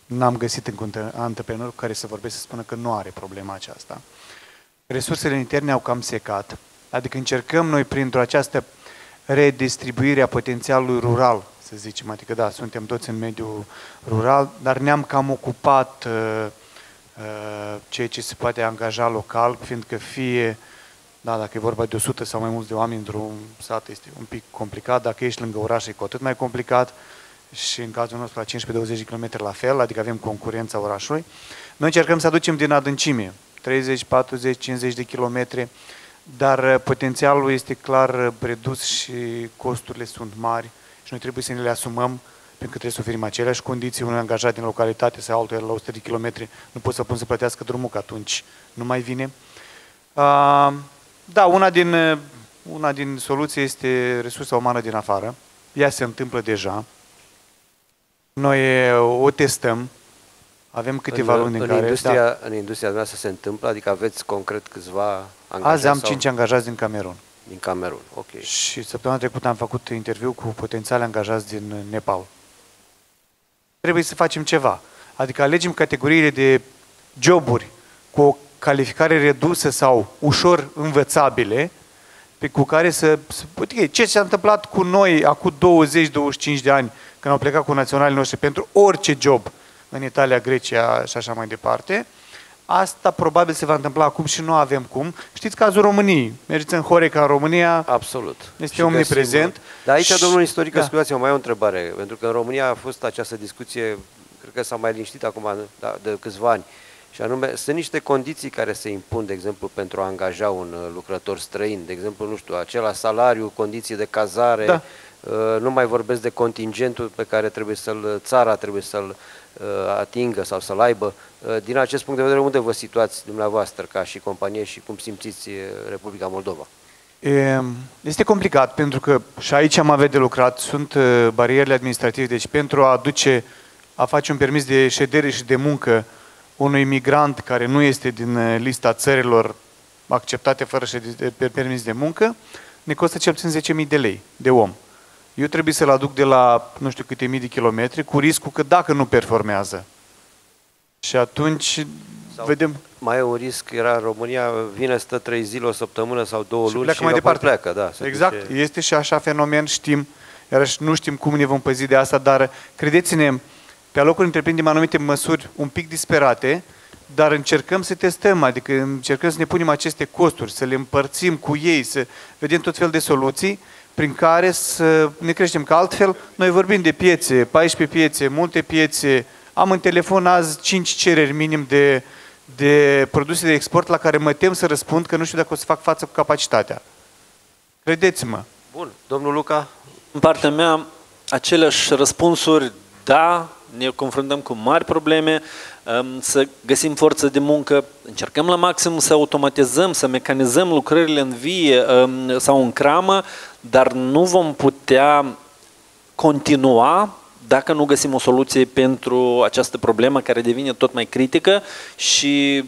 N-am găsit încă antreprenor care să vorbesc să spună că nu are problema aceasta. Resursele interne au cam secat, adică încercăm noi printr-o această redistribuire a potențialului rural, să zicem, adică da, suntem toți în mediul rural, dar ne-am cam ocupat uh, uh, ceea ce se poate angaja local, fiindcă fie, da, dacă e vorba de 100 sau mai mulți de oameni într-un sat, este un pic complicat, dacă ești lângă oraș e cu atât mai complicat, uh, și în cazul nostru la 15-20 de km la fel, adică avem concurența orașului. Noi încercăm să aducem din adâncime, 30, 40, 50 de kilometri, dar uh, potențialul este clar uh, redus și costurile sunt mari și noi trebuie să ne le asumăm pentru că trebuie să oferim aceleași condiții unui angajat din localitate sau altul la 100 de kilometri, nu pot să pun să plătească drumul, că atunci nu mai vine. Uh, da, una din, una din soluții este resursa umană din afară. Ea se întâmplă deja. Noi o testăm, avem câteva în, luni în, în care... Industria, da. În industria noastră se întâmplă? Adică aveți concret câțiva angajați? Azi am sau... cinci angajați din Camerun. Din Camerun, ok. Și săptămâna trecută am făcut interviu cu potențiali angajați din Nepal. Trebuie să facem ceva. Adică alegem categoriile de joburi cu o calificare redusă sau ușor învățabile, pe cu care să... să okay, ce s-a întâmplat cu noi acum 20-25 de ani, când au plecat cu naționalii noștri pentru orice job în Italia, Grecia și așa mai departe, Asta probabil se va întâmpla acum și nu avem cum. Știți cazul României. Mergeți în Horeca în România. Absolut. Este și omniprezent. Dar aici, și... domnul istoric, da. scuzați-mă, mai o întrebare. Pentru că în România a fost această discuție, cred că s-a mai liniștit acum da, de câțiva ani. Și anume, sunt niște condiții care se impun, de exemplu, pentru a angaja un uh, lucrător străin. De exemplu, nu știu, acela salariu, condiții de cazare, da. Uh, nu mai vorbesc de contingentul pe care trebuie să-l, țara trebuie să-l uh, atingă sau să-l aibă. Din acest punct de vedere, unde vă situați dumneavoastră ca și companie și cum simțiți Republica Moldova? Este complicat pentru că și aici am avea de lucrat, sunt barierele administrative, deci pentru a aduce, a face un permis de ședere și de muncă unui migrant care nu este din uh, lista țărilor acceptate fără permis de muncă, ne costă cel puțin 10.000 de lei de om. Eu trebuie să-l aduc de la nu știu câte mii de kilometri, cu riscul că dacă nu performează. Și atunci sau vedem... Mai e un risc, era în România, vine, stă trei zile, o săptămână sau două și luni pleacă și mai departe. pleacă. Da, exact, duce... este și așa fenomen, știm, iarăși nu știm cum ne vom păzi de asta, dar credeți-ne, pe alocuri întreprindem anumite măsuri un pic disperate, dar încercăm să testăm, adică încercăm să ne punem aceste costuri, să le împărțim cu ei, să vedem tot fel de soluții prin care să ne creștem. Că altfel, noi vorbim de piețe, 14 piețe, multe piețe, am în telefon azi 5 cereri minim de, de produse de export la care mă tem să răspund că nu știu dacă o să fac față cu capacitatea. Credeți-mă. Bun. Domnul Luca? În partea mea, aceleași răspunsuri, da, ne confruntăm cu mari probleme, um, să găsim forță de muncă, încercăm la maxim să automatizăm, să mecanizăm lucrările în vie um, sau în cramă, dar nu vom putea continua dacă nu găsim o soluție pentru această problemă care devine tot mai critică și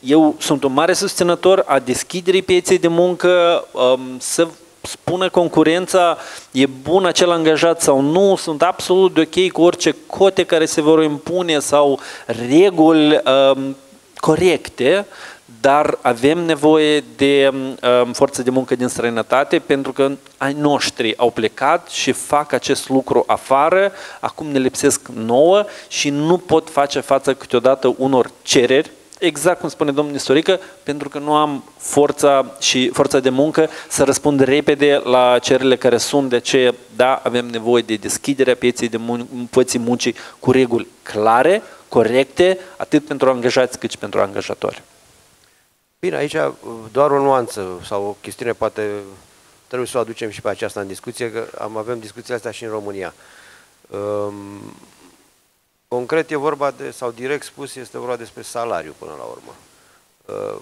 eu sunt un mare susținător a deschiderii pieței de muncă, um, să spună concurența e bun acel angajat sau nu, sunt absolut de ok cu orice cote care se vor impune sau reguli um, corecte, dar avem nevoie de um, forță de muncă din străinătate pentru că ai noștri au plecat și fac acest lucru afară, acum ne lipsesc nouă și nu pot face față câteodată unor cereri exact cum spune domnul istorică, pentru că nu am forța și forța de muncă să răspund repede la cererile care sunt, de aceea, da, avem nevoie de deschiderea pieței de mun- pieții muncii cu reguli clare, corecte, atât pentru angajați cât și pentru angajatori. Bine, aici doar o nuanță sau o chestiune poate trebuie să o aducem și pe aceasta în discuție, că am, avem discuțiile astea și în România. Um, Concret e vorba de, sau direct spus, este vorba despre salariu până la urmă. Uh,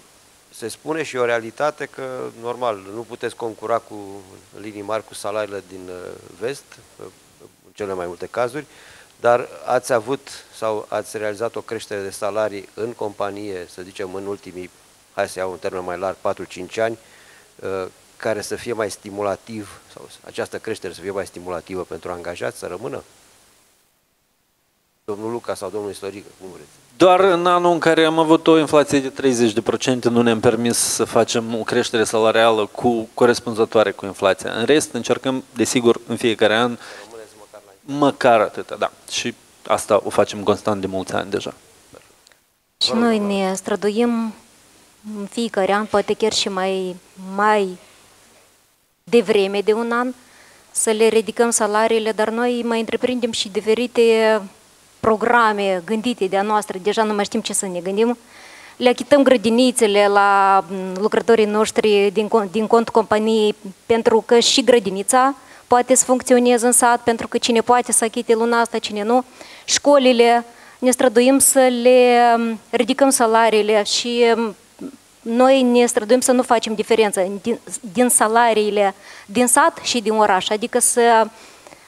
se spune și o realitate că, normal, nu puteți concura cu linii mari cu salariile din uh, vest, uh, în cele mai multe cazuri, dar ați avut sau ați realizat o creștere de salarii în companie, să zicem, în ultimii, hai să iau un termen mai larg, 4-5 ani, care să fie mai stimulativ, sau această creștere să fie mai stimulativă pentru angajați să rămână? domnul Luca sau domnul istoric, cum vreți. Doar în anul în care am avut o inflație de 30% nu ne-am permis să facem o creștere salarială cu corespunzătoare cu inflația. În rest, încercăm, desigur, în fiecare an, măcar, măcar atâta, da. Și asta o facem constant de mulți ani deja. Și noi ne străduim în fiecare an, poate chiar și mai, mai devreme de un an, să le ridicăm salariile, dar noi mai întreprindem și diferite programe gândite de-a noastră, deja nu mai știm ce să ne gândim, le achităm grădinițele la lucrătorii noștri din, din cont companiei, pentru că și grădinița poate să funcționeze în sat, pentru că cine poate să achite luna asta, cine nu. Școlile, ne străduim să le ridicăm salariile și noi ne străduim să nu facem diferență din, din salariile din sat și din oraș, adică să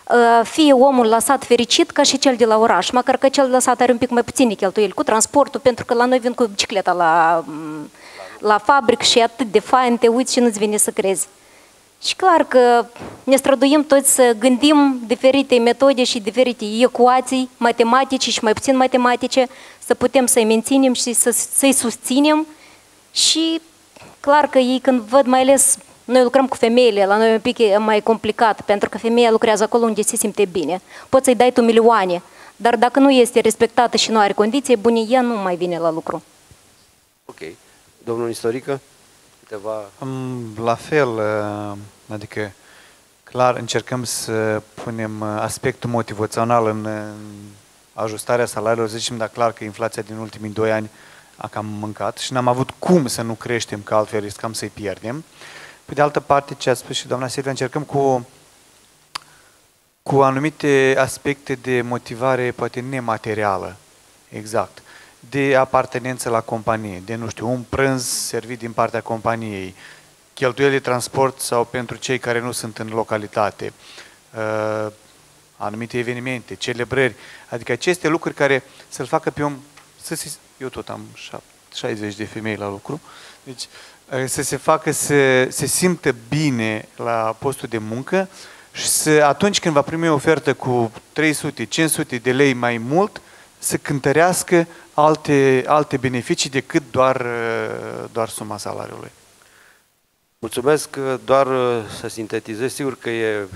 Ă, fie omul lăsat fericit ca și cel de la oraș, măcar că cel lăsat are un pic mai puține cheltuieli cu transportul, pentru că la noi vin cu bicicleta la, la fabric și e atât de fain, te uiți și nu-ți vine să crezi. Și clar că ne străduim toți să gândim diferite metode și diferite ecuații matematice și mai puțin matematice, să putem să-i menținem și să, să-i susținem și clar că ei când văd mai ales noi lucrăm cu femeile, la noi e un pic mai complicat, pentru că femeia lucrează acolo unde se simte bine. Poți să-i dai tu milioane, dar dacă nu este respectată și nu are condiții bune, ea nu mai vine la lucru. Ok. Domnul istorică? Câteva... La fel, uh, adică clar încercăm să punem uh, aspectul motivațional în ajustarea salariilor, zicem, dar clar că inflația din ultimii doi ani a cam mâncat și n-am avut cum să nu creștem, că altfel riscam să-i pierdem. Pe de altă parte, ce a spus și doamna Silvia, încercăm cu, cu anumite aspecte de motivare, poate nematerială, exact, de apartenență la companie, de, nu știu, un prânz servit din partea companiei, cheltuieli de transport sau pentru cei care nu sunt în localitate, uh, anumite evenimente, celebrări, adică aceste lucruri care să-l facă pe om, să se, eu tot am 60 de femei la lucru, deci să se facă să se simtă bine la postul de muncă și să, atunci când va primi o ofertă cu 300-500 de lei mai mult, să cântărească alte, alte beneficii decât doar, doar suma salariului. Mulțumesc, doar să sintetizez, sigur că e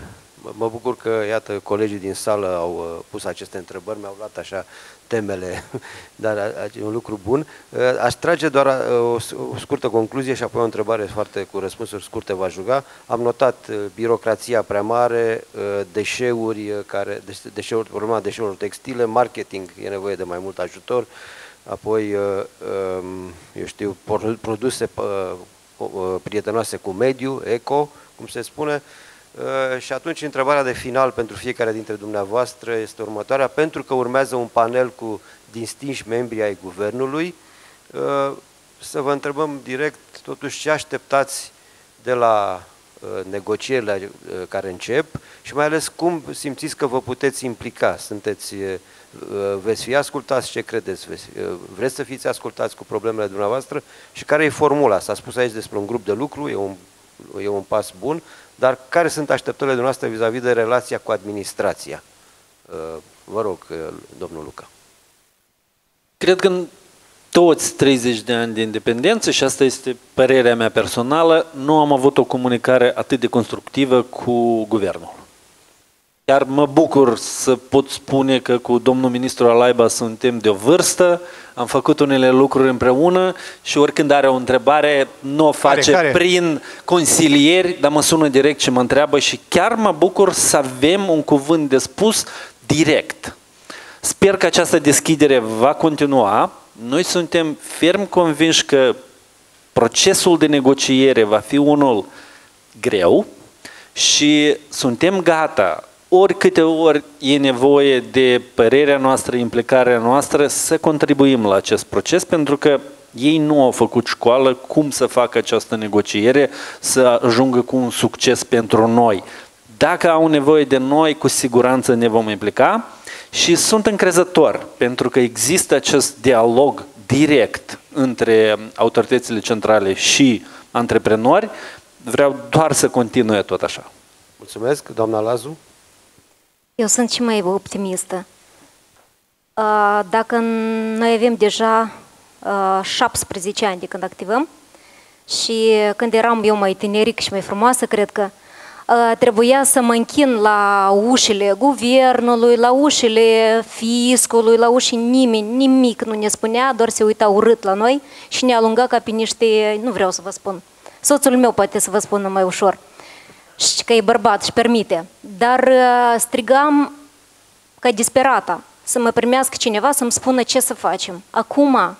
Mă bucur că, iată, colegii din sală au uh, pus aceste întrebări, mi-au luat așa temele, dar e un lucru bun. Uh, aș trage doar o, o scurtă concluzie și apoi o întrebare foarte cu răspunsuri scurte va juga. Am notat birocrația prea mare, deșeuri, care, deșeuri, problema deșeurilor textile, marketing, e nevoie de mai mult ajutor, apoi, um, eu știu, produse prietenoase cu mediu, eco, cum se spune, Uh, și atunci întrebarea de final pentru fiecare dintre dumneavoastră este următoarea, pentru că urmează un panel cu distinși membri ai guvernului, uh, să vă întrebăm direct totuși ce așteptați de la uh, negocierile care încep și mai ales cum simțiți că vă puteți implica. Sunteți, veți fi ascultați, ce credeți? Vreți să fiți ascultați cu problemele dumneavoastră și care e formula? S-a spus aici despre un grup de lucru, e un, e un pas bun, dar care sunt așteptările dumneavoastră vis-a-vis de relația cu administrația? Uh, vă rog, uh, domnul Luca. Cred că în toți 30 de ani de independență, și asta este părerea mea personală, nu am avut o comunicare atât de constructivă cu guvernul. Chiar mă bucur să pot spune că cu domnul ministru Alaiba suntem de o vârstă, am făcut unele lucruri împreună și oricând are o întrebare, nu o face care, care? prin consilieri, dar mă sună direct și mă întreabă și chiar mă bucur să avem un cuvânt de spus direct. Sper că această deschidere va continua. Noi suntem ferm convinși că procesul de negociere va fi unul greu și suntem gata ori câte ori e nevoie de părerea noastră, implicarea noastră, să contribuim la acest proces, pentru că ei nu au făcut școală cum să facă această negociere să ajungă cu un succes pentru noi. Dacă au nevoie de noi, cu siguranță ne vom implica și sunt încrezător pentru că există acest dialog direct între autoritățile centrale și antreprenori. Vreau doar să continue tot așa. Mulțumesc, doamna Lazu. Eu sunt și mai optimistă. Dacă noi avem deja 17 ani de când activăm și când eram eu mai tineric și mai frumoasă, cred că trebuia să mă închin la ușile guvernului, la ușile fiscului, la ușii nimeni, nimic nu ne spunea, doar se uita urât la noi și ne alunga ca pe niște, nu vreau să vă spun, soțul meu poate să vă spună mai ușor, și că e bărbat și permite. Dar uh, strigam ca disperata să mă primească cineva să-mi spună ce să facem. Acum,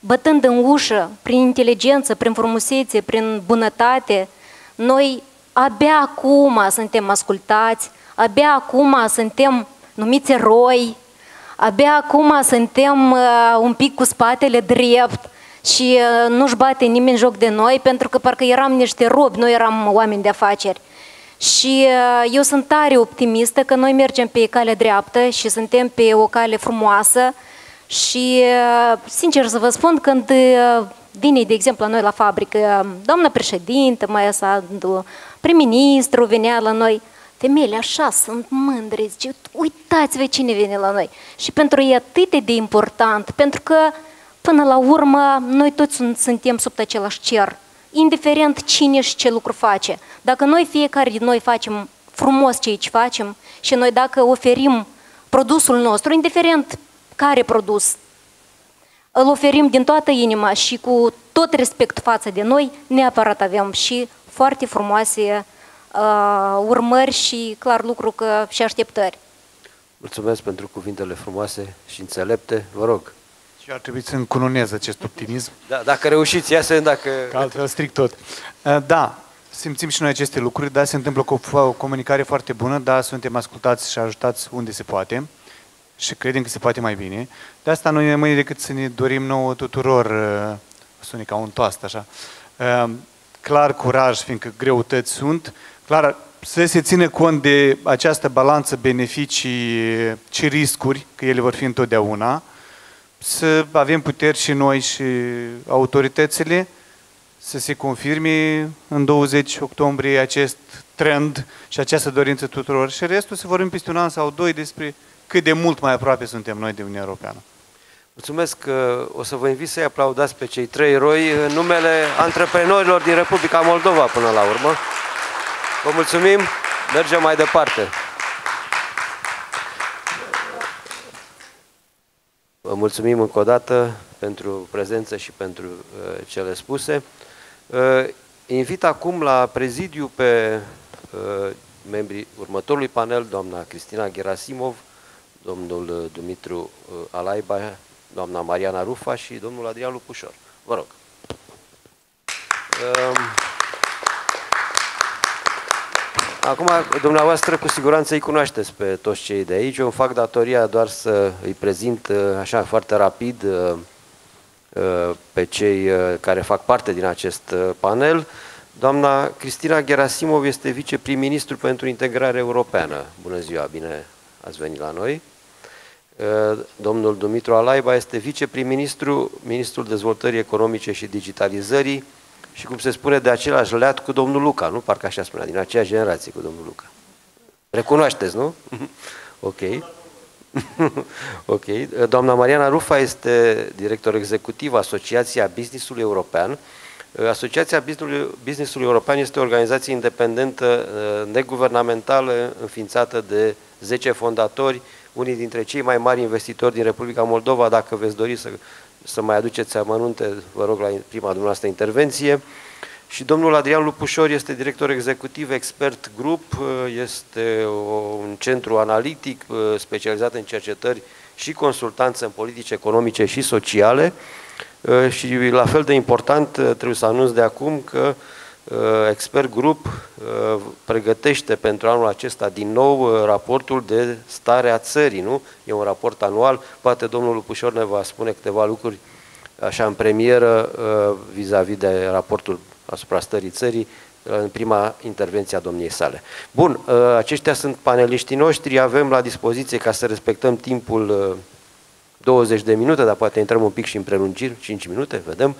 bătând în ușă, prin inteligență, prin frumusețe, prin bunătate, noi abia acum suntem ascultați, abia acum suntem numiți eroi, abia acum suntem uh, un pic cu spatele drept și uh, nu-și bate nimeni joc de noi pentru că parcă eram niște robi, nu eram oameni de afaceri. Și uh, eu sunt tare optimistă că noi mergem pe cale dreaptă și suntem pe o cale frumoasă și, uh, sincer să vă spun, când uh, vine, de exemplu, la noi la fabrică, doamna președintă, mai asta, prim-ministru venea la noi, femeile așa sunt mândre, zice, uitați-vă cine vine la noi. Și pentru ei atât de important, pentru că, până la urmă, noi toți suntem sub același cer indiferent cine și ce lucru face. Dacă noi fiecare din noi facem frumos ce aici facem și noi dacă oferim produsul nostru, indiferent care produs, îl oferim din toată inima și cu tot respect față de noi, neapărat avem și foarte frumoase uh, urmări și clar lucru că și așteptări. Mulțumesc pentru cuvintele frumoase și înțelepte. Vă rog. Și ar trebui să încununez acest optimism. Da, dacă reușiți, iasă dacă... Că altfel stric tot. Uh, da, simțim și noi aceste lucruri, da, se întâmplă cu o comunicare foarte bună, da, suntem ascultați și ajutați unde se poate și credem că se poate mai bine. De asta nu ne mai decât să ne dorim nouă tuturor, uh, sună ca un toast așa, uh, clar curaj, fiindcă greutăți sunt, clar să se ține cont de această balanță beneficii și riscuri, că ele vor fi întotdeauna, să avem puteri și noi și autoritățile să se confirme în 20 octombrie acest trend și această dorință tuturor și restul să vorbim peste un an sau doi despre cât de mult mai aproape suntem noi de Uniunea Europeană. Mulțumesc că o să vă invit să-i aplaudați pe cei trei eroi în numele antreprenorilor din Republica Moldova până la urmă. Vă mulțumim! Mergem mai departe. Vă mulțumim încă o dată pentru prezență și pentru uh, cele spuse. Uh, invit acum la prezidiu pe uh, membrii următorului panel, doamna Cristina Gerasimov, domnul uh, Dumitru uh, Alaiba, doamna Mariana Rufa și domnul Adrian Lupușor. Vă rog. Uh, Acum, dumneavoastră, cu siguranță îi cunoașteți pe toți cei de aici. Eu îmi fac datoria doar să îi prezint uh, așa foarte rapid uh, uh, pe cei care fac parte din acest panel. Doamna Cristina Gerasimov este viceprim-ministru pentru integrare europeană. Bună ziua, bine ați venit la noi. Domnul Dumitru Alaiba este viceprim-ministru, ministrul dezvoltării economice și digitalizării, și cum se spune, de același leat cu domnul Luca, nu? Parcă așa spunea, din aceeași generație cu domnul Luca. Recunoașteți, nu? ok. ok. Doamna Mariana Rufa este director executiv Asociația Businessului European. Asociația Businessului European este o organizație independentă, neguvernamentală, înființată de 10 fondatori, unii dintre cei mai mari investitori din Republica Moldova, dacă veți dori să să mai aduceți amănunte, vă rog, la prima dumneavoastră intervenție. Și domnul Adrian Lupușor este director executiv expert grup, este un centru analitic specializat în cercetări și consultanță în politici economice și sociale și la fel de important trebuie să anunț de acum că Uh, expert Group uh, pregătește pentru anul acesta din nou uh, raportul de stare a țării, nu? E un raport anual, poate domnul Lupușor ne va spune câteva lucruri așa în premieră vis-a-vis -vis de raportul asupra stării țării în prima intervenție a domniei sale. Bun, aceștia sunt paneliștii noștri, avem la dispoziție ca să respectăm timpul 20 de minute, dar poate intrăm un pic și în prelungiri, 5 minute, vedem.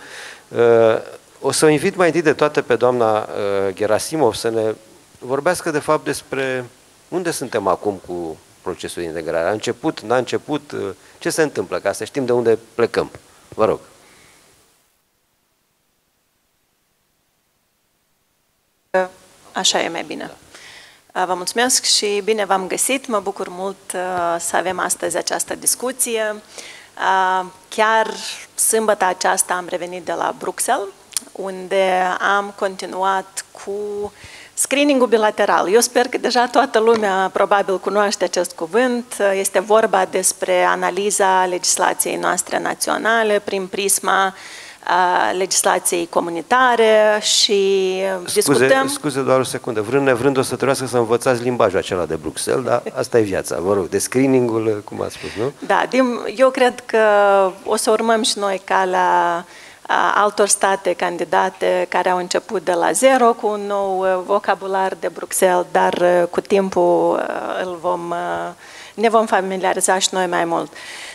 O să o invit mai întâi de toate pe doamna uh, Gerasimov să ne vorbească de fapt despre unde suntem acum cu procesul de integrare. A început, n-a început, uh, ce se întâmplă, ca să știm de unde plecăm. Vă rog. Așa e mai bine. Uh, vă mulțumesc și bine v-am găsit. Mă bucur mult să avem astăzi această discuție. Chiar sâmbătă aceasta am revenit de la Bruxelles unde am continuat cu screening-ul bilateral. Eu sper că deja toată lumea probabil cunoaște acest cuvânt. Este vorba despre analiza legislației noastre naționale prin prisma legislației comunitare și scuze, discutăm... Scuze doar o secundă, vrând nevrând o să trebuiască să învățați limbajul acela de Bruxelles, dar asta e viața, vă rog, de screening-ul, cum ați spus, nu? Da, eu cred că o să urmăm și noi calea altor state candidate care au început de la zero cu un nou vocabular de Bruxelles, dar cu timpul îl vom, ne vom familiariza și noi mai mult.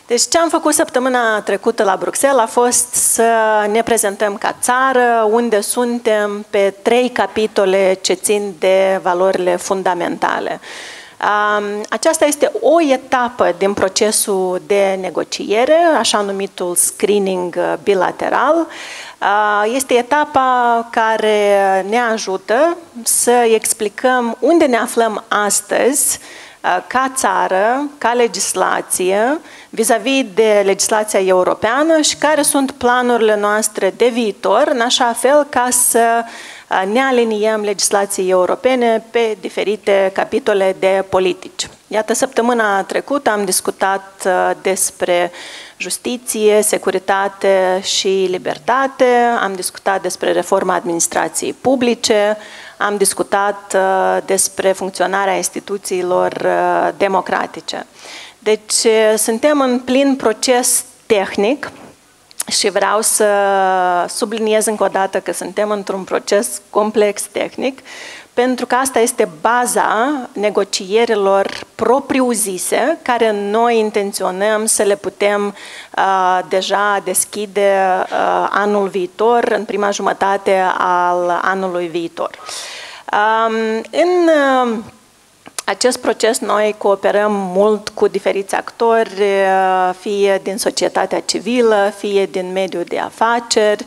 Deci ce am făcut săptămâna trecută la Bruxelles a fost să ne prezentăm ca țară, unde suntem pe trei capitole ce țin de valorile fundamentale. Aceasta este o etapă din procesul de negociere, așa numitul screening uh, bilateral. Este etapa care ne ajută să explicăm unde ne aflăm astăzi uh, ca țară, ca legislație, vis-a-vis -vis de legislația europeană și care sunt planurile noastre de viitor, în așa fel ca să ne aliniem legislației europene pe diferite capitole de politici. Iată, săptămâna trecută am discutat despre justiție, securitate și libertate, am discutat despre reforma administrației publice, am discutat despre funcționarea instituțiilor democratice. Deci suntem în plin proces tehnic și vreau să subliniez încă o dată că suntem într-un proces complex tehnic, pentru că asta este baza negocierilor propriu-zise, care noi intenționăm să le putem uh, deja deschide uh, anul viitor, în prima jumătate al anului viitor. Um, în uh, acest proces noi cooperăm mult cu diferiți actori, fie din societatea civilă, fie din mediul de afaceri,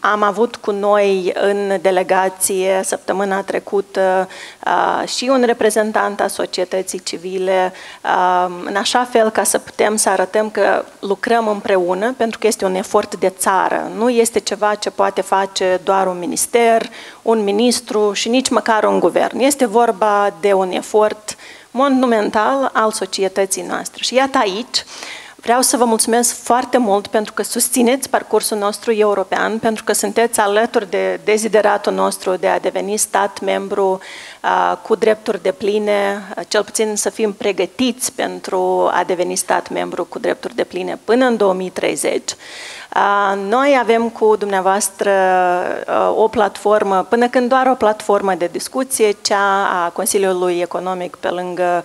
Am avut cu noi în delegație săptămâna trecută și un reprezentant a societății civile, în așa fel ca să putem să arătăm că lucrăm împreună, pentru că este un efort de țară. Nu este ceva ce poate face doar un minister, un ministru și nici măcar un guvern. Este vorba de un efort monumental al societății noastre. Și iată aici, Vreau să vă mulțumesc foarte mult pentru că susțineți parcursul nostru european, pentru că sunteți alături de dezideratul nostru de a deveni stat membru uh, cu drepturi de pline, uh, cel puțin să fim pregătiți pentru a deveni stat membru cu drepturi de pline până în 2030. Noi avem cu dumneavoastră o platformă, până când doar o platformă de discuție, cea a Consiliului Economic pe lângă,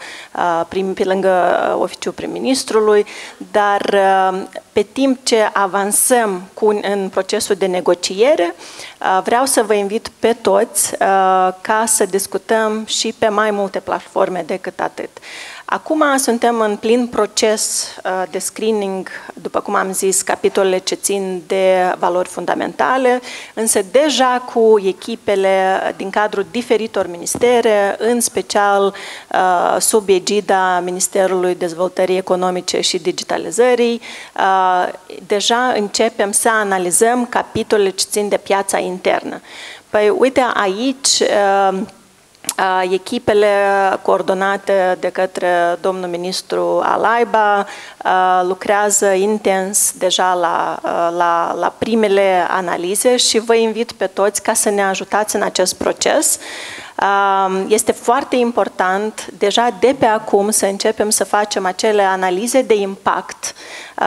prim, pe lângă oficiul prim-ministrului, dar pe timp ce avansăm cu, în procesul de negociere, vreau să vă invit pe toți ca să discutăm și pe mai multe platforme decât atât. Acum suntem în plin proces uh, de screening, după cum am zis, capitolele ce țin de valori fundamentale, însă deja cu echipele din cadrul diferitor ministere, în special uh, sub egida Ministerului Dezvoltării Economice și Digitalizării, uh, deja începem să analizăm capitolele ce țin de piața internă. Păi uite aici echipele coordonate de către domnul ministru Alaiba lucrează intens deja la, la, la primele analize și vă invit pe toți ca să ne ajutați în acest proces. Este foarte important deja de pe acum să începem să facem acele analize de impact,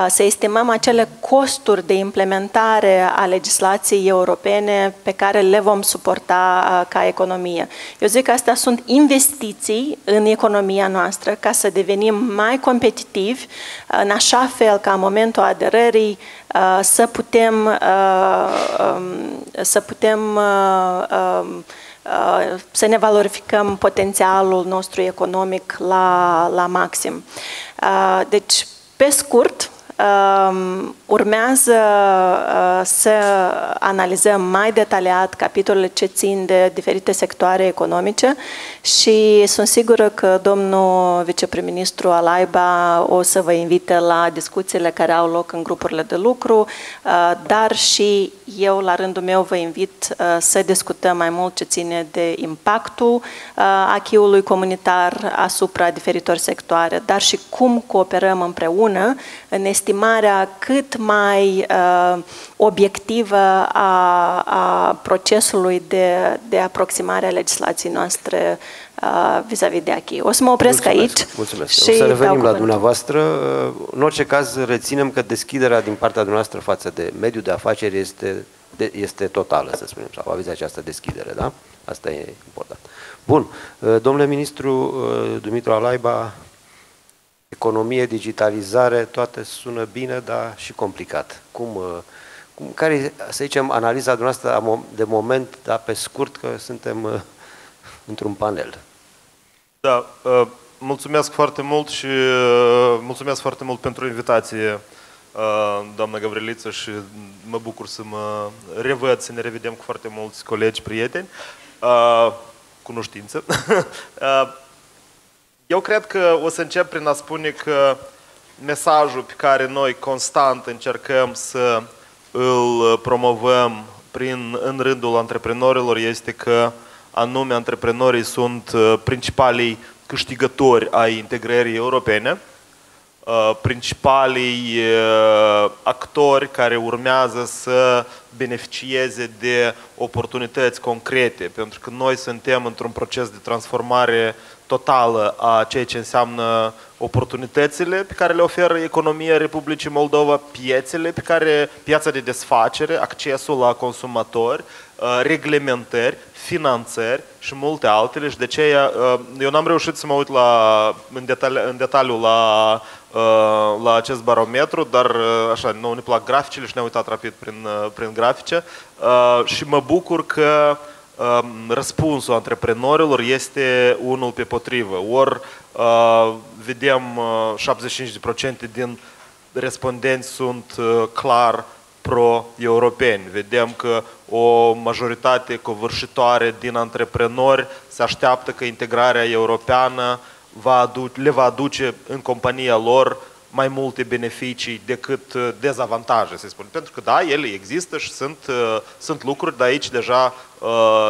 să estimăm acele costuri de implementare a legislației europene pe care le vom suporta ca economie. Eu zic că astea sunt investiții în economia noastră ca să devenim mai competitivi, în așa fel ca în momentul aderării să putem să putem Uh, să ne valorificăm potențialul nostru economic la, la maxim. Uh, deci, pe scurt, um, urmează uh, să analizăm mai detaliat capitolele ce țin de diferite sectoare economice și sunt sigură că domnul viceprim-ministru Alaiba o să vă invite la discuțiile care au loc în grupurile de lucru, dar și eu, la rândul meu, vă invit uh, să discutăm mai mult ce ține de impactul uh, achiului comunitar asupra diferitor sectoare, dar și cum cooperăm împreună în estimarea cât mai uh, obiectivă a, a procesului de, de aproximare a legislației noastre vis-a-vis de Achi. O să mă opresc mulțumesc, aici. Mulțumesc. Și o să revenim la dumneavoastră. În orice caz, reținem că deschiderea din partea dumneavoastră față de mediul de afaceri este, este totală, să spunem, sau aveți această deschidere, da? Asta e important. Bun. Domnule ministru Dumitru Alaiba, economie, digitalizare, toate sună bine, dar și complicat. Cum, cum care, să zicem, analiza dumneavoastră de moment, dar pe scurt, că suntem într-un panel? Da, uh, mulțumesc foarte mult și uh, mulțumesc foarte mult pentru invitație, uh, doamna Gavriliță, și mă bucur să mă revăd, să ne revedem cu foarte mulți colegi, prieteni, cunoștință. Eu cred că o să încep prin a spune că mesajul pe care noi constant încercăm să îl promovăm prin, în rândul antreprenorilor este că uh, anume antreprenorii sunt uh, principalii câștigători ai integrării europene, uh, principalii uh, actori care urmează să beneficieze de oportunități concrete, pentru că noi suntem într-un proces de transformare totală a ceea ce înseamnă oportunitățile pe care le oferă economia Republicii Moldova, piețele pe care, piața de desfacere, accesul la consumatori, reglementări, finanțări și multe altele. Și de aceea eu n-am reușit să mă uit la, în, detaliu, în detaliu la, la acest barometru, dar așa, nouă ne plac graficele și ne-am uitat rapid prin, prin grafice. Și mă bucur că răspunsul antreprenorilor este unul pe potrivă. Ori vedem 75% din respondenți sunt clar pro-europeni. Vedem că o majoritate covârșitoare din antreprenori se așteaptă că integrarea europeană va aduce, le va aduce în compania lor mai multe beneficii decât uh, dezavantaje, să spun. Pentru că, da, ele există și sunt, uh, sunt lucruri, dar aici deja uh,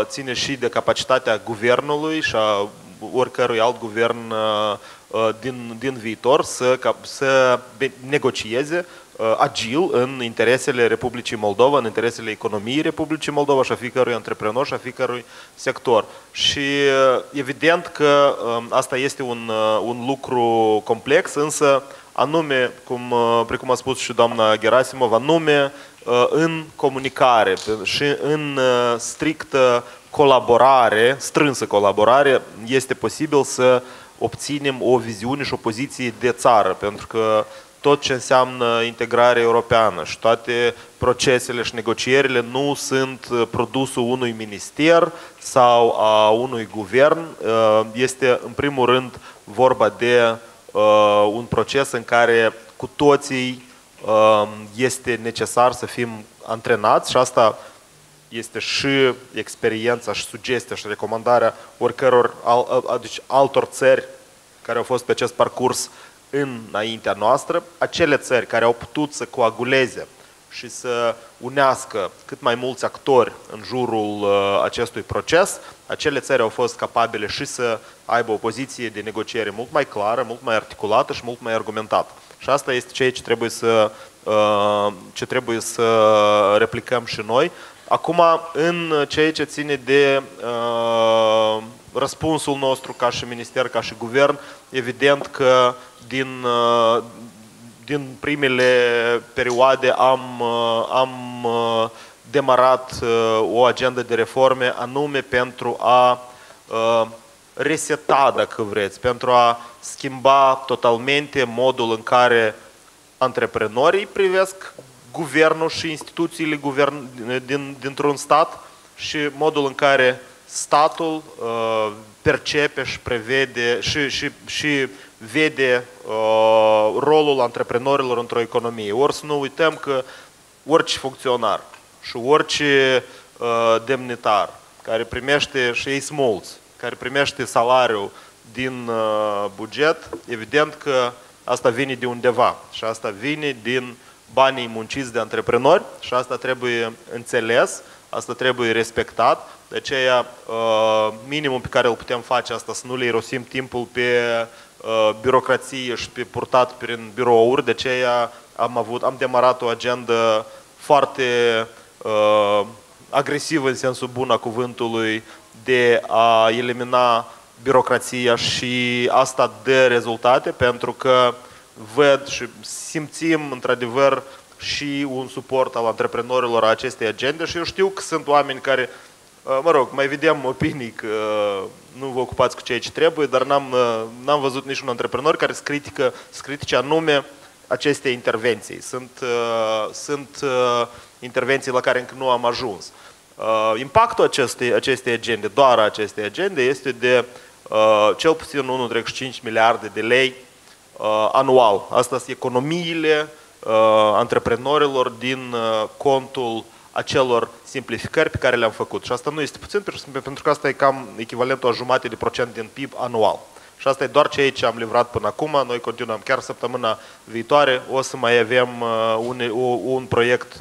ține și de capacitatea guvernului și a oricărui alt guvern din, din viitor să, să negocieze agil în interesele Republicii Moldova, în interesele economiei Republicii Moldova și a fiecărui antreprenor și a fiecărui sector. Și evident că um, asta este un, un lucru complex, însă anume, cum, uh, precum a spus și doamna Gerasimov, anume uh, în comunicare și în uh, strictă colaborare, strânsă colaborare, este posibil să obținem o viziune și o poziție de țară, pentru că tot ce înseamnă integrare europeană și toate procesele și negocierile nu sunt produsul unui minister sau a unui guvern, este în primul rând vorba de uh, un proces în care cu toții uh, este necesar să fim antrenați și asta este și experiența și sugestia și recomandarea oricăror al, deci altor țări care au fost pe acest parcurs înaintea noastră, acele țări care au putut să coaguleze și să unească cât mai mulți actori în jurul uh, acestui proces, acele țări au fost capabile și să aibă o poziție de negociere mult mai clară, mult mai articulată și mult mai argumentată. Și asta este ceea ce trebuie să, uh, ce trebuie să replicăm și noi. Acum, în ceea ce ține de uh, răspunsul nostru ca și minister, ca și guvern, evident că din, uh, din primele perioade am, uh, am uh, demarat uh, o agendă de reforme anume pentru a reseta, dacă vreți, pentru a schimba totalmente modul în care antreprenorii privesc guvernul și instituțiile guvern, din, dintr-un stat și modul în care statul uh, percepe și prevede și, și, și vede uh, rolul antreprenorilor într-o economie. Ori să nu uităm că orice funcționar și orice uh, demnitar care primește, și ei mulți, care primește salariul din uh, buget, evident că asta vine de undeva și asta vine din banii munciți de antreprenori și asta trebuie înțeles, asta trebuie respectat, de aceea uh, minimul pe care îl putem face asta să nu le irosim timpul pe uh, birocrație și pe purtat prin birouri, de aceea am avut, am demarat o agendă foarte uh, agresivă în sensul bun a cuvântului de a elimina birocrația și asta dă rezultate pentru că văd și simțim într-adevăr și un suport al antreprenorilor a acestei agende și eu știu că sunt oameni care, uh, mă rog, mai vedem opinii că uh, nu vă ocupați cu ceea ce trebuie, dar n-am, uh, n-am văzut niciun antreprenor care să, critică, să critique anume aceste intervenții. Sunt, sunt intervenții la care încă nu am ajuns. Impactul acestei, acestei agende, doar acestei agende, este de cel puțin 1,5 miliarde de lei anual. Asta sunt economiile antreprenorilor din contul acelor simplificări pe care le-am făcut. Și asta nu este puțin, pentru că asta e cam echivalentul a jumate de procent din PIB anual. Și asta e doar ceea ce am livrat până acum. Noi continuăm chiar săptămâna viitoare. O să mai avem un, un proiect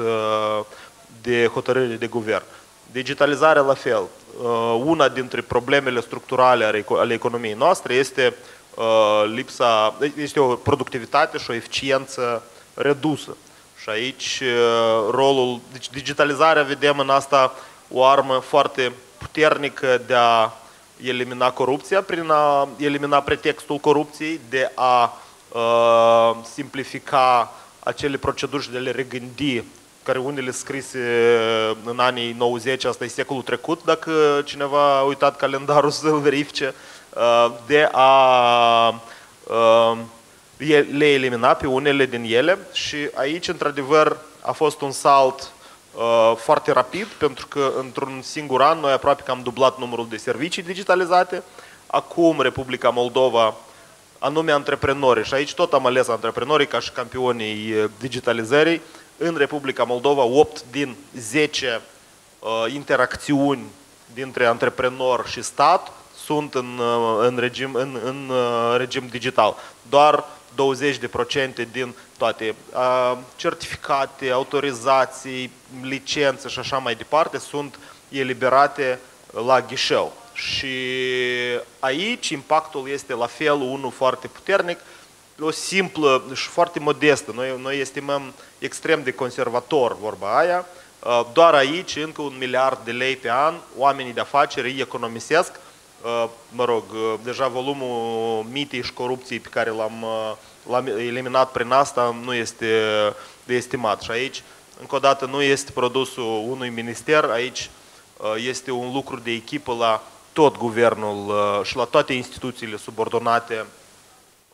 de hotărâre de guvern. Digitalizarea la fel. Una dintre problemele structurale ale economiei noastre este lipsa, este o productivitate și o eficiență redusă. Și aici rolul, deci digitalizarea vedem în asta o armă foarte puternică de a elimina corupția, prin a elimina pretextul corupției, de a uh, simplifica acele proceduri și de a le regândi, care unele scrise în anii 90, asta e secolul trecut, dacă cineva a uitat calendarul să-l verifice, uh, de a uh, le elimina pe unele din ele. Și aici, într-adevăr, a fost un salt uh, foarte rapid, pentru că într-un singur an noi aproape că am dublat numărul de servicii digitalizate. Acum Republica Moldova, anume antreprenorii, și aici tot am ales antreprenorii ca și campionii digitalizării, în Republica Moldova 8 din 10 interacțiuni dintre antreprenor și stat sunt în, în, regim, în, în regim digital. Doar 20% din toate certificate, autorizații, licențe și așa mai departe sunt eliberate la ghișeu. Și aici impactul este la fel unul foarte puternic, o simplă și foarte modestă. Noi, noi estimăm extrem de conservator vorba aia. Doar aici, încă un miliard de lei pe an, oamenii de afaceri îi economisesc mă rog, deja volumul mitei și corupției pe care l-am, l-am eliminat prin asta nu este de estimat. Și aici, încă o dată, nu este produsul unui minister, aici este un lucru de echipă la tot guvernul și la toate instituțiile subordonate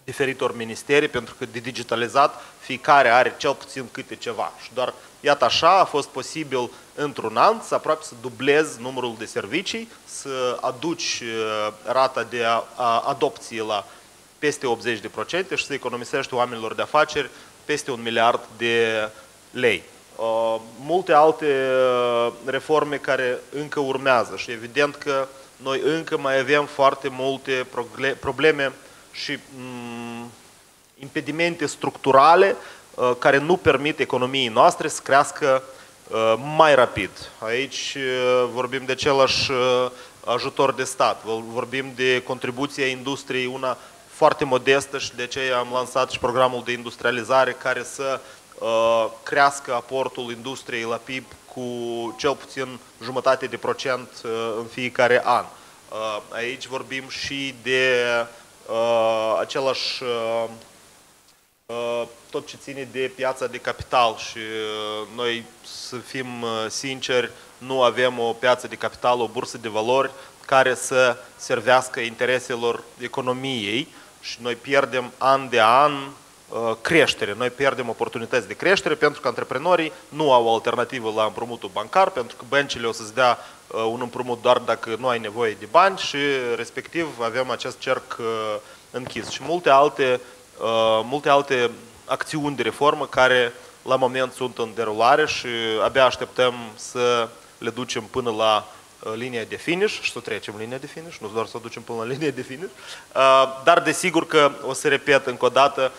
diferitor ministerii, pentru că de digitalizat fiecare are cel puțin câte ceva. Și doar, iată așa, a fost posibil într-un anț să aproape să dublezi numărul de servicii, să aduci uh, rata de adopție la peste 80% și să economisești oamenilor de afaceri peste un miliard de lei. Uh, multe alte uh, reforme care încă urmează și evident că noi încă mai avem foarte multe probleme și mm, impedimente structurale uh, care nu permit economiei noastre să crească uh, mai rapid. Aici uh, vorbim de același ajutor de stat, vorbim de contribuția industriei, una foarte modestă și de aceea am lansat și programul de industrializare care să crească aportul industriei la PIB cu cel puțin jumătate de procent în fiecare an. Aici vorbim și de uh, același uh, uh, tot ce ține de piața de capital și uh, noi să fim uh, sinceri, nu avem o piață de capital, o bursă de valori care să servească intereselor economiei și noi pierdem an de an uh, creștere. Noi pierdem oportunități de creștere pentru că antreprenorii nu au alternativă la împrumutul bancar, pentru că băncile o să-ți dea Uh, un împrumut doar dacă nu ai nevoie de bani și respectiv avem acest cerc uh, închis. Și multe alte, uh, multe alte acțiuni de reformă care la moment sunt în derulare și abia așteptăm să le ducem până la linia de finish și să trecem linia de finish, nu doar să o ducem până la linia de finish, dar desigur că o să repet încă o dată,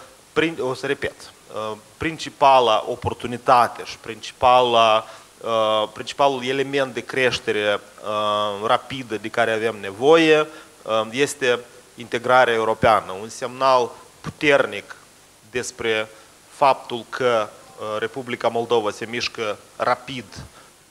o să repet, principala oportunitate și principala Uh, principalul element de creștere uh, rapidă de care avem nevoie uh, este integrarea europeană, un semnal puternic despre faptul că Republica Moldova se mișcă rapid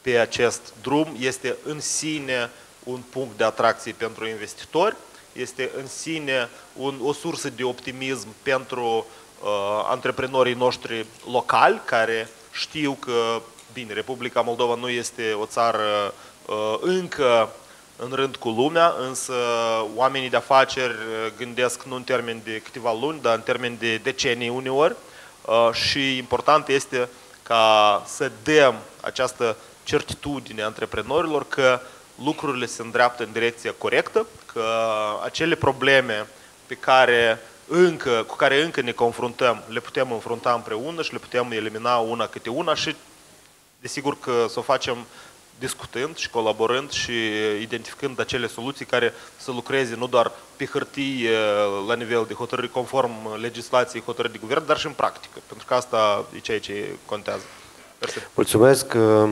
pe acest drum, este în sine un punct de atracție pentru investitori, este în sine un, o sursă de optimism pentru uh, antreprenorii noștri locali care știu că Bine, Republica Moldova nu este o țară uh, încă în rând cu lumea, însă oamenii de afaceri uh, gândesc nu în termen de câteva luni, dar în termen de decenii uneori. Uh, și important este ca să dăm această certitudine antreprenorilor că lucrurile se îndreaptă în direcția corectă, că acele probleme pe care încă, cu care încă ne confruntăm, le putem înfrunta împreună și le putem elimina una câte una și Desigur că să o facem discutând și colaborând și identificând acele soluții care să lucreze nu doar pe hârtie la nivel de hotărâri conform legislației hotărâri de guvern, dar și în practică, pentru că asta e ceea ce contează. Mersi. Mulțumesc. Uh,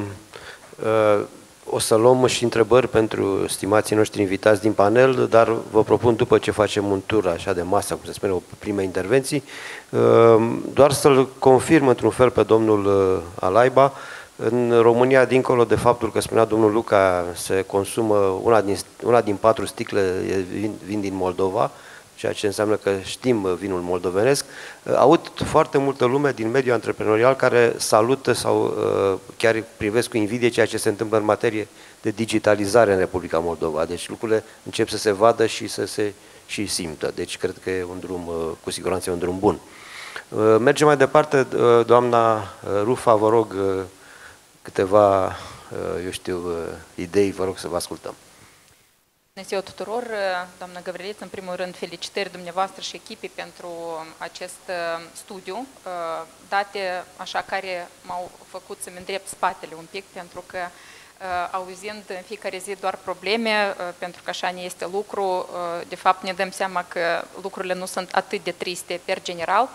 uh, o să luăm și întrebări pentru stimații noștri invitați din panel, dar vă propun după ce facem un tur așa de masă, cum se spune, o primă intervenții, uh, doar să-l confirm într-un fel pe domnul Alaiba, în România, dincolo de faptul că spunea domnul Luca, se consumă una din, una din patru sticle vin, vin din Moldova, ceea ce înseamnă că știm vinul moldovenesc, aud foarte multă lume din mediul antreprenorial care salută sau uh, chiar privesc cu invidie ceea ce se întâmplă în materie de digitalizare în Republica Moldova. Deci lucrurile încep să se vadă și să se și simtă. Deci cred că e un drum, uh, cu siguranță e un drum bun. Uh, mergem mai departe, doamna Rufa, vă rog, câteva, uh, eu știu, uh, idei, vă rog să vă ascultăm. Bună ziua tuturor, doamna Gavrileț, în primul rând felicitări dumneavoastră și echipii pentru acest uh, studiu, uh, date așa care m-au făcut să-mi îndrept spatele un pic, pentru că uh, auzind în fiecare zi doar probleme, pentru că așa ne este lucru, de fapt ne dăm seama că lucrurile nu sunt atât de triste per general,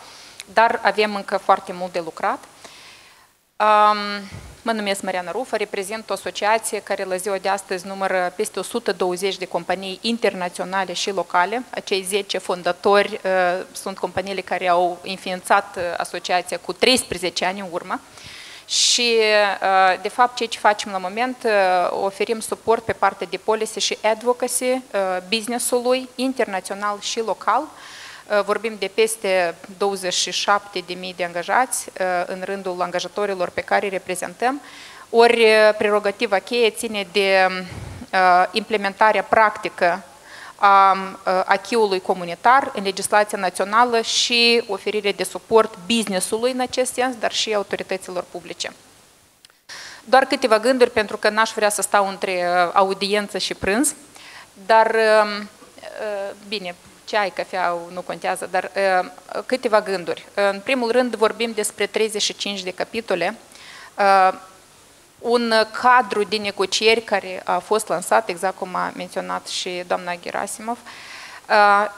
dar avem încă foarte mult de lucrat. Um, Mă numesc Mariana Rufă, reprezint o asociație care la ziua de astăzi numără peste 120 de companii internaționale și locale. Acei 10 fondatori uh, sunt companiile care au înființat uh, asociația cu 13 ani în urmă. Și, uh, de fapt, ceea ce facem la moment, uh, oferim suport pe partea de policy și advocacy uh, business-ului internațional și local, Uh, vorbim de peste 27.000 de angajați uh, în rândul angajatorilor pe care îi reprezentăm, ori uh, prerogativa cheie ține de implementarea practică a achiului comunitar în legislația națională și oferirea de suport business-ului în acest sens, dar și autorităților publice. Doar câteva gânduri, pentru că n-aș vrea să stau între audiență și prânz, dar bine, ceai, cafea, nu contează, dar uh, câteva gânduri. În primul rând vorbim despre 35 de capitole, uh, un cadru de negocieri care a fost lansat, exact cum a menționat și doamna Gerasimov, uh,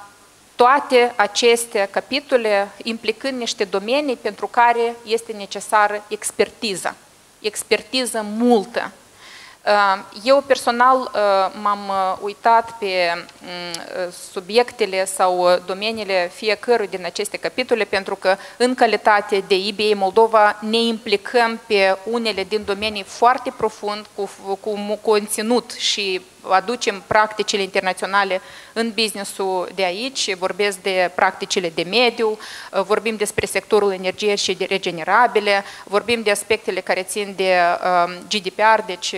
toate aceste capitole implicând niște domenii pentru care este necesară expertiză, expertiză multă, Uh, eu personal uh, m-am uh, uitat pe mm, subiectele sau domeniile fiecărui din aceste capitole pentru că în calitate de IBA Moldova ne implicăm pe unele din domenii foarte profund cu, cu conținut și aducem practicile internaționale în businessul de aici, vorbesc de practicile de mediu, vorbim despre sectorul energiei și de regenerabile, vorbim de aspectele care țin de GDPR, deci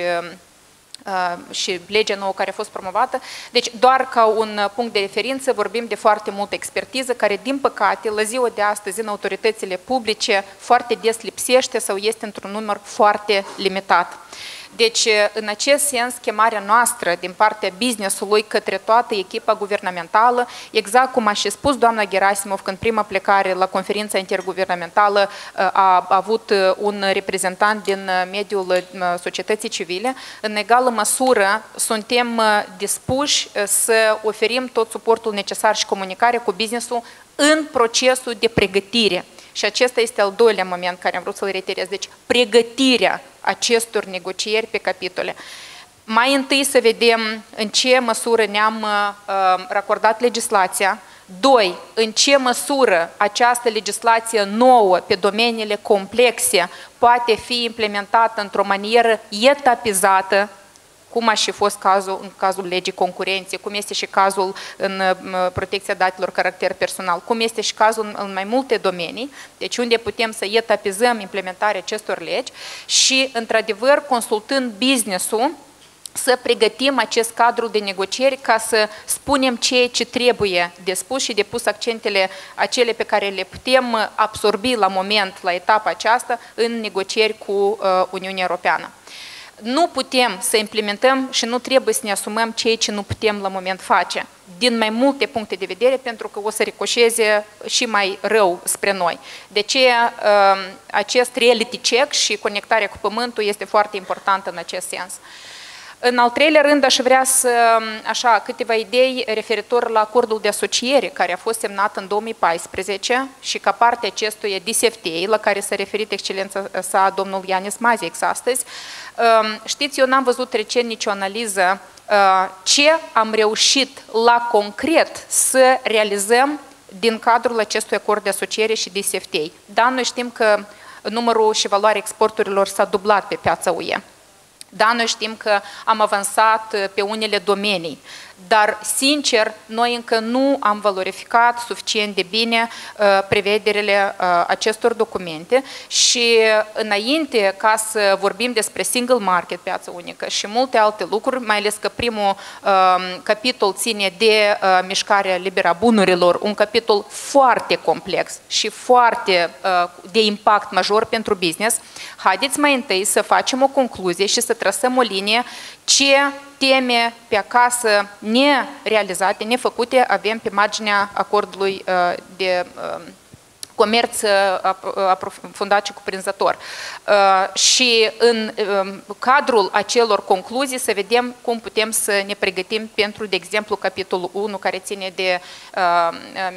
și legea nouă care a fost promovată. Deci, doar ca un punct de referință, vorbim de foarte multă expertiză, care, din păcate, la ziua de astăzi, în autoritățile publice, foarte des lipsește sau este într-un număr foarte limitat. Deci, în acest sens, chemarea noastră din partea business-ului către toată echipa guvernamentală, exact cum a și spus doamna Gerasimov când prima plecare la conferința interguvernamentală a avut un reprezentant din mediul societății civile, în egală măsură suntem dispuși să oferim tot suportul necesar și comunicare cu businessul în procesul de pregătire. Și acesta este al doilea moment care am vrut să-l reiterez. Deci, pregătirea acestor negocieri pe capitole. Mai întâi să vedem în ce măsură ne-am uh, racordat legislația, Doi, în ce măsură această legislație nouă pe domeniile complexe poate fi implementată într-o manieră etapizată cum a și fost cazul în cazul legii concurenței, cum este și cazul în protecția datelor caracter personal, cum este și cazul în mai multe domenii, deci unde putem să etapizăm implementarea acestor legi și, într-adevăr, consultând business-ul, să pregătim acest cadru de negocieri ca să spunem ceea ce trebuie de spus și de pus accentele acele pe care le putem absorbi la moment, la etapa aceasta, în negocieri cu uh, Uniunea Europeană nu putem să implementăm și nu trebuie să ne asumăm ceea ce nu putem la moment face, din mai multe puncte de vedere, pentru că o să ricoșeze și mai rău spre noi. De ce um, acest reality check și conectarea cu pământul este foarte importantă în acest sens. În al treilea rând, aș vrea să, așa, câteva idei referitor la acordul de asociere care a fost semnat în 2014 și ca parte acestuia DCFTA, la care s-a referit excelența sa domnul Ianis Maziex astăzi. Um, știți, eu n-am văzut recent nicio analiză uh, ce am reușit la concret să realizăm din cadrul acestui acord de asociere și DCFTA. Da, noi știm că numărul și valoarea exporturilor s-a dublat pe piața UE. Da, noi știm că am avansat uh, pe unele domenii, dar, sincer, noi încă nu am valorificat suficient de bine uh, prevederile uh, acestor documente și înainte ca să vorbim despre single market, piață unică și multe alte lucruri, mai ales că primul capitol ține de mișcarea liberă a bunurilor, un capitol foarte complex și foarte de impact major pentru business, haideți mai întâi să facem o concluzie și să trăsăm o linie ce teme pe acasă nerealizate, nefăcute, avem pe marginea acordului de comerț aprofundat și cuprinzător. Și în cadrul acelor concluzii să vedem cum putem să ne pregătim pentru, de exemplu, capitolul 1 care ține de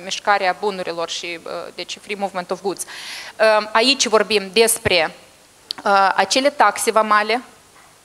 mișcarea bunurilor și deci free movement of goods. Aici vorbim despre acele taxe vamale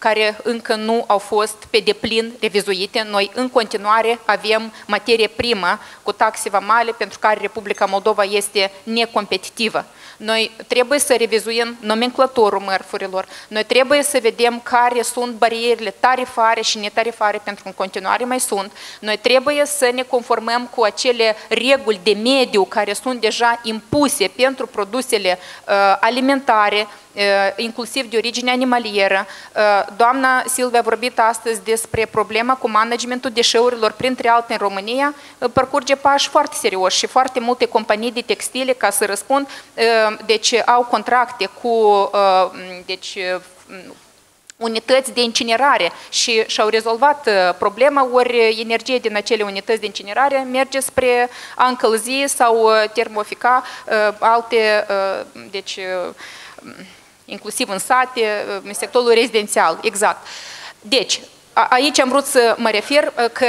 care încă nu au fost pe deplin revizuite. Noi în continuare avem materie primă cu taxe vamale pentru care Republica Moldova este necompetitivă. Noi trebuie să revizuim nomenclatorul mărfurilor, noi trebuie să vedem care sunt barierele tarifare și netarifare, pentru că în continuare mai sunt. Noi trebuie să ne conformăm cu acele reguli de mediu care sunt deja impuse pentru produsele uh, alimentare, inclusiv de origine animalieră. Doamna Silvia a vorbit astăzi despre problema cu managementul deșeurilor, printre alte în România, parcurge pași foarte serioși și foarte multe companii de textile, ca să răspund, deci au contracte cu deci, unități de incinerare și și-au rezolvat problema, ori energie din acele unități de incinerare merge spre a încălzi sau termofica alte, deci, inclusiv în sate, în sectorul rezidențial, exact. Deci, Aici am vrut să mă refer că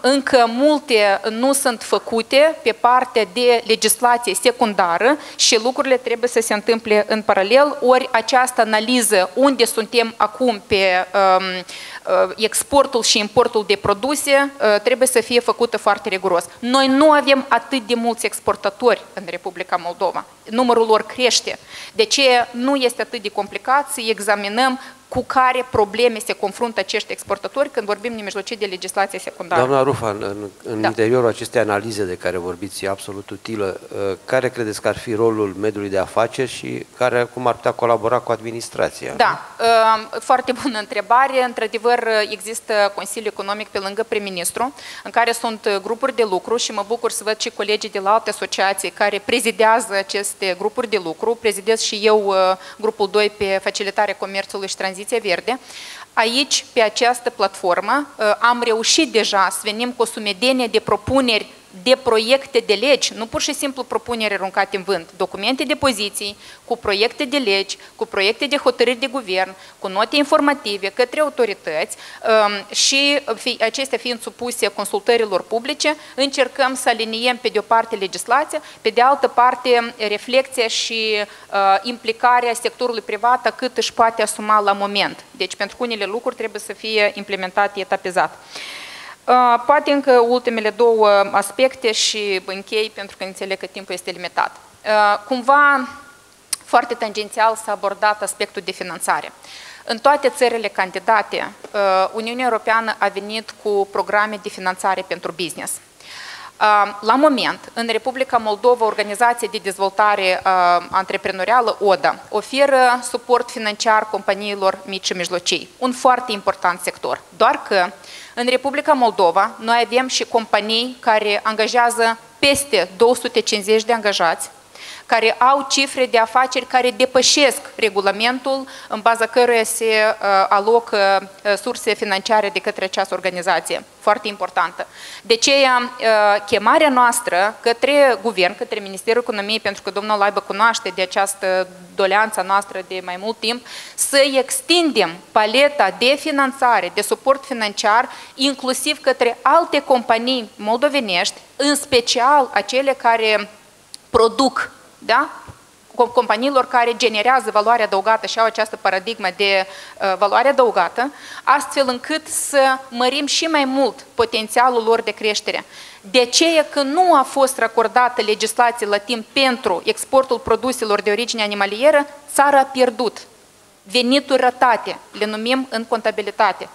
încă multe nu sunt făcute pe partea de legislație secundară și lucrurile trebuie să se întâmple în paralel, ori această analiză unde suntem acum pe um, exportul și importul de produse trebuie să fie făcută foarte riguros. Noi nu avem atât de mulți exportatori în Republica Moldova. Numărul lor crește. De ce nu este atât de complicat să examinăm cu care probleme se confruntă acești exportatori când vorbim nemijlocit de legislație secundară. Doamna Rufa, în, în da. interiorul acestei analize de care vorbiți, e absolut utilă, uh, care credeți că ar fi rolul mediului de afaceri și care, cum ar putea colabora cu administrația? Da, uh, foarte bună întrebare. Într-adevăr, există Consiliul Economic pe lângă prim-ministru, în care sunt grupuri de lucru și mă bucur să văd și colegii de la alte asociații care prezidează aceste grupuri de lucru. Prezidez și eu uh, grupul 2 pe facilitarea comerțului și tranziției Tranziție Verde. Aici, pe această platformă, am reușit deja să venim cu o sumedenie de propuneri de proiecte de legi, nu pur și simplu propuneri aruncate în vânt, documente de poziții, cu proiecte de legi, cu proiecte de hotărâri de guvern, cu note informative către autorități um, și acestea fiind supuse consultărilor publice, încercăm să aliniem pe de o parte legislația, pe de altă parte reflexia și uh, implicarea sectorului privat cât își poate asuma la moment. Deci pentru unele lucruri trebuie să fie implementate etapizat. Uh, poate încă ultimele două aspecte și închei pentru că înțeleg că timpul este limitat. Uh, cumva, foarte tangențial s-a abordat aspectul de finanțare. În toate țările candidate, uh, Uniunea Europeană a venit cu programe de finanțare pentru business. La moment, în Republica Moldova, Organizația de Dezvoltare Antreprenorială, ODA, oferă suport financiar companiilor mici și mijlocii, un foarte important sector. Doar că în Republica Moldova, noi avem și companii care angajează peste 250 de angajați, care au cifre de afaceri care depășesc regulamentul în baza căruia se uh, alocă uh, surse financiare de către această organizație. Foarte importantă. De ce uh, chemarea noastră către guvern, către Ministerul Economiei, pentru că domnul Laibă cunoaște de această doleanță noastră de mai mult timp, să extindem paleta de finanțare, de suport financiar, inclusiv către alte companii moldovenești, în special acele care produc da? companiilor care generează valoare adăugată și au această paradigmă de uh, valoare adăugată, astfel încât să mărim și mai mult potențialul lor de creștere. De ce că nu a fost racordată legislație la timp pentru exportul produselor de origine animalieră, țara a pierdut venituri rătate, le numim în contabilitate.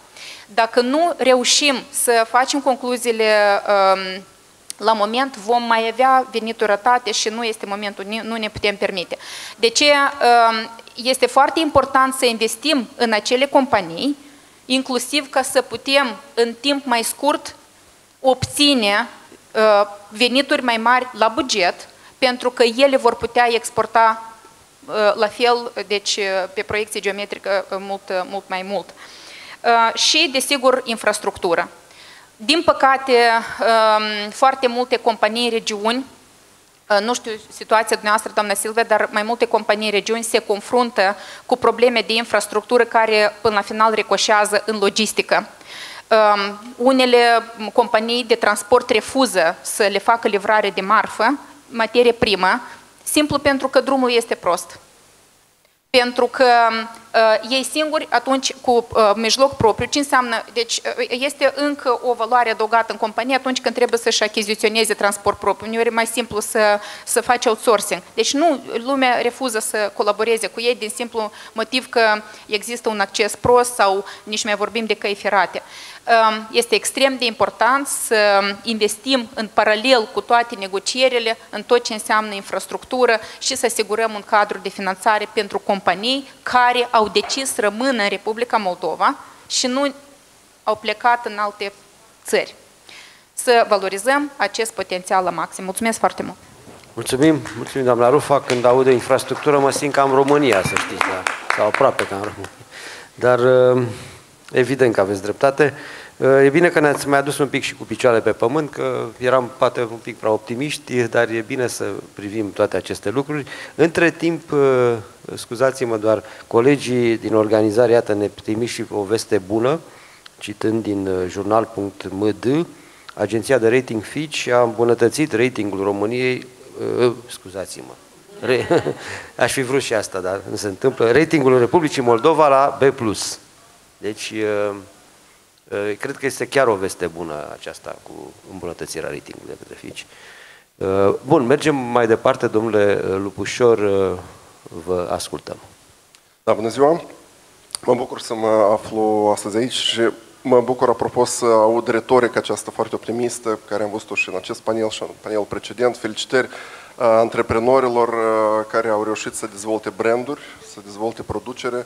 Dacă nu reușim să facem concluziile uh, la moment vom mai avea venituri rătate și nu este momentul, nu ne putem permite. De ce um, este foarte important să investim în acele companii, inclusiv ca să putem în timp mai scurt obține uh, venituri mai mari la buget, pentru că ele vor putea exporta uh, la fel, deci uh, pe proiecție geometrică mult, mult mai mult. și, desigur, infrastructură. Din păcate, um, foarte multe companii în regiuni, nu știu situația dumneavoastră, doamna Silve, dar mai multe companii în regiuni se confruntă cu probleme de infrastructură care până la final recoșează în logistică. Um, unele companii de transport refuză să le facă livrare de marfă, materie primă, simplu pentru că drumul este prost. Pentru că uh, ei singuri, atunci cu uh, mijloc propriu, ce înseamnă? Deci uh, este încă o valoare adăugată în companie atunci când trebuie să-și achiziționeze transport propriu. Uneori e mai simplu să, să faci outsourcing. Deci nu, lumea refuză să colaboreze cu ei din simplu motiv că există un acces prost sau nici mai vorbim de căi ferate. Este extrem de important să investim în paralel cu toate negocierile în tot ce înseamnă infrastructură și să asigurăm un cadru de finanțare pentru companii care au decis să rămână în Republica Moldova și nu au plecat în alte țări. Să valorizăm acest potențial la maxim. Mulțumesc foarte mult! Mulțumim, mulțumim doamna Rufa. Când aud de infrastructură mă simt ca în România, să știți, da? sau aproape ca în România. Dar evident că aveți dreptate. E bine că ne-ați mai adus un pic și cu picioare pe pământ, că eram poate un pic prea optimiști, dar e bine să privim toate aceste lucruri. Între timp, scuzați-mă doar, colegii din organizare, iată, ne primiți și o veste bună, citând din jurnal.md, Agenția de Rating Fitch a îmbunătățit ratingul României, scuzați-mă, aș fi vrut și asta, dar nu se întâmplă, ratingul Republicii Moldova la B+. Deci, Eh, cred că este chiar o veste bună aceasta cu îmbunătățirea ratingului de către Fitch. Eh, bun, mergem mai departe, domnule Lupușor, eh, vă ascultăm. Da, bună ziua! Mă bucur să mă aflu astăzi aici și mă bucur, apropo, să aud retorica aceasta foarte optimistă, care am văzut-o și în acest panel și în panelul precedent. Felicitări antreprenorilor care au reușit să dezvolte branduri, să dezvolte producere,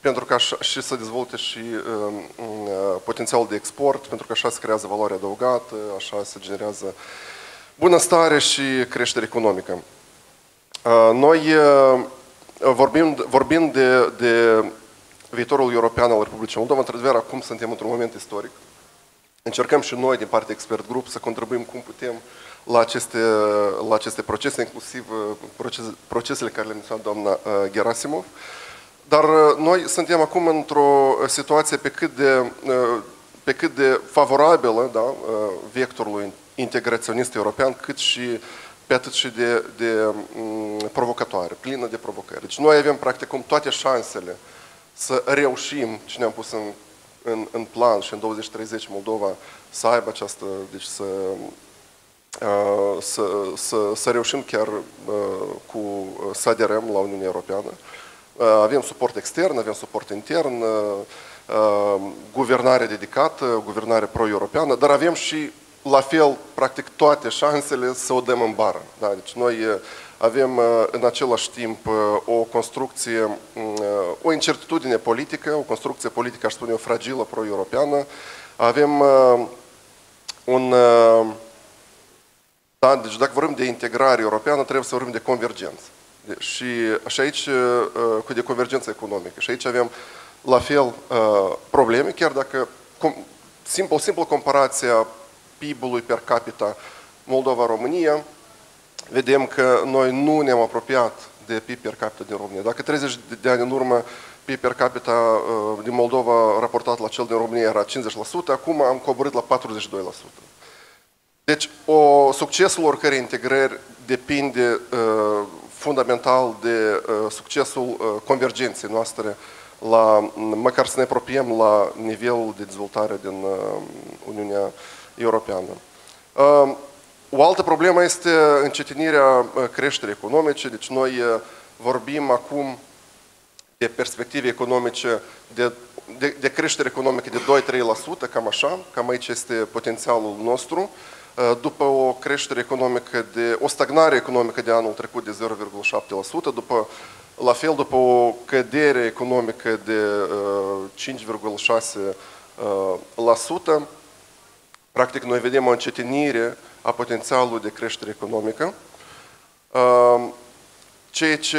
pentru că așa, și să dezvolte și uh, uh, potențial de export, pentru că așa se creează valoare adăugată, așa se generează bunăstare și creștere economică. Uh, noi uh, vorbim, vorbim de, de viitorul european al Republicii Moldova, într-adevăr, acum suntem într-un moment istoric. Încercăm și noi, din partea expert grup, să contribuim cum putem la aceste, la aceste procese, inclusiv uh, procese, procesele care le-a menționat doamna uh, Gerasimov. Uh, dar uh, noi suntem acum într-o uh, situație pe cât de, uh, pe cât de favorabilă da, vectorului integraționist european, cât și pe atât și de, de mm, provocatoare, plină de provocări. Deci noi avem practic cum toate șansele să reușim ce ne-am pus în, în, în plan și în 2030 Moldova să aibă această, deci să, să, să, să reușim chiar cu să aderăm la Uniunea Europeană. Avem suport extern, avem suport intern, guvernare dedicată, guvernare pro-europeană, dar avem și la fel, practic, toate șansele să o dăm în bară. Da? Deci noi avem în același timp o construcție, o incertitudine politică, o construcție politică, aș spune, fragilă pro-europeană. Avem un... Da, deci dacă vorbim de integrare europeană, trebuie să vorbim de convergență. Și, și aici, cu de convergență economică. Și aici avem la fel probleme, chiar dacă simplu, simplă comparație a PIB-ului per capita Moldova-România, vedem că noi nu ne-am apropiat de PIB per capita din România. Dacă 30 de ani în urmă PIB per capita din Moldova raportat la cel din România era 50%, acum am coborât la 42%. Deci, o, succesul oricărei integrări depinde uh, fundamental de uh, succesul uh, convergenței noastre, la, măcar să ne apropiem la nivelul de dezvoltare din uh, Uniunea Europeană. Uh, o altă problemă este încetinirea uh, creșterii economice, deci noi uh, vorbim acum de perspective economice, de, de, de creștere economică de 2-3%, cam așa, cam aici este potențialul nostru. Uh, după o creștere economică de, o stagnare economică de anul trecut de 0,7%, după, la fel după o cădere economică de 5,6%, practic noi vedem o încetinire a potențialului de creștere economică, ceea ce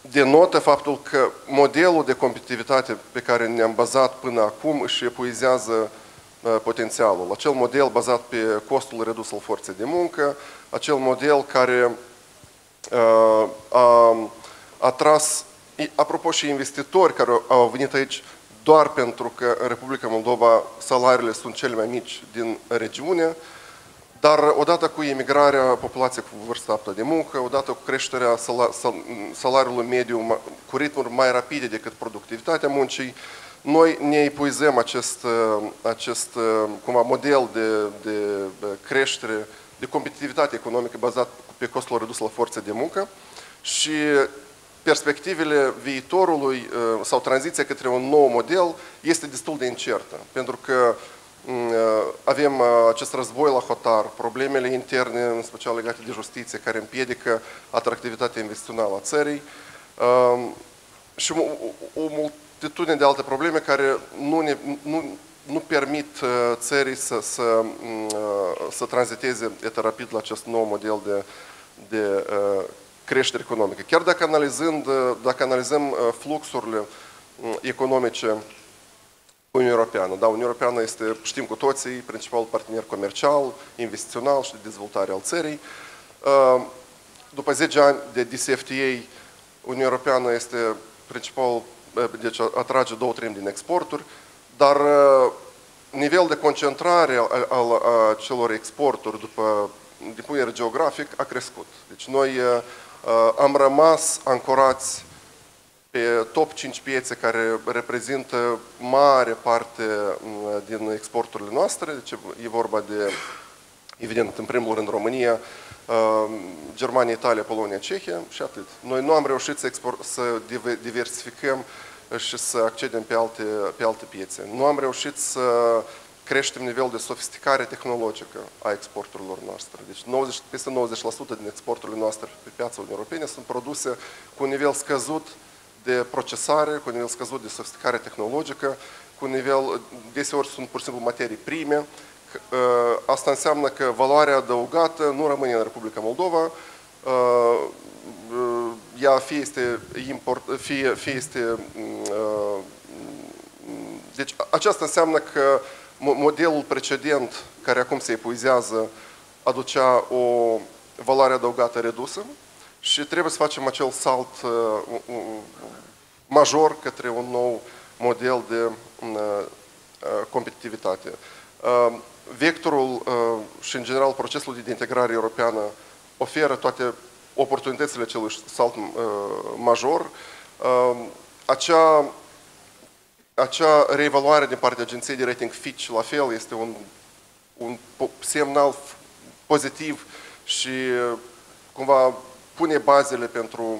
denotă faptul că modelul de competitivitate pe care ne-am bazat până acum își epuizează potențialul. Acel model bazat pe costul redus al forței de muncă, acel model care a atras, apropo și investitori care au venit aici doar pentru că în Republica Moldova salariile sunt cele mai mici din regiune, dar odată cu emigrarea populației cu vârstă aptă de muncă, odată cu creșterea salariului mediu cu ritmuri mai rapide decât productivitatea muncii, noi ne epuizăm acest, acest cumva, model de, de creștere, de competitivitate economică bazat pe costul redus la forță de muncă și perspectivele viitorului sau tranziția către un nou model este destul de incertă, pentru că avem acest război la hotar, problemele interne, în special legate de justiție, care împiedică atractivitatea investițională a țării. Și o, o multitudine de alte probleme care nu, ne, nu, nu permit țării să, să, să tranziteze rapid la acest nou model de, de creștere economică. Chiar dacă, analizând, dacă analizăm fluxurile economice Uniunea Europeană. Da, Uniunea Europeană este, știm cu toții, principalul partener comercial, investițional și de dezvoltare al țării. După 10 ani de DCFTA, Uniunea Europeană este principal, deci atrage două treimi din exporturi, dar nivelul de concentrare al, al celor exporturi după din punct de vedere geografic a crescut. Deci noi am rămas ancorați pe top 5 piețe care reprezintă mare parte mm, din exporturile noastre, deci e vorba de, evident, în primul rând România, uh, Germania, Italia, Polonia, Cehia și atât. Noi nu am reușit să, export, să diversificăm și să accedem pe alte, pe alte piețe. Nu am reușit să creștem nivelul de sofisticare tehnologică a exporturilor noastre. Deci 90, peste 90% din exporturile noastre pe piața Uniunii Europene sunt produse cu un nivel scăzut de procesare, cu un nivel scăzut de sofisticare tehnologică, cu un nivel, deseori sunt pur și simplu materii prime. Asta înseamnă că valoarea adăugată nu rămâne în Republica Moldova, ea fie este, import, fie, fie este deci aceasta înseamnă că modelul precedent, care acum se epuizează, aducea o valoare adăugată redusă și trebuie să facem acel salt major către un nou model de competitivitate. Vectorul și, în general, procesul de integrare europeană oferă toate oportunitățile celui salt major. Acea, acea reevaluare din partea agenției de rating Fitch, la fel, este un, un semnal pozitiv și cumva pune bazele pentru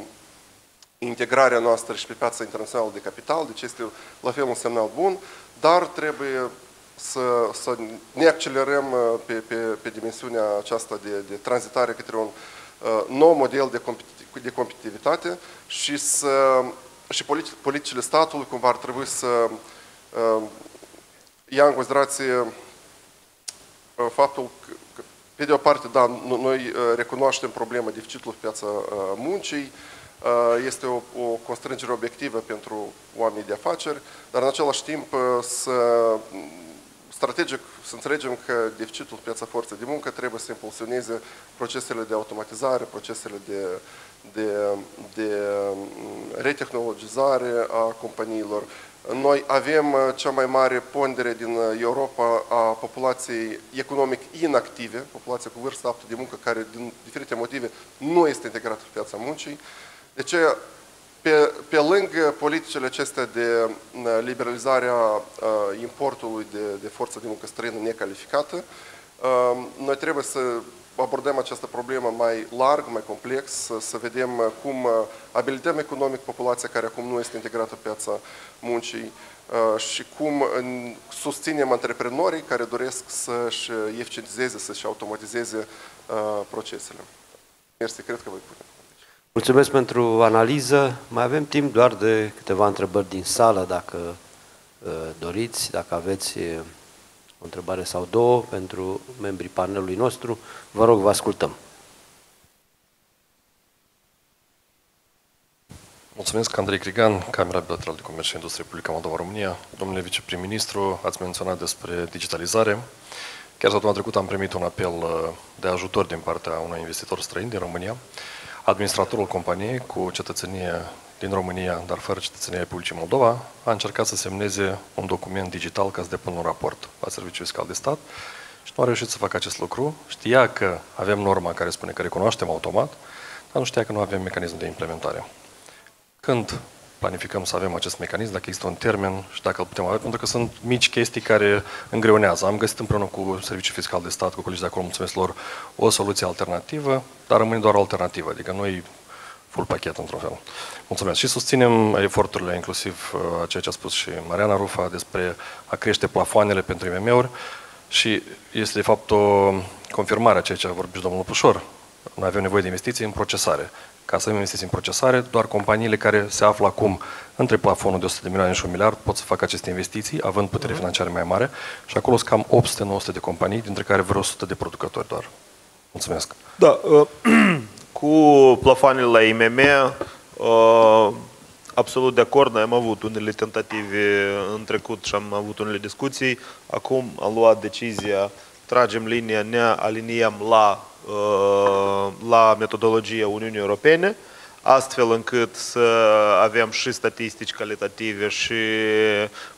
integrarea noastră și pe piața internațională de capital, deci este la fel un semnal bun, dar trebuie să, să ne accelerăm uh, pe, pe, pe dimensiunea aceasta de, de tranzitare către un uh, nou model de, competitiv, de competitivitate și, să, și politicile statului cumva ar trebui să uh, ia în considerație uh, faptul că, pe de o parte, da, noi uh, recunoaștem problema deficitului pe piața muncii, Uh, este o, o constrângere obiectivă pentru oamenii de afaceri, dar în același timp uh, să strategic să înțelegem că deficitul piața forței de muncă trebuie să impulsioneze procesele de automatizare, procesele de, de, de mm, retehnologizare a companiilor. Noi avem uh, cea mai mare pondere din Europa a populației economic inactive, populația cu vârstă aptă de muncă, care din diferite motive nu este integrată pe piața muncii. Deci, pe, pe lângă politicile acestea de liberalizare a importului de, de forță de muncă străină necalificată, noi trebuie să abordăm această problemă mai larg, mai complex, să, să vedem cum abilităm economic populația care acum nu este integrată pe piața muncii și cum susținem antreprenorii care doresc să-și eficientizeze, să-și automatizeze procesele. Mersi, cred că voi pune. Mulțumesc pentru analiză. Mai avem timp doar de câteva întrebări din sală, dacă uh, doriți, dacă aveți uh, o întrebare sau două pentru membrii panelului nostru. Vă rog, vă ascultăm. Mulțumesc, Andrei Crigan, Camera Bilaterală de Comerț și Industrie Republica Moldova România. Domnule viceprim-ministru, ați menționat despre digitalizare. Chiar săptămâna trecută am primit un apel uh, de ajutor din partea unui investitor străin din România. Administratorul companiei cu cetățenie din România, dar fără cetățenia Republicii Moldova, a încercat să semneze un document digital ca să depună un raport la Serviciul Fiscal de Stat și nu a reușit să facă acest lucru. Știa că avem norma care spune că recunoaștem automat, dar nu știa că nu avem mecanism de implementare. Când planificăm să avem acest mecanism, dacă există un termen și dacă îl putem avea, pentru că sunt mici chestii care îngreunează. Am găsit împreună cu Serviciul Fiscal de Stat, cu colegii de acolo, mulțumesc lor, o soluție alternativă, dar rămâne doar o alternativă, adică noi full pachet într-un fel. Mulțumesc. Și susținem eforturile, inclusiv uh, ceea ce a spus și Mariana Rufa, despre a crește plafoanele pentru IMM-uri și este de fapt o confirmare a ceea ce a vorbit domnul Pușor. Noi avem nevoie de investiții în procesare. Ca să avem investiții în procesare, doar companiile care se află acum între plafonul de 100 de milioane și 1 miliard pot să facă aceste investiții, având putere mhm. financiară mai mare și acolo sunt cam 800-900 de companii, dintre care vreo 100 de producători doar. Mulțumesc. Da, uh, cu plafoanele la IMM, uh, absolut de acord, noi am avut unele tentative în trecut și am avut unele discuții. Acum am luat decizia, tragem linia, ne aliniem la Uh, la metodologia Uniunii Europene, astfel încât să avem și statistici calitative și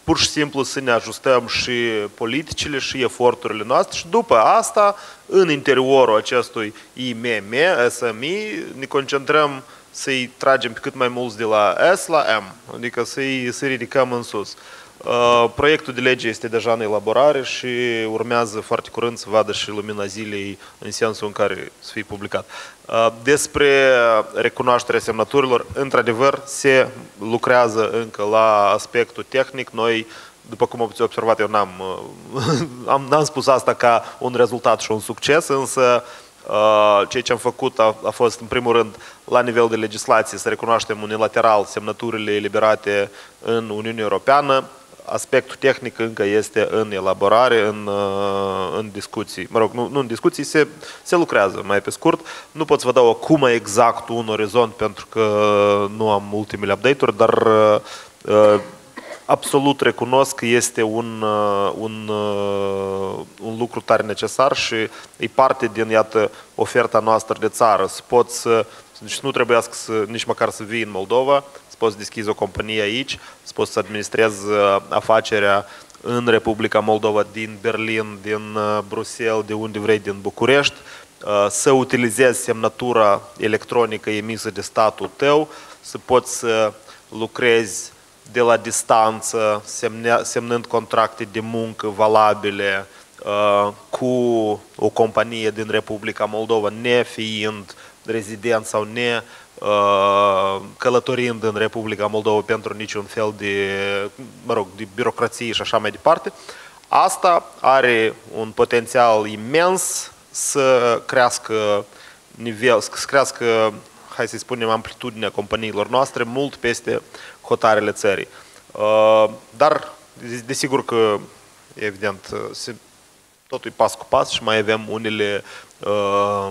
pur și simplu să ne ajustăm și politicile și eforturile noastre și după asta, în interiorul acestui IMM, SMI, ne concentrăm să-i tragem pe cât mai mulți de la S la M, adică să-i să ridicăm în sus. Uh, proiectul de lege este deja în elaborare și urmează foarte curând să vadă și lumina zilei în sensul în care să fie publicat. Uh, despre recunoașterea semnăturilor, într-adevăr, se lucrează încă la aspectul tehnic. Noi, după cum ați observat, eu n-am, uh, am, n-am spus asta ca un rezultat și un succes, însă ceea ce am făcut a, a fost, în primul rând, la nivel de legislație, să recunoaștem unilateral semnăturile eliberate în Uniunea Europeană, aspectul tehnic încă este în elaborare, în, uh, în discuții. Mă rog, nu, nu în discuții, se, se lucrează mai pe scurt. Nu pot să vă dau acum exact un orizont pentru că nu am ultimele update-uri, dar uh, uh absolut recunosc că este un, uh, un, un lucru tare necesar și e parte din, iată, oferta noastră de țară. Să pot să, deci nu trebuie să, nici măcar să vii în Moldova, poți deschizi o companie aici, să poți să administrezi uh, afacerea în Republica Moldova, din Berlin, din uh, Bruxelles, de unde vrei, din București, uh, să utilizezi semnătura electronică emisă de statul tău, să poți să lucrezi de la distanță, semnând contracte de muncă valabile cu o companie din Republica Moldova, nefiind rezident sau ne Uh, călătorind în Republica Moldova pentru niciun fel de, mă rog, de birocrație și așa mai departe, asta are un potențial imens să crească nivel, să crească, hai să spunem, amplitudinea companiilor noastre mult peste hotarele țării. Uh, dar, desigur că, evident, totul e pas cu pas și mai avem unele uh,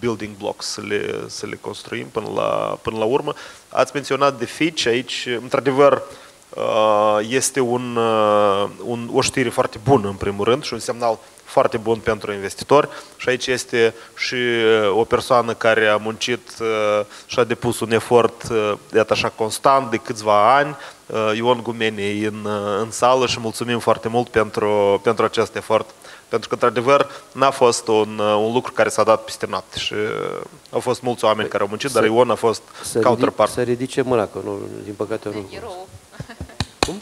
building blocks să le, să le construim până la, până la urmă. Ați menționat de Fitch aici, într-adevăr, uh, este un, uh, un, o știre foarte bună în primul rând și un semnal foarte bun pentru investitori. Și aici este și uh, o persoană care a muncit și a depus un efort de așa constant de câțiva ani, Ion Gumeni în, în sală și mulțumim foarte mult pentru, pentru acest efort pentru că, într-adevăr, n-a fost un, uh, un lucru care s-a dat peste noapte și uh, au fost mulți oameni păi, care au muncit, dar Ion a fost să counterpart. Ridic, să ridice mâna, că nu, din păcate nu. Cum?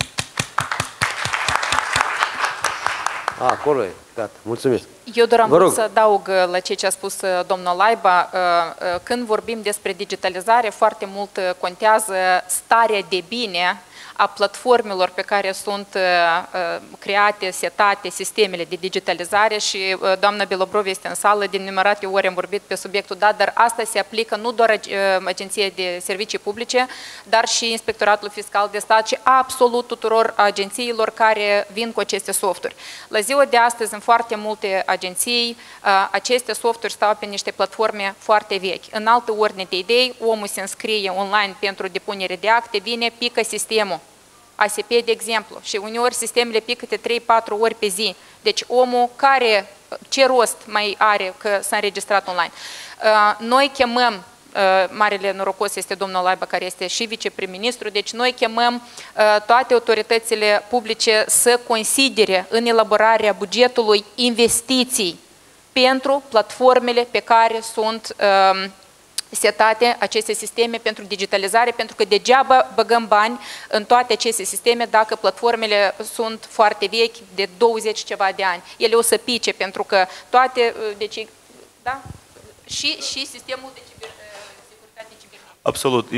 A, acolo e. Gata. Mulțumesc. Eu doar am vrut să adaug uh, la ceea ce a spus domnul Laiba. Când vorbim despre digitalizare, foarte mult contează starea de bine a platformelor pe care sunt create, setate sistemele de digitalizare și doamna Bilobrov este în sală, din numerate ori am vorbit pe subiectul dat, dar asta se aplică nu doar Agenției de Servicii Publice, dar și Inspectoratul Fiscal de Stat și absolut tuturor agențiilor care vin cu aceste softuri. La ziua de astăzi, în foarte multe agenții, aceste softuri stau pe niște platforme foarte vechi. În altă ordine de idei, omul se înscrie online pentru depunere de acte, vine, pică sistemul. ASP, de exemplu, și uneori sistemele pică de 3-4 ori pe zi. Deci omul care, ce rost mai are că s-a înregistrat online? Noi chemăm marele norocos este domnul Laiba, care este și viceprim-ministru, deci noi chemăm toate autoritățile publice să considere în elaborarea bugetului investiții pentru platformele pe care sunt setate aceste sisteme pentru digitalizare, pentru că degeaba băgăm bani în toate aceste sisteme dacă platformele sunt foarte vechi, de 20 ceva de ani. Ele o să pice, pentru că toate, deci, da? Și, și sistemul de ciber, securitate cibernetică. Absolut.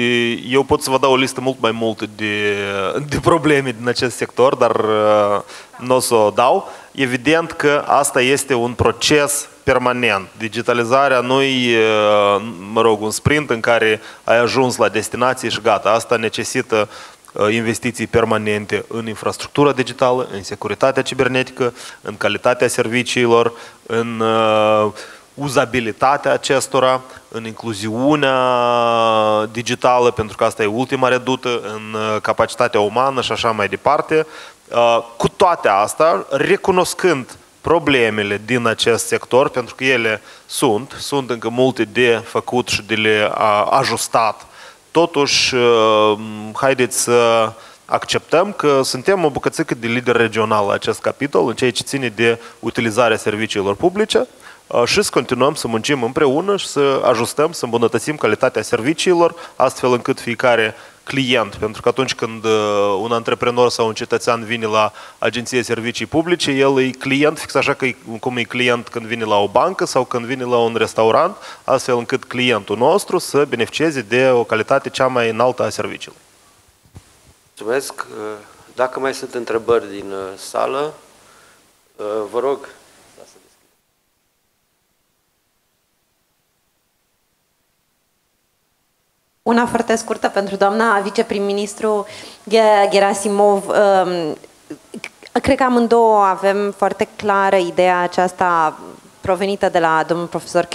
Eu pot să vă dau o listă mult mai multă de, de probleme din acest sector, dar nu o să o dau. Evident că asta este un proces permanent. Digitalizarea nu e, mă rog, un sprint în care ai ajuns la destinație și gata. Asta necesită investiții permanente în infrastructura digitală, în securitatea cibernetică, în calitatea serviciilor, în uzabilitatea acestora, în incluziunea digitală, pentru că asta e ultima redută, în capacitatea umană și așa mai departe. Cu toate astea, recunoscând problemele din acest sector, pentru că ele sunt, sunt încă multe de făcut și de le ajustat. Totuși, haideți să acceptăm că suntem o bucățică de lider regional la acest capitol, în ceea ce ține de utilizarea serviciilor publice și să continuăm să muncim împreună și să ajustăm, să îmbunătățim calitatea serviciilor, astfel încât fiecare client, pentru că atunci când un antreprenor sau un cetățean vine la agenție servicii publice, el e client, fix așa că e, cum e client când vine la o bancă sau când vine la un restaurant, astfel încât clientul nostru să beneficieze de o calitate cea mai înaltă a serviciilor. Mulțumesc. Dacă mai sunt întrebări din sală, vă rog Una foarte scurtă pentru doamna viceprim-ministru Gerasimov. Cred că amândouă avem foarte clară ideea aceasta provenită de la domnul profesor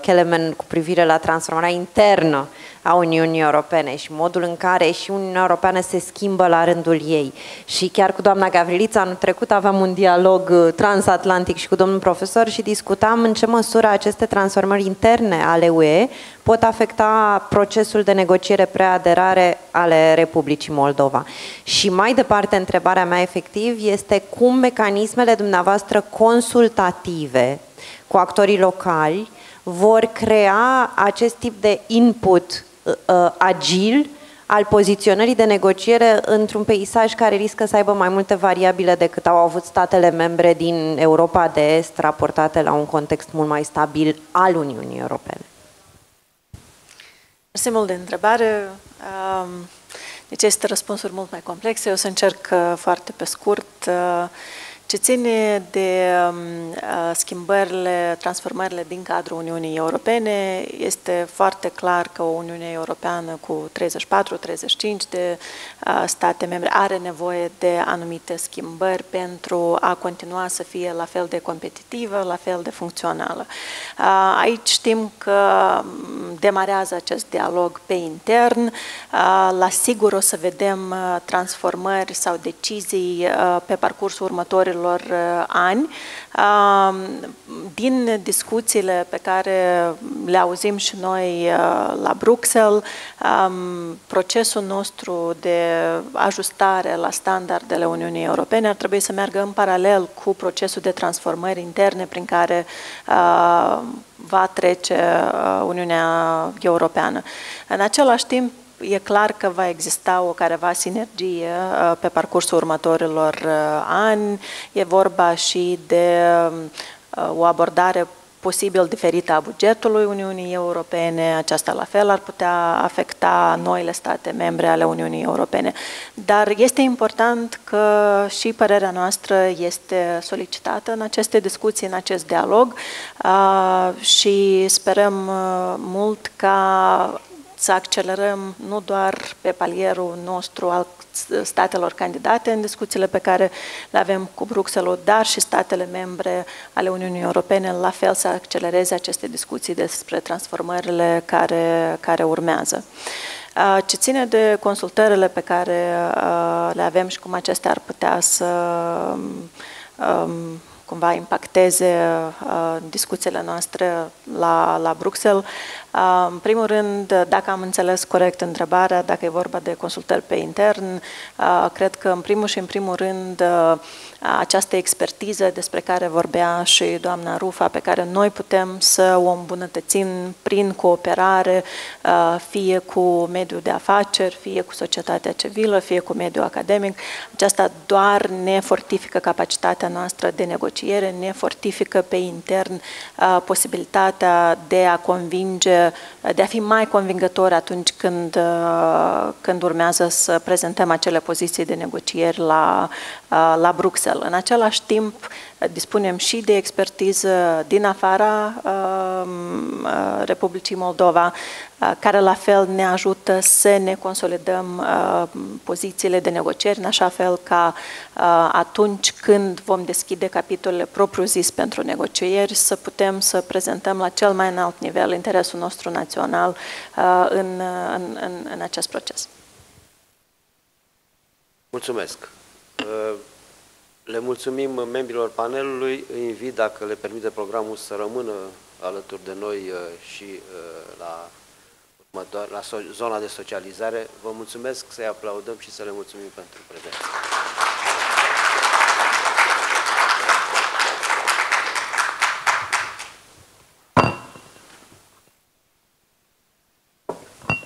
Kelemen cu privire la transformarea internă a Uniunii Europene și modul în care și Uniunea Europeană se schimbă la rândul ei. Și chiar cu doamna Gavrilița anul trecut aveam un dialog uh, transatlantic și cu domnul profesor și discutam în ce măsură aceste transformări interne ale UE pot afecta procesul de negociere preaderare ale Republicii Moldova. Și mai departe, întrebarea mea efectiv este cum mecanismele dumneavoastră consultative cu actorii locali vor crea acest tip de input Uh, uh, agil al poziționării de negociere într-un peisaj care riscă să aibă mai multe variabile decât au avut statele membre din Europa de Est raportate la un context mult mai stabil al Uniunii Europene. Mersi mult de întrebare. Necesită răspunsuri mult mai complexe. Eu o să încerc uh, foarte pe scurt. Ce ține de um, schimbările, transformările din cadrul Uniunii Europene, este foarte clar că o Uniune Europeană cu 34-35 de state membre are nevoie de anumite schimbări pentru a continua să fie la fel de competitivă, la fel de funcțională. Aici știm că demarează acest dialog pe intern. La sigur o să vedem transformări sau decizii pe parcursul următorilor următorilor uh, ani. Din discuțiile pe care le auzim și noi uh, la Bruxelles, procesul nostru de ajustare la standardele Uniunii Europene ar trebui să meargă în paralel cu procesul de transformări interne prin care uh, va trece Uniunea Europeană. În același timp, e clar că va exista o careva sinergie uh, pe parcursul următorilor uh, ani. E vorba și de uh, o abordare posibil diferită a bugetului Uniunii Europene. Aceasta la fel ar putea afecta noile state membre ale Uniunii Europene. Dar este important că și părerea noastră este solicitată în aceste discuții, în acest dialog și sperăm mult ca să accelerăm nu doar pe palierul nostru al statelor candidate în discuțiile pe care le avem cu Bruxelles, dar și statele membre ale Uniunii Europene, la fel să accelereze aceste discuții despre transformările care, care urmează. Ce ține de consultările pe care le avem și cum acestea ar putea să um, cumva impacteze uh, discuțiile noastre la, la Bruxelles. Uh, în primul rând, dacă am înțeles corect întrebarea, dacă e vorba de consultări pe intern, uh, cred că în primul și în primul rând uh, această expertiză despre care vorbea și doamna Rufa, pe care noi putem să o îmbunătățim prin cooperare, fie cu mediul de afaceri, fie cu societatea civilă, fie cu mediul academic. Aceasta doar ne fortifică capacitatea noastră de negociere, ne fortifică pe intern posibilitatea de a convinge, de a fi mai convingători atunci când, când urmează să prezentăm acele poziții de negocieri la, la Bruxelles. Bruxelles. În același timp, dispunem și de expertiză din afara um, uh, Republicii Moldova, uh, care la fel ne ajută să ne consolidăm uh, pozițiile de negocieri, în așa fel ca atunci când vom deschide capitolele propriu-zis pentru negocieri, să putem să prezentăm la cel mai înalt nivel interesul nostru național în, în, în, în acest proces. Mulțumesc. Le mulțumim membrilor panelului. Îi invit, dacă le permite programul, să rămână alături de noi uh, și uh, la, la zona de socializare. Vă mulțumesc, să-i aplaudăm și să le mulțumim pentru prezență.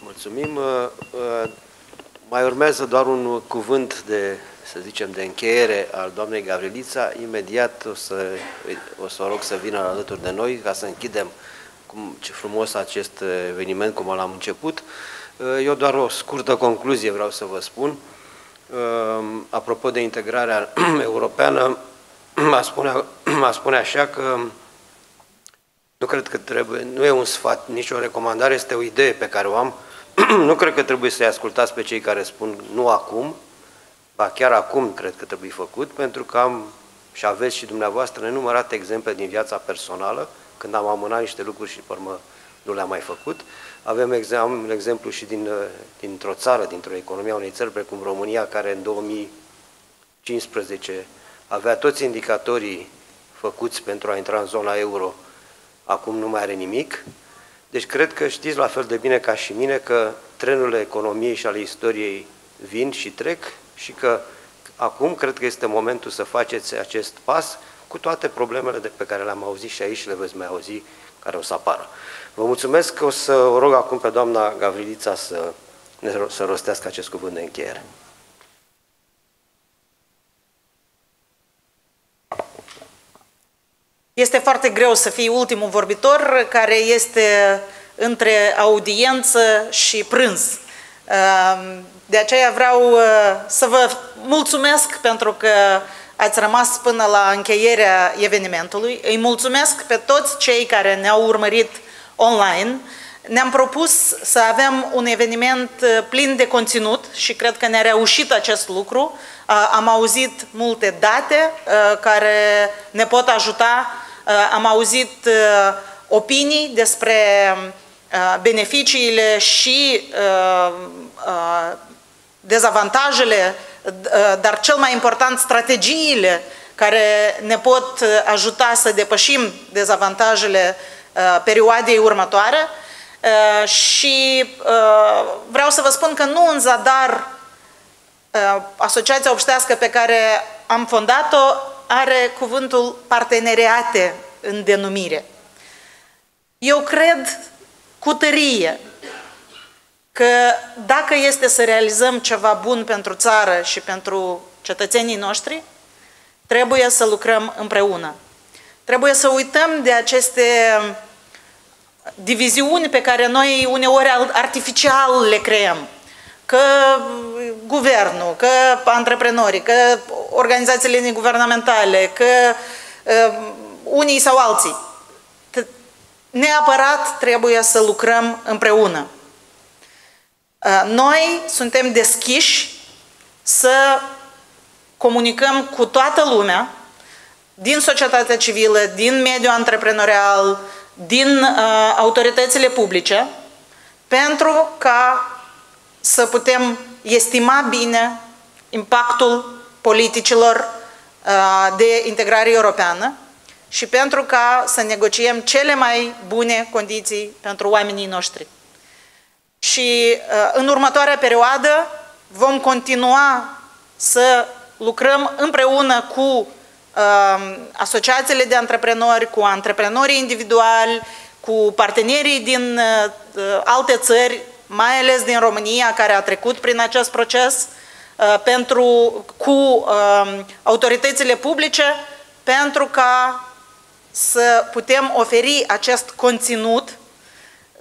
Mulțumim. Uh, mai urmează doar un cuvânt de să zicem, de încheiere al doamnei Gavrilița, imediat o să, o să o rog să vină alături de noi ca să închidem cum, ce frumos acest eveniment, cum l-am început. Eu doar o scurtă concluzie vreau să vă spun. Apropo de integrarea europeană, aș spune, aș spune așa că nu cred că trebuie, nu e un sfat, nici o recomandare, este o idee pe care o am. nu cred că trebuie să-i ascultați pe cei care spun nu acum, ba chiar acum cred că trebuie făcut, pentru că am și aveți și dumneavoastră nenumărate exemple din viața personală, când am amânat niște lucruri și, pe urmă, nu le-am mai făcut. Avem am un exemplu și din, dintr-o țară, dintr-o economie a unei țări, precum România, care în 2015 avea toți indicatorii făcuți pentru a intra în zona euro, acum nu mai are nimic. Deci cred că știți la fel de bine ca și mine că trenurile economiei și ale istoriei vin și trec și că acum cred că este momentul să faceți acest pas cu toate problemele de pe care le-am auzit și aici și le veți mai auzi care o să apară. Vă mulțumesc, o să o rog acum pe doamna Gavrilița să, să rostească acest cuvânt de încheiere. Este foarte greu să fii ultimul vorbitor care este între audiență și prânz. Ehm, de aceea vreau uh, să vă mulțumesc pentru că ați rămas până la încheierea evenimentului. Îi mulțumesc pe toți cei care ne-au urmărit online. Ne-am propus să avem un eveniment uh, plin de conținut și cred că ne-a reușit acest lucru. Uh, am auzit multe date care ne pot ajuta. Am auzit opinii despre beneficiile și dezavantajele, dar cel mai important strategiile care ne pot ajuta să depășim dezavantajele perioadei următoare și vreau să vă spun că nu în zadar asociația obștească pe care am fondat-o are cuvântul parteneriate în denumire. Eu cred cu tărie că dacă este să realizăm ceva bun pentru țară și pentru cetățenii noștri, trebuie să lucrăm împreună. Trebuie să uităm de aceste diviziuni pe care noi uneori artificial le creăm. Că guvernul, că antreprenorii, că organizațiile neguvernamentale, că uh, unii sau alții. Neapărat trebuie să lucrăm împreună. Uh, noi suntem deschiși să comunicăm cu toată lumea, din societatea civilă, din mediul antreprenorial, din uh, autoritățile publice, pentru ca să putem estima bine impactul politicilor uh, de integrare europeană și pentru ca să negociem cele mai bune condiții pentru oamenii noștri. Și uh, în următoarea perioadă vom continua să lucrăm împreună cu uh, asociațiile de antreprenori, cu antreprenorii individuali, cu partenerii din alte țări, mai ales din România, care a trecut prin acest proces, pentru, cu autoritățile publice, pentru ca să putem oferi acest conținut,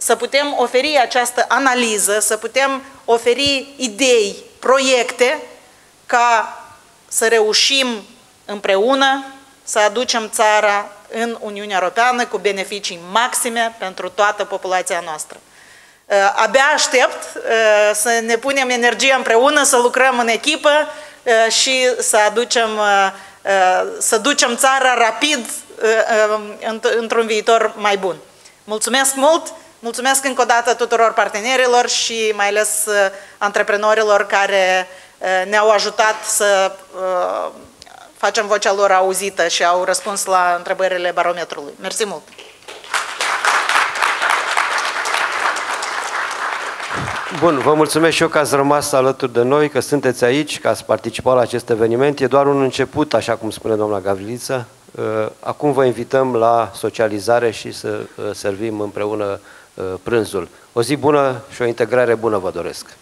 să putem oferi această analiză, să putem oferi idei, proiecte, ca să reușim împreună să aducem țara în Uniunea Europeană cu beneficii maxime pentru toată populația noastră. Abia aștept să ne punem energia împreună, să lucrăm în echipă și să aducem, să ducem țara rapid într-un viitor mai bun. Mulțumesc mult! Mulțumesc încă o dată tuturor partenerilor și mai ales antreprenorilor care ne-au ajutat să facem vocea lor auzită și au răspuns la întrebările barometrului. Mersi mult! Bun, vă mulțumesc și eu că ați rămas alături de noi, că sunteți aici, că ați participat la acest eveniment. E doar un început, așa cum spune doamna Gavriliță. Uh, acum vă invităm la socializare și să uh, servim împreună uh, prânzul. O zi bună și o integrare bună vă doresc!